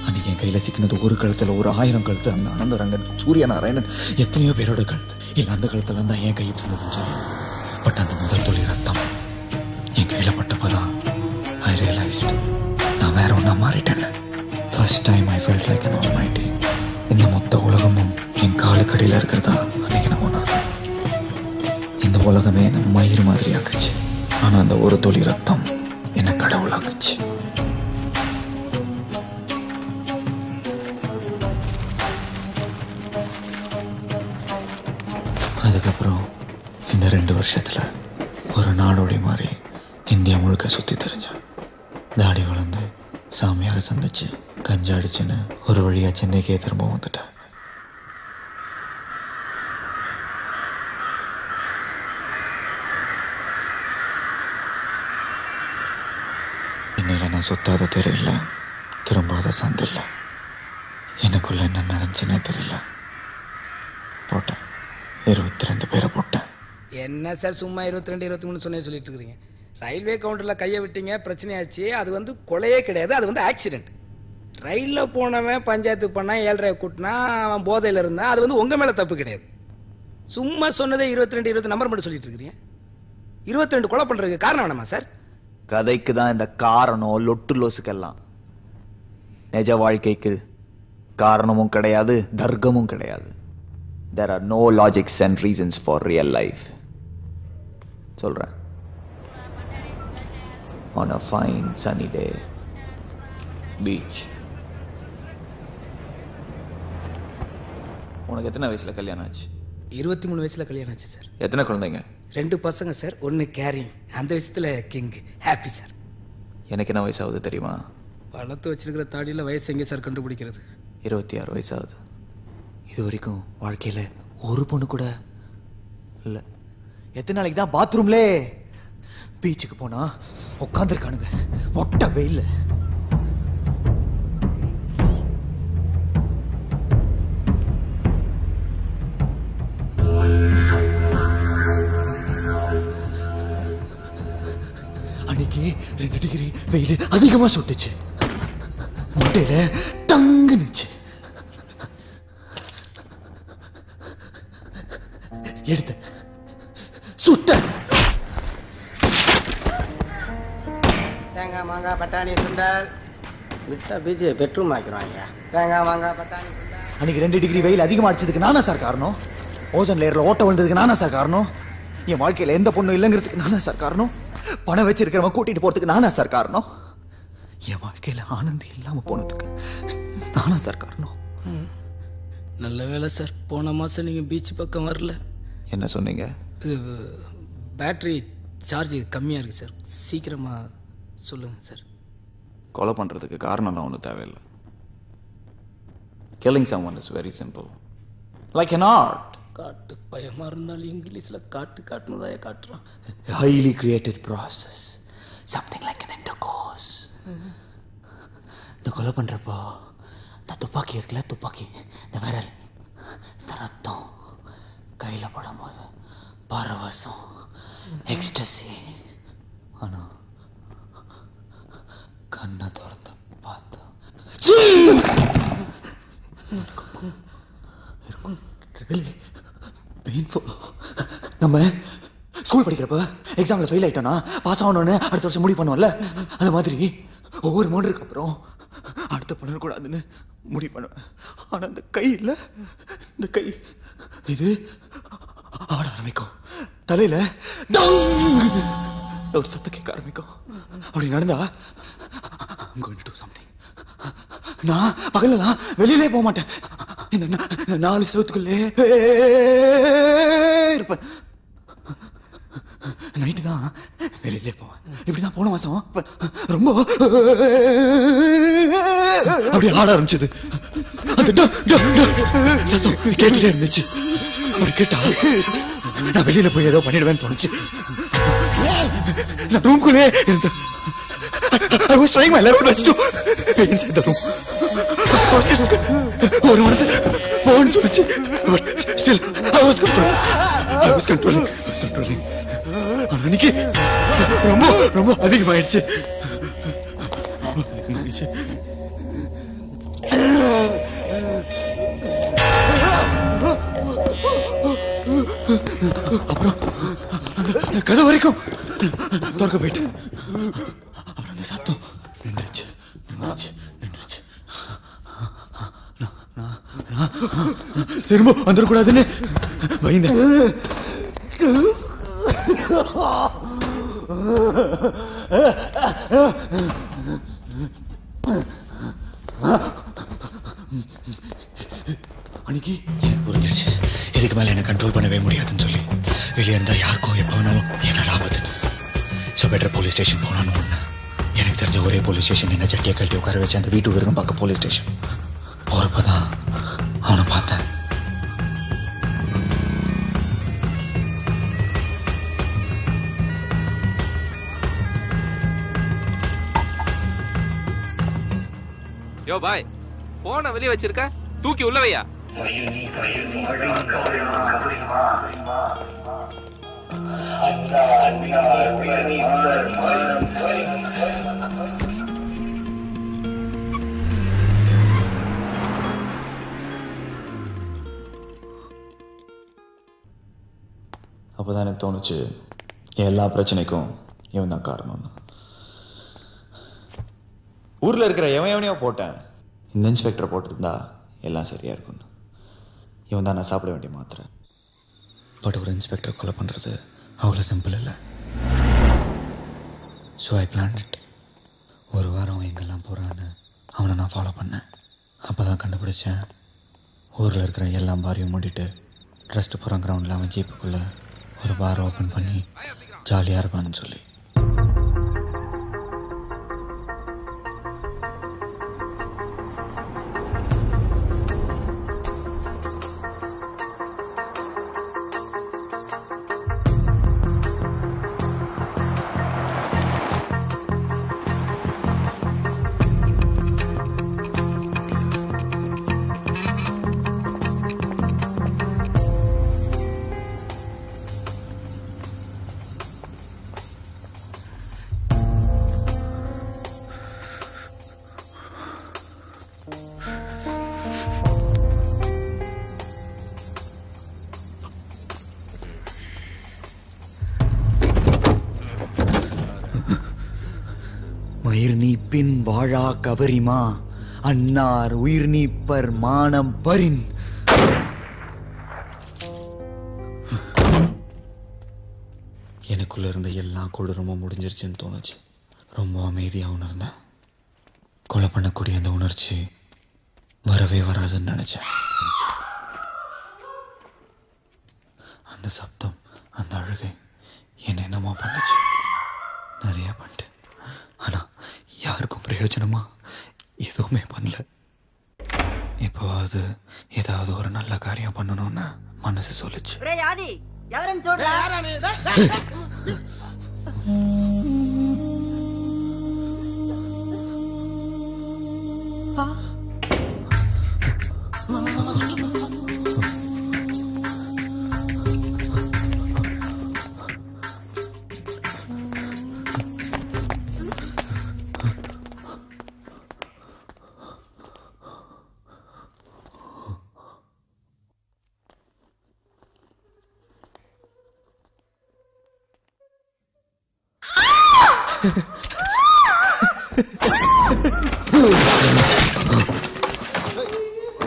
Speaker 1: அன்றைக்கி என் கையில் சிக்கினது ஒரு கழுத்தில் ஒரு ஆயிரம் கழுத்து. அந்த அனந்தரங்கன் சூரிய நாராயணன் எத்தனையோ பேரோட கழுத்து. இல்லை அந்த கழுத்தில் தான் என் கை இருந்ததுன்னு சொல்லி பட் அந்த முதல் துளி ரத்தம் என் கையில் பட்ட ரியலைஸ்ட் நான் வேற ஒன்றா மாறிட்டேன். First time I felt like an almighty இந்த மொத்த உலகமும் என் காலுக்கடியில் இருக்கிறதா? அன்னைக்கு நான் உணர்ந்தேன். இந்த உலகமே என்னை மயிர் மாதிரி ஆக்குச்சு. ஆனால் அந்த ஒரு துளி ரத்தம் என்னை கடவுளாக்குச்சு. அதுக்கப்புறம் இந்த ரெண்டு வருஷத்துல ஒரு நாடோடி மாதிரி இந்தியா முழுக்க சுற்றி தெரிஞ்சேன். தாடி வளர்ந்து
Speaker 38: சாமியாரை சந்திச்சு கஞ்சா அடிச்சுன்னு ஒரு வழியா சென்னைக்கே திரும்ப வந்துட்டேன் இன்னையில நான் சுத்தாத தெரியல திரும்பாத சந்தில்ல எனக்குள்ள என்ன நடந்துச்சுன்னே தெரியல போட்டேன் இருபத்தி ரெண்டு பேரை போட்டேன்
Speaker 10: என்ன சார் சும்மா இருபத்தி ரெண்டு இருபத்தி மூணு சொன்னே சொல்லிட்டு இருக்கிறீங்க ரயில்வே கவுண்டரில் கையை விட்டீங்க பிரச்சனையாச்சு. அது வந்து கொலையே கிடையாது அது வந்து ஆக்சிடென்ட் ரயிலில் போனவன் பஞ்சாயத்து பண்ணால் ஏழரை கூட்டினா அவன் போதையில் இருந்தான் அது வந்து உங்கள் மேலே தப்பு கிடையாது. சும்மா சொன்னதே இருபத்தி ரெண்டு இருபத்தி நம்பர் மட்டும் சொல்லிட்டு இருக்கிறீங்க. இருபத்தி ரெண்டு கொலை பண்ணுறதுக்கு காரணம் வேணாமா சார்?
Speaker 1: கதைக்கு தான் இந்த காரணம் லொட்டு லோசுக்கெல்லாம். நிஜ வாழ்க்கைக்கு காரணமும் கிடையாது தர்க்கமும் கிடையாது. There are no logics and reasons for real life சொல்கிறேன் on a fine Sunday beach உனக்கு எத்தனை வயசில் கல்யாணம் ஆச்சு?
Speaker 10: இருபத்தி மூணு வயசில் கல்யாணம் ஆச்சு சார்
Speaker 1: எத்தனை குழந்தைங்க?
Speaker 10: ரெண்டு பசங்க சார் ஒன்று கேரிங் அந்த விஷயத்தில் கிங் ஹாப்பி சார்
Speaker 1: எனக்கு என்ன வயசாகுது தெரியுமா?
Speaker 10: வளர்த்து வச்சிருக்கிற தாடியில் வயசு எங்கே சார் கண்டுபிடிக்கிறது?
Speaker 1: இருபத்தி ஆறு வயசாகுது. இது வரைக்கும் வாழ்க்கையில் ஒரு பொண்ணு கூட இல்லை. எத்தனை நாளைக்கு தான் பாத்ரூம்லே பீச்சுக்கு போனா உட்காந்துருக்கானுங்க மொட்டை வெயில்ல. அன்னைக்கு ரெண்டு டிகிரி வெயில் அதிகமா சுட்டுச்சு. மொட்டையில டங்கு எடுத்த சுட்ட
Speaker 39: தேங்காய் மாங்காய் பட்டாணி சுண்டல். விட்டா பீச்சு பெட்ரூம் ஆக்கிடுவாங்க. தேங்காய் மாங்காய் பட்டாணி
Speaker 1: அன்னைக்கு ரெண்டு டிகிரி வெயில் அதிகமா அடிச்சதுக்கு நானா சார் காரணம்? ஓசன் லேயர்ல ஓட்ட விழுந்ததுக்கு நானா சார் காரணம்? என் வாழ்க்கையில எந்த பொண்ணும் இல்லைங்கிறதுக்கு நானா சார் காரணம்? பணம் வச்சிருக்கிறவன் கூட்டிட்டு போறதுக்கு நானா சார் காரணம்? என் வாழ்க்கையில ஆனந்தி இல்லாம போனதுக்கு நானா சார் காரணம்.
Speaker 10: நல்ல வேலை சார் போன மாதம் நீங்கள் பீச் பக்கம் வரல.
Speaker 1: என்ன சொன்னீங்க?
Speaker 10: இது பேட்ரி சார்ஜ் கம்மியாக இருக்குது சார். சீக்கிரமாக சொல்லுங்கள் சார்
Speaker 1: கொலை பண்றதுக்கு காரணம்லாம் ஒன்றும் தேவையில்லை. Killing someone is very simple. Like an art.
Speaker 10: காட்டு பயமாக இருந்தாலும் இங்கிலீஷில் காட்டு காட்டுனதாய காட்டுறான்.
Speaker 1: A highly created process. Something like an intercourse. இந்த கொலை பண்றப்போ இந்த துப்பாக்கி இருக்குல்ல துப்பாக்கி. இந்த விரல் இந்த ரத்தம். கையில படும் போது பரவசம் எக்ஸ்டசி ஆனா கண்ணை திறந்த பார்த்தா பெயின்ஃபுல் நம்ம ஸ்கூல் படிக்கிறப்ப எக்ஸாமில் ஃபெயில் ஆகிட்டோன்னா பாஸ் ஆகணும்னு அடுத்த வருஷம் முடிவு பண்ணுவோம்ல? அந்த மாதிரி ஒவ்வொரு மோனருக்கு அப்புறம் அடுத்த பண்ணக்கூடாதுன்னு முடிவு பண்ணுவேன். ஆனால் அந்த கை இல்லை. இந்த கை இது ஆட ஆரம்பிக்கும். தலையில ஒரு சத்தம் கேட்க ஆரம்பிக்கும். அப்படி நடந்தா I'm going to do something. நான் பகலலாம் வெளியிலே போக மாட்டேன். இந்த நாலு செவத்துக்குள்ளே இருப்பேன். நைட்டு தான் வெளியிலே போவேன். இப்படி தான் போன மாசம் ரொம்ப அப்படி ஆட ஆரம்பிச்சது. அந்த சத்தம் கேட்டுட்டே இருந்துச்சு. அப்படி கேட்டா நான் வெளியில போய் ஏதோ பண்ணிடுவேன்னு தோணுச்சு. நான் ரூம்குள்ளே இருந்தேன். I was trying my level best to be inside the room. ஒரு மனசு போன்னு சொல்லிச்சு but still I was control I was controlling I was controlling ஆனா அன்னைக்கு ரொம்ப ரொம்ப அதிகமாயிடுச்சு அதிகமாயிடுச்சு அப்புறம் அந்த- அந்த கதை வரைக்கும் திறக்க போயிட்டேன் அந்த சத்தம் நின்றுச்சு நின்றுச்சு நின்றுச்சு நான்- நான்- நான் திரும்ப வந்துடக்கூடாதுன்னு பயந்தேன் அன்னைக்கு எனக்கு புரிஞ்சிருச்சு. இதுக்கு மேல என்ன கண்ட்ரோல் பண்ணவே முடியாதுன்னு சொல்லி. வெளியே இருந்தா யாருக்கும் எப்போ வேணாலும் என்னோட ஆபத்து ஸோ பெட்டர் போலீஸ் ஸ்டேஷன் போனான்னு ஒன்று எனக்கு தெரிஞ்ச ஒரே போலீஸ் ஸ்டேஷன் என்ன சட்டியை கட்டி உட்கார வச்சு அந்த வீட்டு விருகம் பார்க்க போலீஸ் ஸ்டேஷன் போகிறப்ப தான் அவனை பார்த்தேன்.
Speaker 15: யோ பாய் போனை வெளியே வச்சிருக்க? தூக்கி உள்ள வையா?
Speaker 1: அப்போ தான் எனக்கு தோணுச்சு எல்லா பிரச்சனைக்கும் இவன் தான் காரணம்னு ஊரில் இருக்கிற எவன் எவனையோ போட்டேன். இந்த இன்ஸ்பெக்டரை போட்டிருந்தா எல்லாம் சரியாக இருக்கும்னு. இவன் தான் நான் சாப்பிட வேண்டிய மாத்திரை. பட் ஒரு இன்ஸ்பெக்டர் கொலை பண்ணுறது அவ்வளோ சிம்பிள் இல்லை. ஸோ ஐ பிளான் இட் ஒரு வாரம் அவன் எங்கெல்லாம் போகிறான்னு அவனை நான் ஃபாலோ பண்ணேன். அப்போ தான் கண்டுபிடிச்சேன். ஊரில் இருக்கிற எல்லா பாரையும் மூடிட்டு ட்ரஸ்ட் போகிற கிரவுண்டில் அவன் ஜீப்புக்குள்ளே ஒரு பார் ஓப்பன் பண்ணி ஜாலியாக இருப்பான்னு சொல்லி. கவரிமா? அன்னார் உயிர் நீப்பர் மானம் பரின். எனக்குள்ள இருந்த எல்லா கொடூரமும் முடிஞ்சிருச்சுன்னு தோணுச்சு. ரொம்ப அமைதியாக உணர்ந்தேன் கொலை பண்ணக்கூடிய அந்த உணர்ச்சி வரவே வராதுன்னு நினச்சேன். அந்த சப்தம் அந்த அழுகை என்ன என்னமோ பண்ணுச்சு. நிறைய பண்ணிட்டு ஆனால் யாருக்கும் பிரயோஜனமா? எதுவுமே பண்ணல. இப்போவாது ஏதாவது ஒரு நல்ல காரியம் பண்ணணும்னு மனசு சொல்லுச்சு.
Speaker 40: రే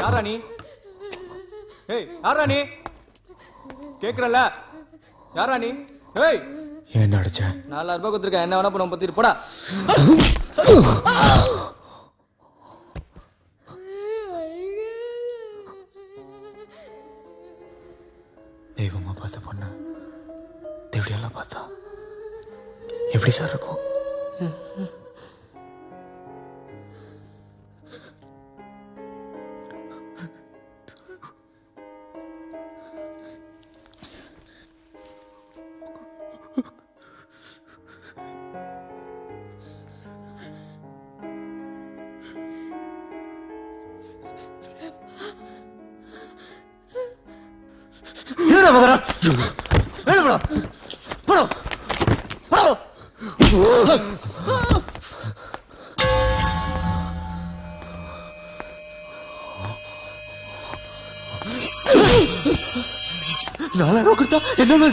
Speaker 28: யாரா நீ ஏய் யாரா நீ கேக்குறல யாரா நீ ஏய்!
Speaker 1: ஏன் அடிச்ச?
Speaker 28: நாலாயிரம் ரூபாய் கொடுத்துருக்கேன். என்ன வேணா பண்ண பத்திட்டு போடா.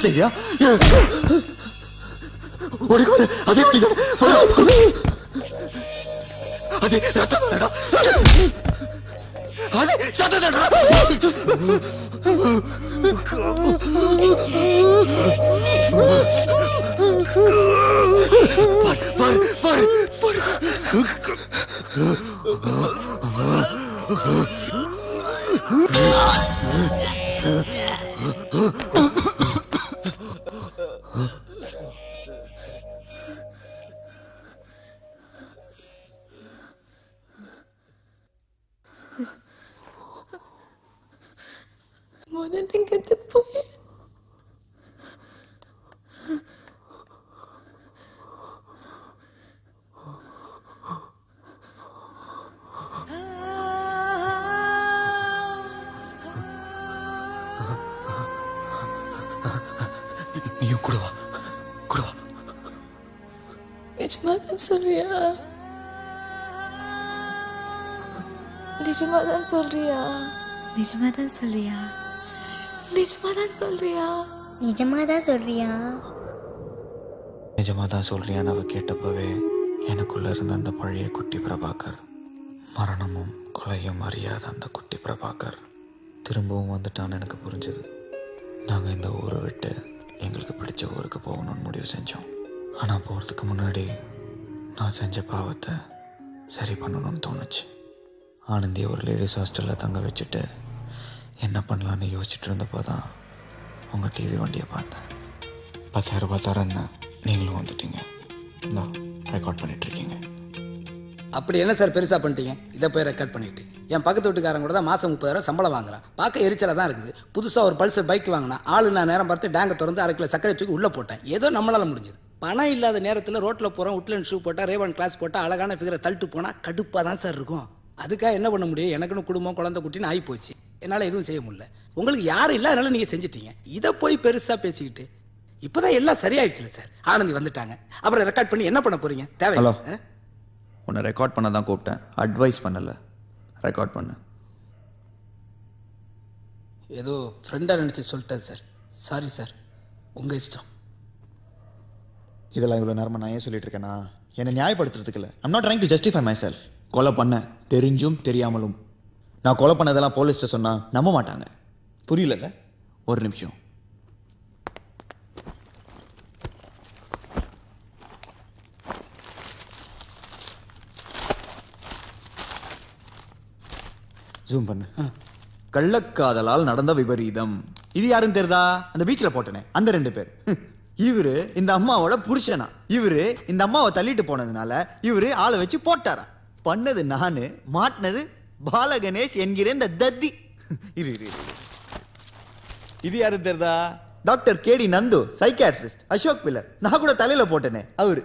Speaker 1: செய்யா உனக்கு ஒரு அதே வழிதான் அது ரத்தம் தானடா. அதே சத்தம் தானடா.
Speaker 21: நிஜமாதான் சொல்றியா? நிஜமாதான் சொல்றியா?
Speaker 33: நிஜமாதான் சொல்றியா?
Speaker 1: நிஜமாக தான் சொல்றியான்னு அவ கேட்டப்பவே எனக்குள்ள இருந்த அந்த பழைய குட்டி பிரபாகர் மரணமும் கொலையும் அறியாத அந்த குட்டி பிரபாகர் திரும்பவும் வந்துட்டான்னு எனக்கு புரிஞ்சுது. நாங்கள் இந்த ஊரை விட்டு எங்களுக்கு பிடிச்ச ஊருக்கு போகணும்னு முடிவு செஞ்சோம். ஆனால் போகிறதுக்கு முன்னாடி நான் செஞ்ச பாவத்தை சரி பண்ணணும்னு தோணுச்சு. ஆனந்தியை ஒரு லேடிஸ் ஹாஸ்டலில் தங்க வச்சுட்டு என்ன பண்ணலான்னு யோசிச்சுட்டு இருந்தப்போ தான் உங்கள் டிவி வண்டியை பார்த்தேன். பத்தாயிரம் ரூபாய் தரேன்னு நீங்களும் வந்துட்டீங்க. இந்தா ரெக்கார்ட் பண்ணிகிட்ருக்கீங்க
Speaker 10: அப்படி என்ன சார் பெருசாக பண்ணிட்டீங்க? இதை போய் ரெக்கார்ட் பண்ணிட்டு. என் பக்கத்து வீட்டுக்காரங்க கூட தான் மாதம் முப்பதாயிரம் சம்பளம் வாங்குறான். பார்க்க எரிச்சலாக தான் இருக்குது. புதுசாக ஒரு பல்சர் பைக் வாங்கினா ஆளு நான் நேரம் பார்த்து டேங்கை திறந்து அரை கிலோ சக்கரை தூக்கி உள்ளே போட்டேன். ஏதோ நம்மளால் முடிஞ்சது. பணம் இல்லாத நேரத்தில் ரோட்டில் போகிறோம் உட்லன் ஷூ போட்டால் ரேவன் கிளாஸ் போட்டால் அழகான ஃபிகரை தள்ளிட்டு போனால் கடுப்பாக தான் சார் இருக்கும். அதுக்காக என்ன பண்ண முடியும்? எனக்குன்னு குடும்பம் குழந்தை குட்டின்னு ஆகி போச்சு என்னால் எதுவும் செய்ய முடியல. உங்களுக்கு யாரும் இல்லை அதனால நீங்கள் செஞ்சிட்டீங்க. இதை போய் பெருசாக பேசிக்கிட்டு இப்போதான் எல்லாம் சரியாயிடுச்சுல சார். ஆனந்தி வந்துட்டாங்க. அப்புறம் ரெக்கார்ட் பண்ணி என்ன பண்ண போறீங்க? தேவை
Speaker 1: ஹலோ. உன்னை ரெக்கார்ட் பண்ண தான் கூப்பிட்டேன். அட்வைஸ் பண்ணல. ரெக்கார்ட் பண்ண.
Speaker 10: ஏதோ ஃப்ரெண்டாக நினச்சி சொல்லிட்டேன் சார். Sorry sir. உங்கள் இஷ்டம்.
Speaker 1: இதெல்லாம் இவ்வளோ நேரமாக நான் ஏன் சொல்லிட்டு இருக்கேனா? என்னை நியாயப்படுத்துறதுக்கு இல்லை. I'm not trying to justify myself கொலை பண்ணேன் தெரிஞ்சும் தெரியாமலும். நான் கொலை பண்ணதெல்லாம் போலீஸ்ட்ட சொன்னா நம்ப மாட்டாங்க. புரியலல்ல? ஒரு நிமிஷம். ஜூம் பண்ணு. கள்ளக்காதலால் நடந்த விபரீதம். இது யாருன்னு தெரியுதா? அந்த பீச்சில் போட்டனே. அந்த ரெண்டு பேர். இவரு இந்த அம்மாவோட புருஷனா? இவரு இந்த அம்மாவை தள்ளிட்டு போனதுனால இவரு ஆளை வச்சு போட்டாரா பண்ணது நானு மாட்டினது பாலகணேஷ் என்கிற இந்த தத்தி. இரு. இது யாரு தெரியுதா? Doctor KD Nandu psychiatrist Ashok Pillar. நான் கூட தலையில போட்டேனே. அவரு.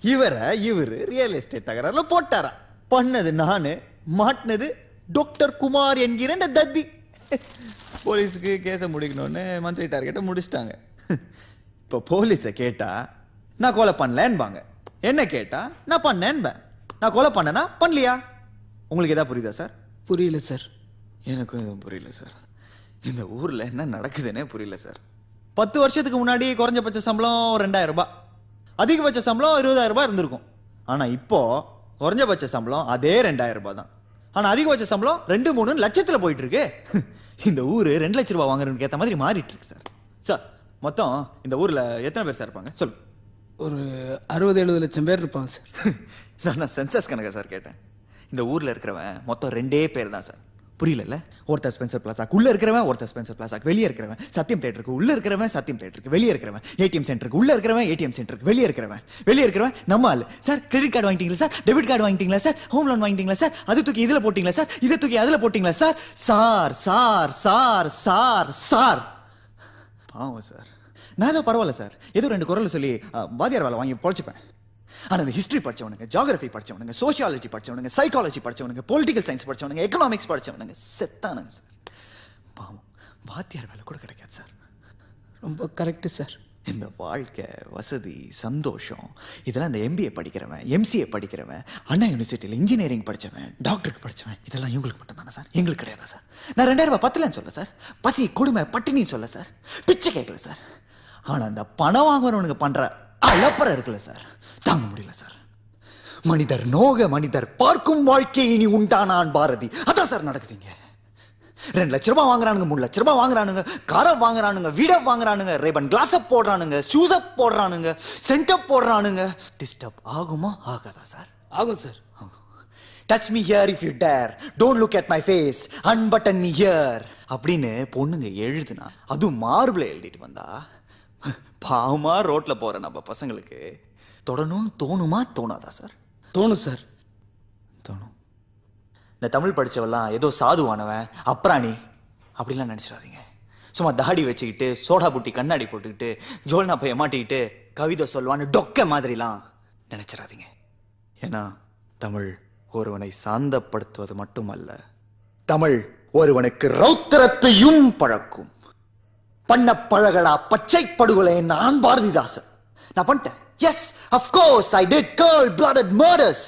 Speaker 1: இவரை இவரு ரியல் எஸ்டேட் தகராறுல போட்டாரா? பண்ணது நானு மாட்டினது டாக்டர் குமார் என்கிற இந்த தத்தி. போலீஸுக்கு கேஸை முடிக்கணும்னு மந்திரி டார்கெட்டை முடிச்சிட்டாங்க. இப்போ போலீஸை கேட்டா நான் கொலை பண்ணலன்பாங்க. என்ன கேட்டா நான் பண்ணேன்பேன். நான் கொலை பண்ணனா? பண்ணலையா? உங்களுக்கு எதாவது புரியுதா சார்?
Speaker 10: புரியல சார்.
Speaker 1: எனக்கும் எதுவும் புரியல சார். இந்த ஊரில் என்ன நடக்குதுன்னே புரியல சார். பத்து வருஷத்துக்கு முன்னாடி குறைஞ்சபட்ச சம்பளம் ரெண்டாயிரம் ரூபாய். அதிகபட்ச சம்பளம் இருபதாயிரம் ரூபாய் இருந்திருக்கும். ஆனால் இப்போ குறைஞ்சபட்ச சம்பளம் அதே ரெண்டாயிரம் ரூபாய் தான். ஆனால் அதிகபட்ச சம்பளம் ரெண்டு மூணு லட்சத்தில் போயிட்டு இருக்கு இந்த ஊர் ரெண்டு லட்ச ரூபாய் வாங்குறதுக்கு ஏற்ற மாதிரி மாறிட்டு இருக்கு சார். சார் மொத்தம் இந்த ஊரில் எத்தனை பேர் சார் இருப்பாங்க? சொல்லு
Speaker 10: ஒரு அறுபது எழுபது லட்சம் பேர் இருப்பாங்க சார்.
Speaker 1: நான் சென்சஸ் கணக்கா சார் கேட்டேன். இந்த ஊரில் இருக்கிறவன் மொத்தம் ரெண்டே பேர் தான் சார். புரியல ஒருத்தர் ஸ்பென்சர் பிளாசாக்கு உள்ளே இருக்கிறவன் ஒருத்தர் ஸ்பென்சர் பிளாசாக்கு வெளியே இருக்கிறவன் சத்தியம் தேட்டருக்கு. உள்ள இருக்கிறவன் சத்தியம் தேட்டருக்கு. வெளியே இருக்கிறவன் ஏடிஎம் சென்டருக்கு. உள்ளே இருக்கிறவன் ஏடிஎம் சென்டருக்கு. வெளியே இருக்கிறவன். வெளியே இருக்கிறவன் நம்ம ஆள். சார் கிரெடிட் கார்டு வாங்கிட்டீங்களா சார்? டெபிட் கார்டு வாங்கிட்டீங்களா சார்? ஹோம் லோன் வாங்கிட்டீங்களா சார்? அது தூக்கி இதில் போட்டீங்களா சார்? இதை தூக்கி அதில் போட்டிங்களா sir? Sir sir sir sir sir. பாவம் சார். நான் ஏதோ பரவாயில்ல சார். ஏதோ ரெண்டு குரல் சொல்லி வாதியார் வேலை வாங்கி பொழைச்சிப்பேன். ஆனால் இந்த ஹிஸ்ட்ரி படிச்சவனுங்க ஜாகிரபி படிச்சவனுங்க சோஷியாலஜி படிச்சவனுங்க சைக்காலஜி படிச்சவனுங்க பொலிட்டிக்கல் சயின்ஸ் படிச்சவனுங்க எக்கனாமிக்ஸ் படிச்சவனுங்க செத்தானுங்க சார் பாவம் வாத்தியார் வேலை கூட கிடைக்காது சார்
Speaker 10: ரொம்ப கரெக்டு சார்
Speaker 1: இந்த வாழ்க்கை வசதி சந்தோஷம் இதெல்லாம் இந்த எம்பிஏ படிக்கிறவன் எம்சிஏ படிக்கிறவன் அண்ணா யூனிவர்சிட்டியில் இன்ஜினியரிங் படிச்சவன் டாக்டருக்கு படிச்சவன் இதெல்லாம் இவங்களுக்கு மட்டும் தானே சார் எங்களுக்கு கிடையாதா சார் நான் ரெண்டாயிரம் ரூபாய் பத்தலன்னு சொல்ல சார் பசி கொடுமை பட்டினின்னு சொல்ல சார் பிச்சை கேட்கல சார் ஆனால் அந்த பணம் வாங்குறவனுக்கு பண்ற அலப்பறம் இருக்குல்ல சார்? தாங்க முடியல சார். மனிதர் நோக மனிதர் பார்க்கும் வாழ்க்கை இனி உண்டானான் பாரதி. அதான் சார் நடக்குதுங்க ரெண்டு லட்ச ரூபாய் வாங்குறானுங்க மூணு லட்ச ரூபாய் வாங்குறானுங்க காரை வாங்குறானுங்க வீடை வாங்குறானுங்க ரேபன் கிளாஸ் போடுறானுங்க ஷூஸ் போடுறானுங்க சென்டப் போடுறானுங்க. டிஸ்டர்ப் ஆகுமா? ஆகாதா சார்?
Speaker 10: ஆகும் sir.
Speaker 1: Touch me here if you dare don't look at my face unbutton me here அப்படின்னு பொண்ணுங்க எழுதுனா அதுவும் மார்பிள் எழுதிட்டு வந்தா பாவமா ரோட்ல போற நம்ம பசங்களுக்கு தொடணும்னு தோணுமா? தோணாதா சார்?
Speaker 10: தோணும் சார்.
Speaker 1: இந்த தமிழ் படிச்சவெல்லாம் ஏதோ சாதுவானவன் அப்ராணி அப்படிலாம் நினச்சிடாதீங்க. சும்மா தாடி வச்சுக்கிட்டு சோடா புட்டி கண்ணாடி போட்டுக்கிட்டு ஜோல்னா பைய மாட்டிக்கிட்டு கவிதை சொல்லுவான்னு டொக்க மாதிரிலாம் நினைச்சிடாதீங்க. ஏன்னா தமிழ் ஒருவனை சாந்தப்படுத்துவது மட்டுமல்ல தமிழ் ஒருவனுக்கு ரௌத்திரத்தையும் பழக்கும். பண்ண பழகடா பச்சை படுகொலை நான் பாரதிதாசன். நான் பண்ணிட்டேன். Yes of course I did girl blooded murders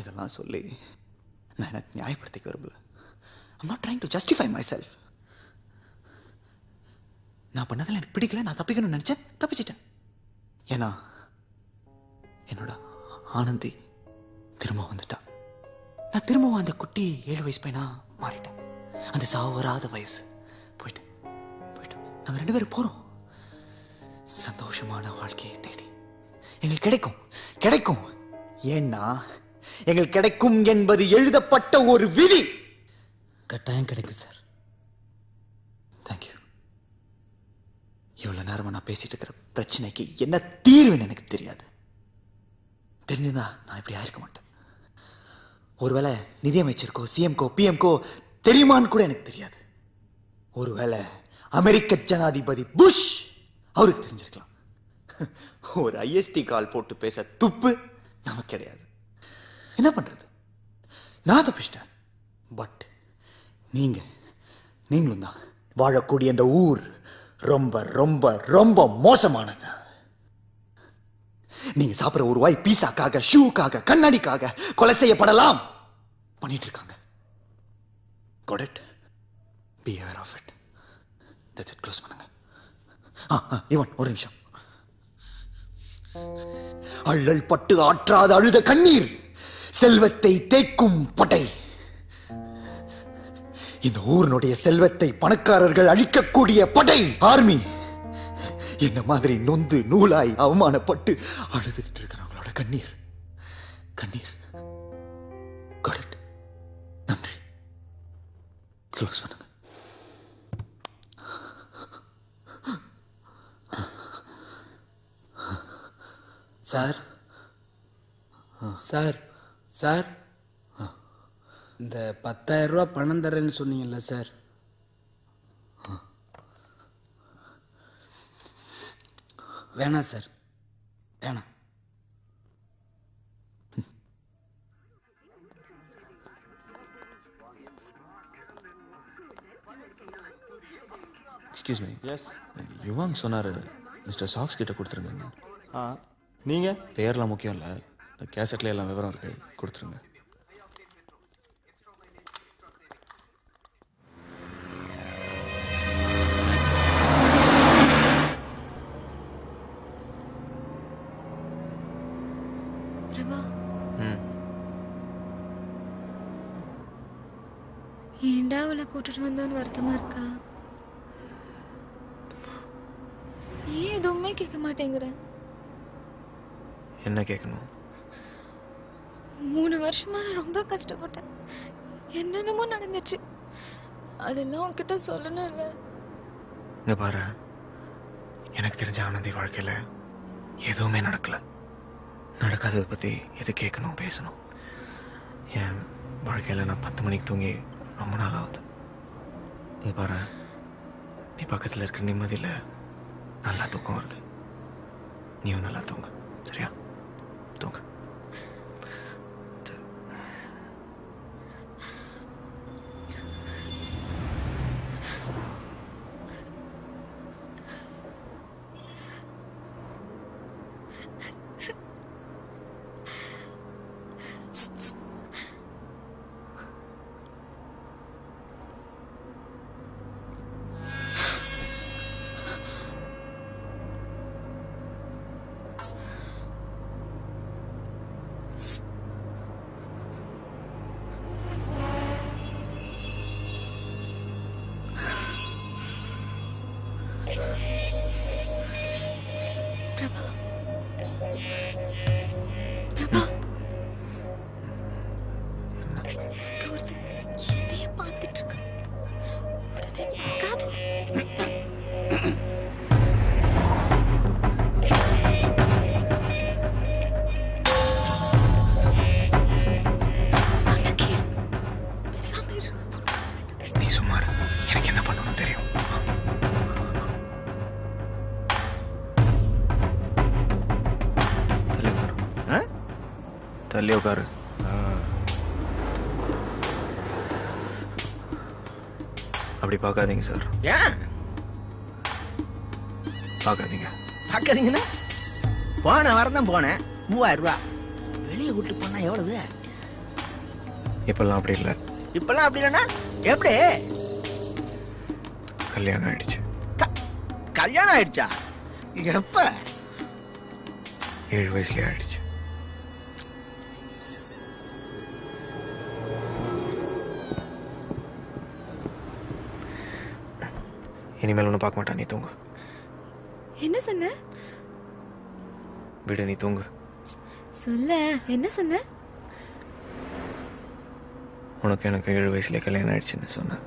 Speaker 1: இதெல்லாம் சொல்லி நான் எனக்கு நியாயப்படுத்திக்க விரும்பல. I'm not trying to justify myself நான் பண்ணதில் எனக்கு பிடிக்கல நான் தப்பிக்கணும்னு நினச்சேன் தப்பிச்சிட்டேன். ஏன்னா என்னோட ஆனந்தி திரும்ப வந்துட்டா. நான் திரும்பவும் அந்த குட்டி ஏழு வயசு பையனா மாறிட்டேன். அந்த சாவு வராத வயசு. போயிட்டு போயிட்டு. நாங்கள் ரெண்டு பேரும் போகிறோம் சந்தோஷமான வாழ்க்கையை தேடி. எங்களுக்கு கிடைக்கும் கிடைக்கும். ஏன்னா எங்களுக்கு கிடைக்கும் என்பது எழுதப்பட்ட ஒரு விதி.
Speaker 10: கட்டாயம் கிடைக்கும் சார்.
Speaker 1: தேங்க்யூ இவ்வளோ நேரமாக நான் பேசிட்டு இருக்கிற பிரச்சனைக்கு என்ன தீர்வுன்னு எனக்கு தெரியாது. தெரிஞ்சுதான் நான் இப்படி ஆயிருக்க மாட்டேன். ஒருவேளை நிதியமைச்சருக்கோ சிஎம்கோ பிஎம்கோ தெரியுமான்னு கூட எனக்கு தெரியாது. ஒருவேளை அமெரிக்க ஜனாதிபதி புஷ் அவருக்கு தெரிஞ்சிருக்கலாம். ஒரு ஐஎஸ்டி கால் போட்டு பேச துப்பு நமக்கு கிடையாது. என்ன பண்றது? நான் தப்பிச்சிட்டேன் பட் நீங்க நீங்களும் தான். வாழக்கூடிய இந்த ஊர் ரொம்ப ரொம்ப ரொம்ப மோசமானது. நீங்க சாப்பிடுற ஒரு வாய் பீஸாக்காக ஷூக்காக கண்ணாடிக்காக கொலை செய்யப்படலாம். பண்ணிட்டு இருக்காங்க. Got it be aware of it that's it close பண்ணுங்க. ஆ ஆ, இவன் ஒரு நிமிஷம். அள்ளல் பட்டு ஆற்றாத அழுத கண்ணீர் செல்வத்தை தேய்க்கும் பட்டை. இந்த ஊரினுடைய செல்வத்தை பணக்காரர்கள் அழிக்கக்கூடிய படை ஆர்மி என்ன மாதிரி நொந்து நூலாய் அவமானப்பட்டு அழுதுகிட்டு இருக்கிறவங்களோட கண்ணீர். கண்ணீர். க்ளோஸ் பண்ணுங்க
Speaker 10: சார் சார் சார் இந்த பத்தாயிரம் ரூபா பணம் தரேன்னு சொன்னீங்கல்ல சார் வேணாம் சார் வேணாம்.
Speaker 15: எக்ஸ்கியூஸ் மீ எஸ் யுவாங் சொன்னார் மிஸ்டர் சாக்ஸ் கிட்ட கொடுத்துருங்க ஆ நீங்கள் பேர்லாம் முக்கியம் இல்லை. இந்த கேசட்டில் எல்லாம் விவரம் இருக்கு கொடுத்துருங்க.
Speaker 21: ஏன்டா அவளை கூட்டிட்டு வந்தோன்னு வருத்தமா இருக்கா? ஏன் எதுவுமே கேட்க மாட்டேங்கிற?
Speaker 15: என்ன கேட்கணும்?
Speaker 21: மூணு வருஷமா நான் ரொம்ப கஷ்டப்பட்டேன். என்னென்னமோ நடந்துச்சு. அதெல்லாம் உன்கிட்ட சொல்லணும் இல்லை?
Speaker 15: இங்கே பாரு. எனக்கு தெரிஞ்ச ஆனந்தி வாழ்க்கையில் எதுவுமே நடக்கல. நடக்காததை பற்றி எது கேட்கணும் பேசணும். என் வாழ்க்கையில் நான் பத்து மணிக்கு தூங்கி ரொம்ப நாள் ஆகுது. இங்கே பாரு. நீ பக்கத்தில் இருக்கிற நிம்மதியில் நல்லா தூக்கம் வருது நீயும் நல்லா தூங்க சரியா தூங்க
Speaker 1: தள்ளி உட்காரு. அப்படி பார்க்காதீங்க சார்.
Speaker 18: ஏன்?
Speaker 1: பார்க்காதீங்க.
Speaker 18: பார்க்காதீங்கன்னா? போன வாரம் தான் போனேன். மூவாயிரம் ரூபா வெளியே விட்டு போனா எவ்வளவு?
Speaker 1: இப்பெல்லாம் அப்படி இல்லை.
Speaker 18: இப்பெல்லாம் அப்படி இல்லைன்னா எப்படி?
Speaker 1: கல்யாணம் ஆயிடுச்சு.
Speaker 18: கல்யாணம் ஆயிடுச்சா? எப்ப?
Speaker 1: ஏழு வயசுலயே ஆயிடுச்சு. இனிமேல் ஒன்றும் பார்க்க மாட்டான். நீ தூங்கு.
Speaker 21: என்ன சொன்ன?
Speaker 1: விடு நீ தூங்கு.
Speaker 21: சொல்ல என்ன சொன்ன?
Speaker 1: உனக்கு எனக்கு ஏழு வயசுலயே கல்யாணம் ஆயிடுச்சுன்னு சொன்னேன்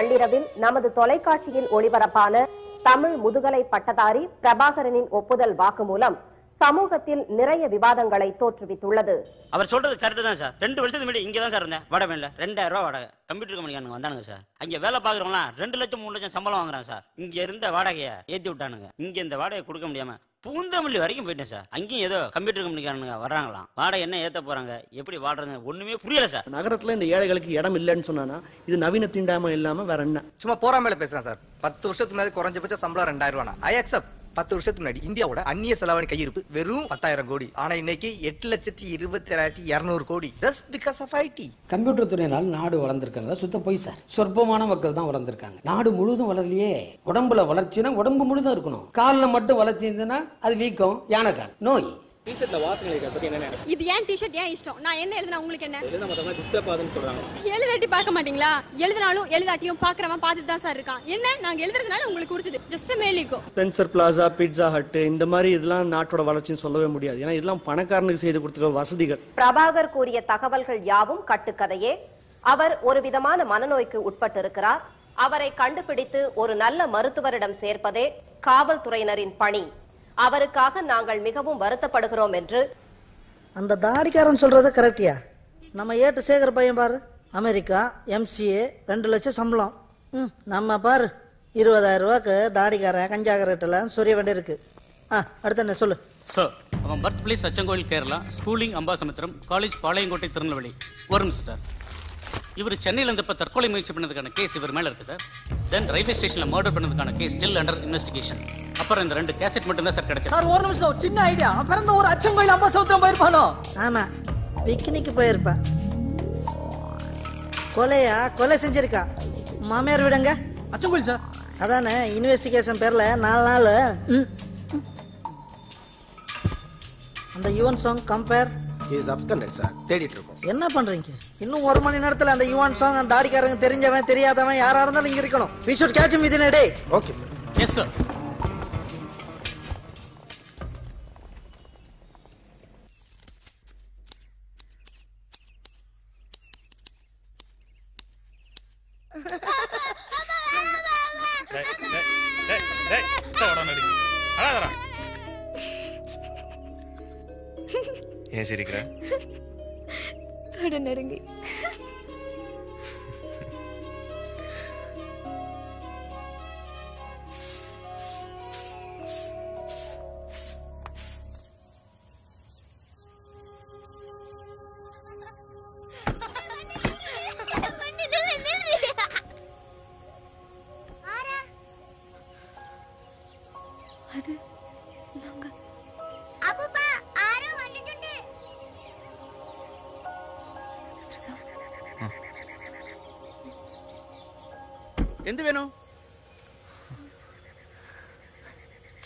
Speaker 41: நள்ளிரவில் நமது தொலைக்காட்சியில் ஒளிபரப்பான தமிழ் முதுகலை பட்டதாரி பிரபாகரனின் ஒப்புதல் வாக்குமூலம் சமூகத்தில் நிறைய விவாதங்களை தோற்றுவித்துள்ளது.
Speaker 42: அவர் சொல்றது கரெக்ட் தான் சார். ரெண்டு வருஷத்துக்கு முன்னாடி இங்கே தான் சார் இருந்தேன். வடமேல ரெண்டாயிரம் ரூபா வாடகை. கம்ப்யூட்டர் கம்பெனிக்காரங்க வந்தானுங்க சார். அங்கே வேலை பார்க்குறவங்களாம் ரெண்டு லட்சம் மூணு லட்சம் சம்பளம் வாங்குறாங்க சார். இங்கே இருந்த வாடகையை ஏற்றி விட்டானுங்க. இங்கே இந்த வாடகை கொடுக்க முடியாம பூந்தமல்லி வரைக்கும் போயிட்டேன் சார். அங்கேயும் ஏதோ கம்ப்யூட்டர் கம்பெனிக்காரனுங்க வர்றாங்களாம். வாடகை என்ன ஏற்ற போறாங்க? எப்படி வாடுறது ஒண்ணுமே புரியல சார்.
Speaker 43: நகரத்துல இந்த ஏழைகளுக்கு இடம் இல்லைன்னு சொன்னானா இது நவீன தீண்டாம இல்லாம வேற என்ன?
Speaker 18: சும்மா போறாமல பேசுறேன் சார். பத்து வருஷத்துக்கு முன்னாடி குறைஞ்சபட்ச சம்பளம் ரெண்டாயிரம் ரூபா ஐ அக்செப்ட் பத்து வருஷத்துக்கு முன்னாடி இந்தியாவோட அந்நிய செலவாணி கையிருப்பு வெறும் பத்தாயிரம் கோடி. ஆனா இன்னைக்கு எட்டு லட்சத்தி இருபத்தி ஏழாயிரத்தி இருநூறு கோடி. Just because of IT
Speaker 2: computer துறையினால் நாடு வளர்ந்துருக்காங்க சுத்த போய் சார். சொற்பமான மக்கள் தான் வளர்ந்துருக்காங்க. நாடு முழுதும் வளரலையே. உடம்புல வளர்ச்சினா உடம்பு முழுதும் இருக்கணும். காலில் மட்டும் வளர்ச்சி இருந்ததுன்னா அது வீக்கம் யானைக்கால் நோய்.
Speaker 24: டிஷர்ட்ல வாசனை என்ன
Speaker 33: இது ஏன் டிஷர்ட் ஏன் இஷ்டம்? நான் என்ன எழுதுனா உங்களுக்கு என்ன?
Speaker 24: எழுத மத்தவங்க டிஸ்டர்ப் ஆகுதுன்னு சொல்றாங்க.
Speaker 33: எழுதாட்டி பார்க்க மாட்டீங்களா? எழுதினாலும் எழுதாட்டியும் பாக்குறவன் பார்த்துட்டு தான் சார் இருக்கான். என்ன? நாங்க எழுதுறதுனால உங்களுக்கு கொடுத்தது. ஜஸ்ட் மேலிக்கோ
Speaker 43: ஸ்பென்சர் பிளாசா பிட்சா ஹட் இந்த மாதிரி இதெல்லாம் நாட்டோட வளர்ச்சின்னு சொல்லவே முடியாது. ஏன்னா இதெல்லாம் பணக்காரனுக்கு செய்து கொடுத்துக்க வசதிகள்.
Speaker 41: பிரபாகர் கூறிய தகவல்கள் யாவும் கட்டுக்கதையே. அவர் ஒரு விதமான மனநோய்க்கு உட்பட்டிருக்கிறார். அவரை கண்டுபிடித்து ஒரு நல்ல மருத்துவரிடம் சேர்ப்பதே காவல்துறையினரின் பணி. அவருக்காக நாங்கள் மிகவும் வருத்தப்படுகிறோம் என்று
Speaker 40: அந்த தாடிக்காரன் சொல்றது கரெக்டியா? நம்ம ஏட்டு சேகர் பையன் பாரு. அமெரிக்கா எம்சிஏ ரெண்டு லட்சம் சம்பளம். ம் நம்ம பாரு. இருபதாயிரம் ரூபாய்க்கு தாடிக்காரன் கஞ்சாகரட்டெல்லாம் சொரிய வேண்டியிருக்கு ஆ அடுத்து என்ன சொல்லு?
Speaker 24: சார் அவன் birth place Achankovil Kerala schooling Ambasamudram college Palayamkottai Tirunelveli. ஒரு நிமிஷம் சார் இவர் சென்னையில் இருந்தப்ப தற்கொலை முயற்சி பண்ணதுக்கான கேஸ் இவர் மேல இருக்கு சார் தென் ரயில்வே ஸ்டேஷன்ல மர்டர் பண்ணதுக்கான கேஸ் ஸ்டில் அண்டர் இன்வெஸ்டிகேஷன் அப்புறம் இந்த ரெண்டு கேசட் மட்டும் தான் சார் கிடைச்சது.
Speaker 40: சார் ஒரு நிமிஷம் சின்ன ஐடியா பிறந்த ஒரு அச்சங்கோயில் அம்பா சமுத்திரம் போயிருப்பானோ? ஆமா. பிக்னிக் போயிருப்பேன் கொலையா? கொலை செஞ்சிருக்கா? மாமியார் விடுங்க? அச்சங்கோயில் சார் அதானே இன்வெஸ்டிகேஷன் பேர்ல நாலு நாள். அந்த Yuvan song compare
Speaker 18: is absconded sir தேடிட்டு இருக்கோம்.
Speaker 40: என்ன பண்றீங்க? இன்னும் ஒரு மணி நேரத்துல அந்த யுவான் சாங் அந்த தாடிக்காரங்க தெரிஞ்சவன் தெரியாதவன் யாரா இருந்தாலும் இங்க இருக்கணும். We should catch him
Speaker 44: day okay sir
Speaker 18: yes sir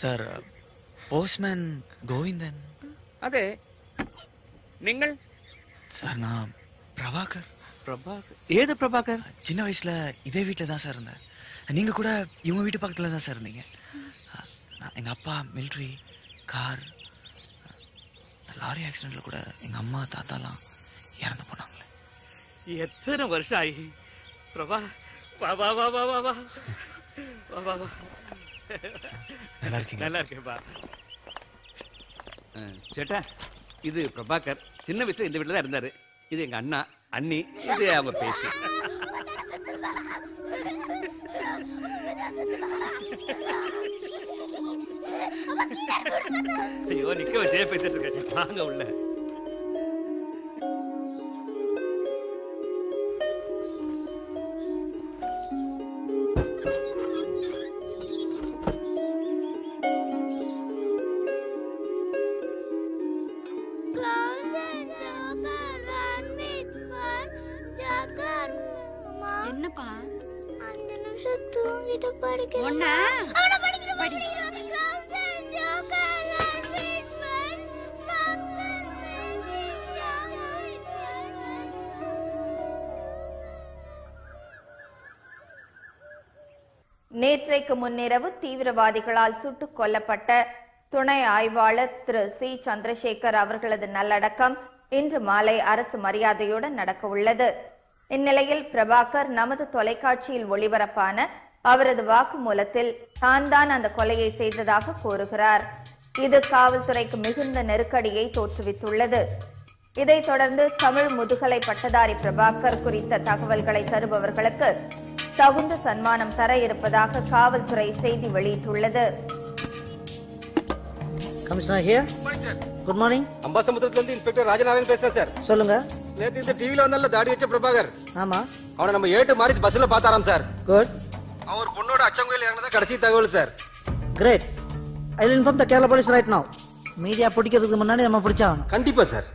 Speaker 1: sir postman Govindan
Speaker 18: അതെ നിങ്ങൾ
Speaker 1: சார் நான் பிரபாகர்
Speaker 18: பிரபாகர் ஏது பிரபாகர்
Speaker 1: சின்ன வயசுல இதே வீட்டில் தான் சார் இருந்தேன் நீங்க கூட இவங்க வீட்டு பக்கத்துல தான் சார் இருந்தீங்க நான் எங்க அப்பா மிலிட்ரி கார் லாரி ஆக்சிடென்ட்ல கூட எங்க அம்மா தாத்தாலாம் இறந்து போனாங்களே
Speaker 18: எத்தனை வருஷம் ஆகி பிரபா வா வா வா வா வா வா வா வா வா
Speaker 1: நல்லா இருக்கீங்களா
Speaker 18: நல்லா இருக்கேன்பா அஹ், சேட்டா இது பிரபாகர். சின்ன வயசுல இந்த வீட்டில் தான் இருந்தாரு. இது எங்க அண்ணா அண்ணி இது அவங்க பேச்சு ஐயோ நிக்க வச்சே பேசிட்டு இருக்கேன் வாங்க உள்ள.
Speaker 45: நேற்றைக்கு முன்னிரவு தீவிரவாதிகளால் சுட்டுக் கொல்லப்பட்ட துணை ஆய்வாளர் திரு. சி. சந்திரசேகர் அவர்களது நல்லடக்கம் இன்று மாலை அரசு மரியாதையுடன் நடக்க உள்ளது இந்நிலையில் பிரபாகர் நமது தொலைக்காட்சியில் ஒளிபரப்பான அவரது வாக்குமூலத்தில் தான் தான் அந்த கொலையை செய்ததாக கூறுகிறார். இது காவல்துறைக்கு மிகுந்த நெருக்கடியை தோற்றுவித்துள்ளது. இதைத் தொடர்ந்து தமிழ் முதுகலை பட்டதாரி பிரபாகர் குறித்த தகவல்களை தருபவர்களுக்கு தகுந்த சன்மானம் தர இருப்பதாக காவல்துறை செய்தி வெளியிட்டுள்ளது.
Speaker 40: கமிஷனர் ஹியர் குட் மார்னிங்
Speaker 2: அம்பாசமுத்திரத்துல இருந்து இன்ஸ்பெக்டர் ராஜநாராயண் பேசுறேன் சார்
Speaker 40: சொல்லுங்க.
Speaker 2: நேத்து இந்த டிவில வந்தால தாடி வச்ச பிரபாகர்.
Speaker 40: ஆமா.
Speaker 2: அவனை நம்ம ஏட்டு மாரிஸ் பஸ்ல பார்த்தாராம் சார்
Speaker 40: குட்
Speaker 2: அவன் ஒரு பொண்ணோட அச்சங்கோயில் இறங்கினதா கடைசி தகவல் sir
Speaker 40: great I inform the Kerala police right now media பிடிக்கிறதுக்கு முன்னாடி நம்ம பிடிச்சாகணும்.
Speaker 2: கண்டிப்பா சார்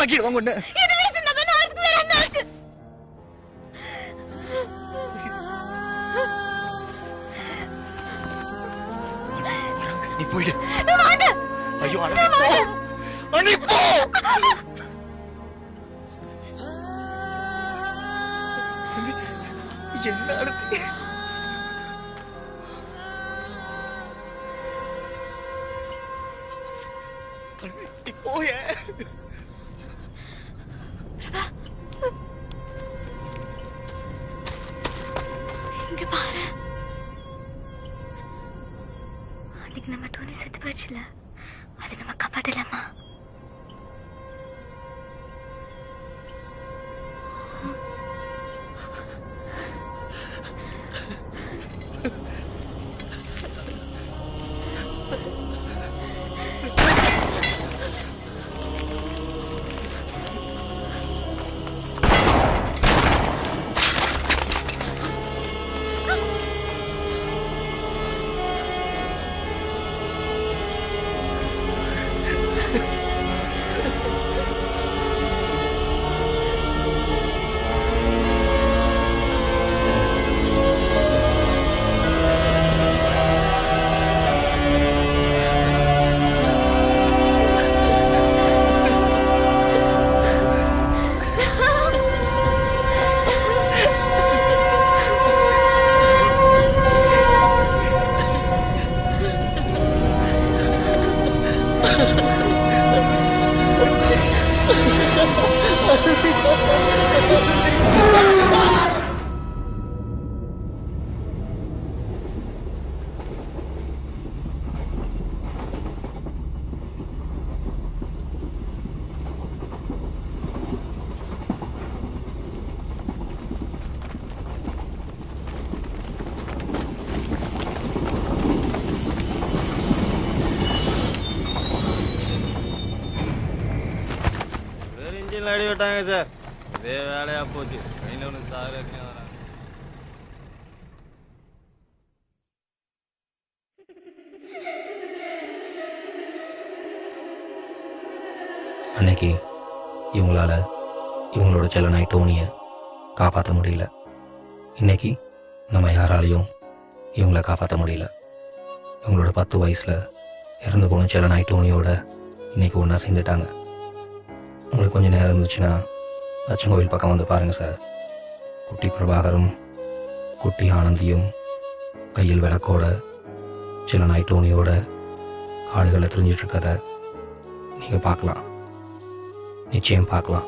Speaker 21: என்ன இருக்கு
Speaker 1: நீ போயிடு. ஐயோ போ. என்ன
Speaker 46: இன்ஜின்ல சார். இதே வேலையா போச்சு. கையில ஒன்று சார்
Speaker 47: அன்னைக்கு இவங்களால இவங்களோட செல்லனாய் டோனியை காப்பாற்ற முடியல. இன்னைக்கு நம்ம யாராலையும் இவங்கள காப்பாற்ற முடியல. இவங்களோட பத்து வயசுல இறந்து போன செல்லனாய் டோனியோட இன்னைக்கு ஒன்றா சேர்ந்துட்டாங்க. உங்களுக்கு கொஞ்சம் நேரம் இருந்துச்சுன்னா அச்சங்கோவில் பக்கம் வந்து பாருங்கள் சார். குட்டி பிரபாகரும் குட்டி ஆனந்தியும் கையில் விளக்கோட செல்லனாய் டோனியோட காடுகளை தெரிஞ்சிட்ருக்கதை நீங்கள் பார்க்கலாம். நிச்சயம் பார்க்கலாம்.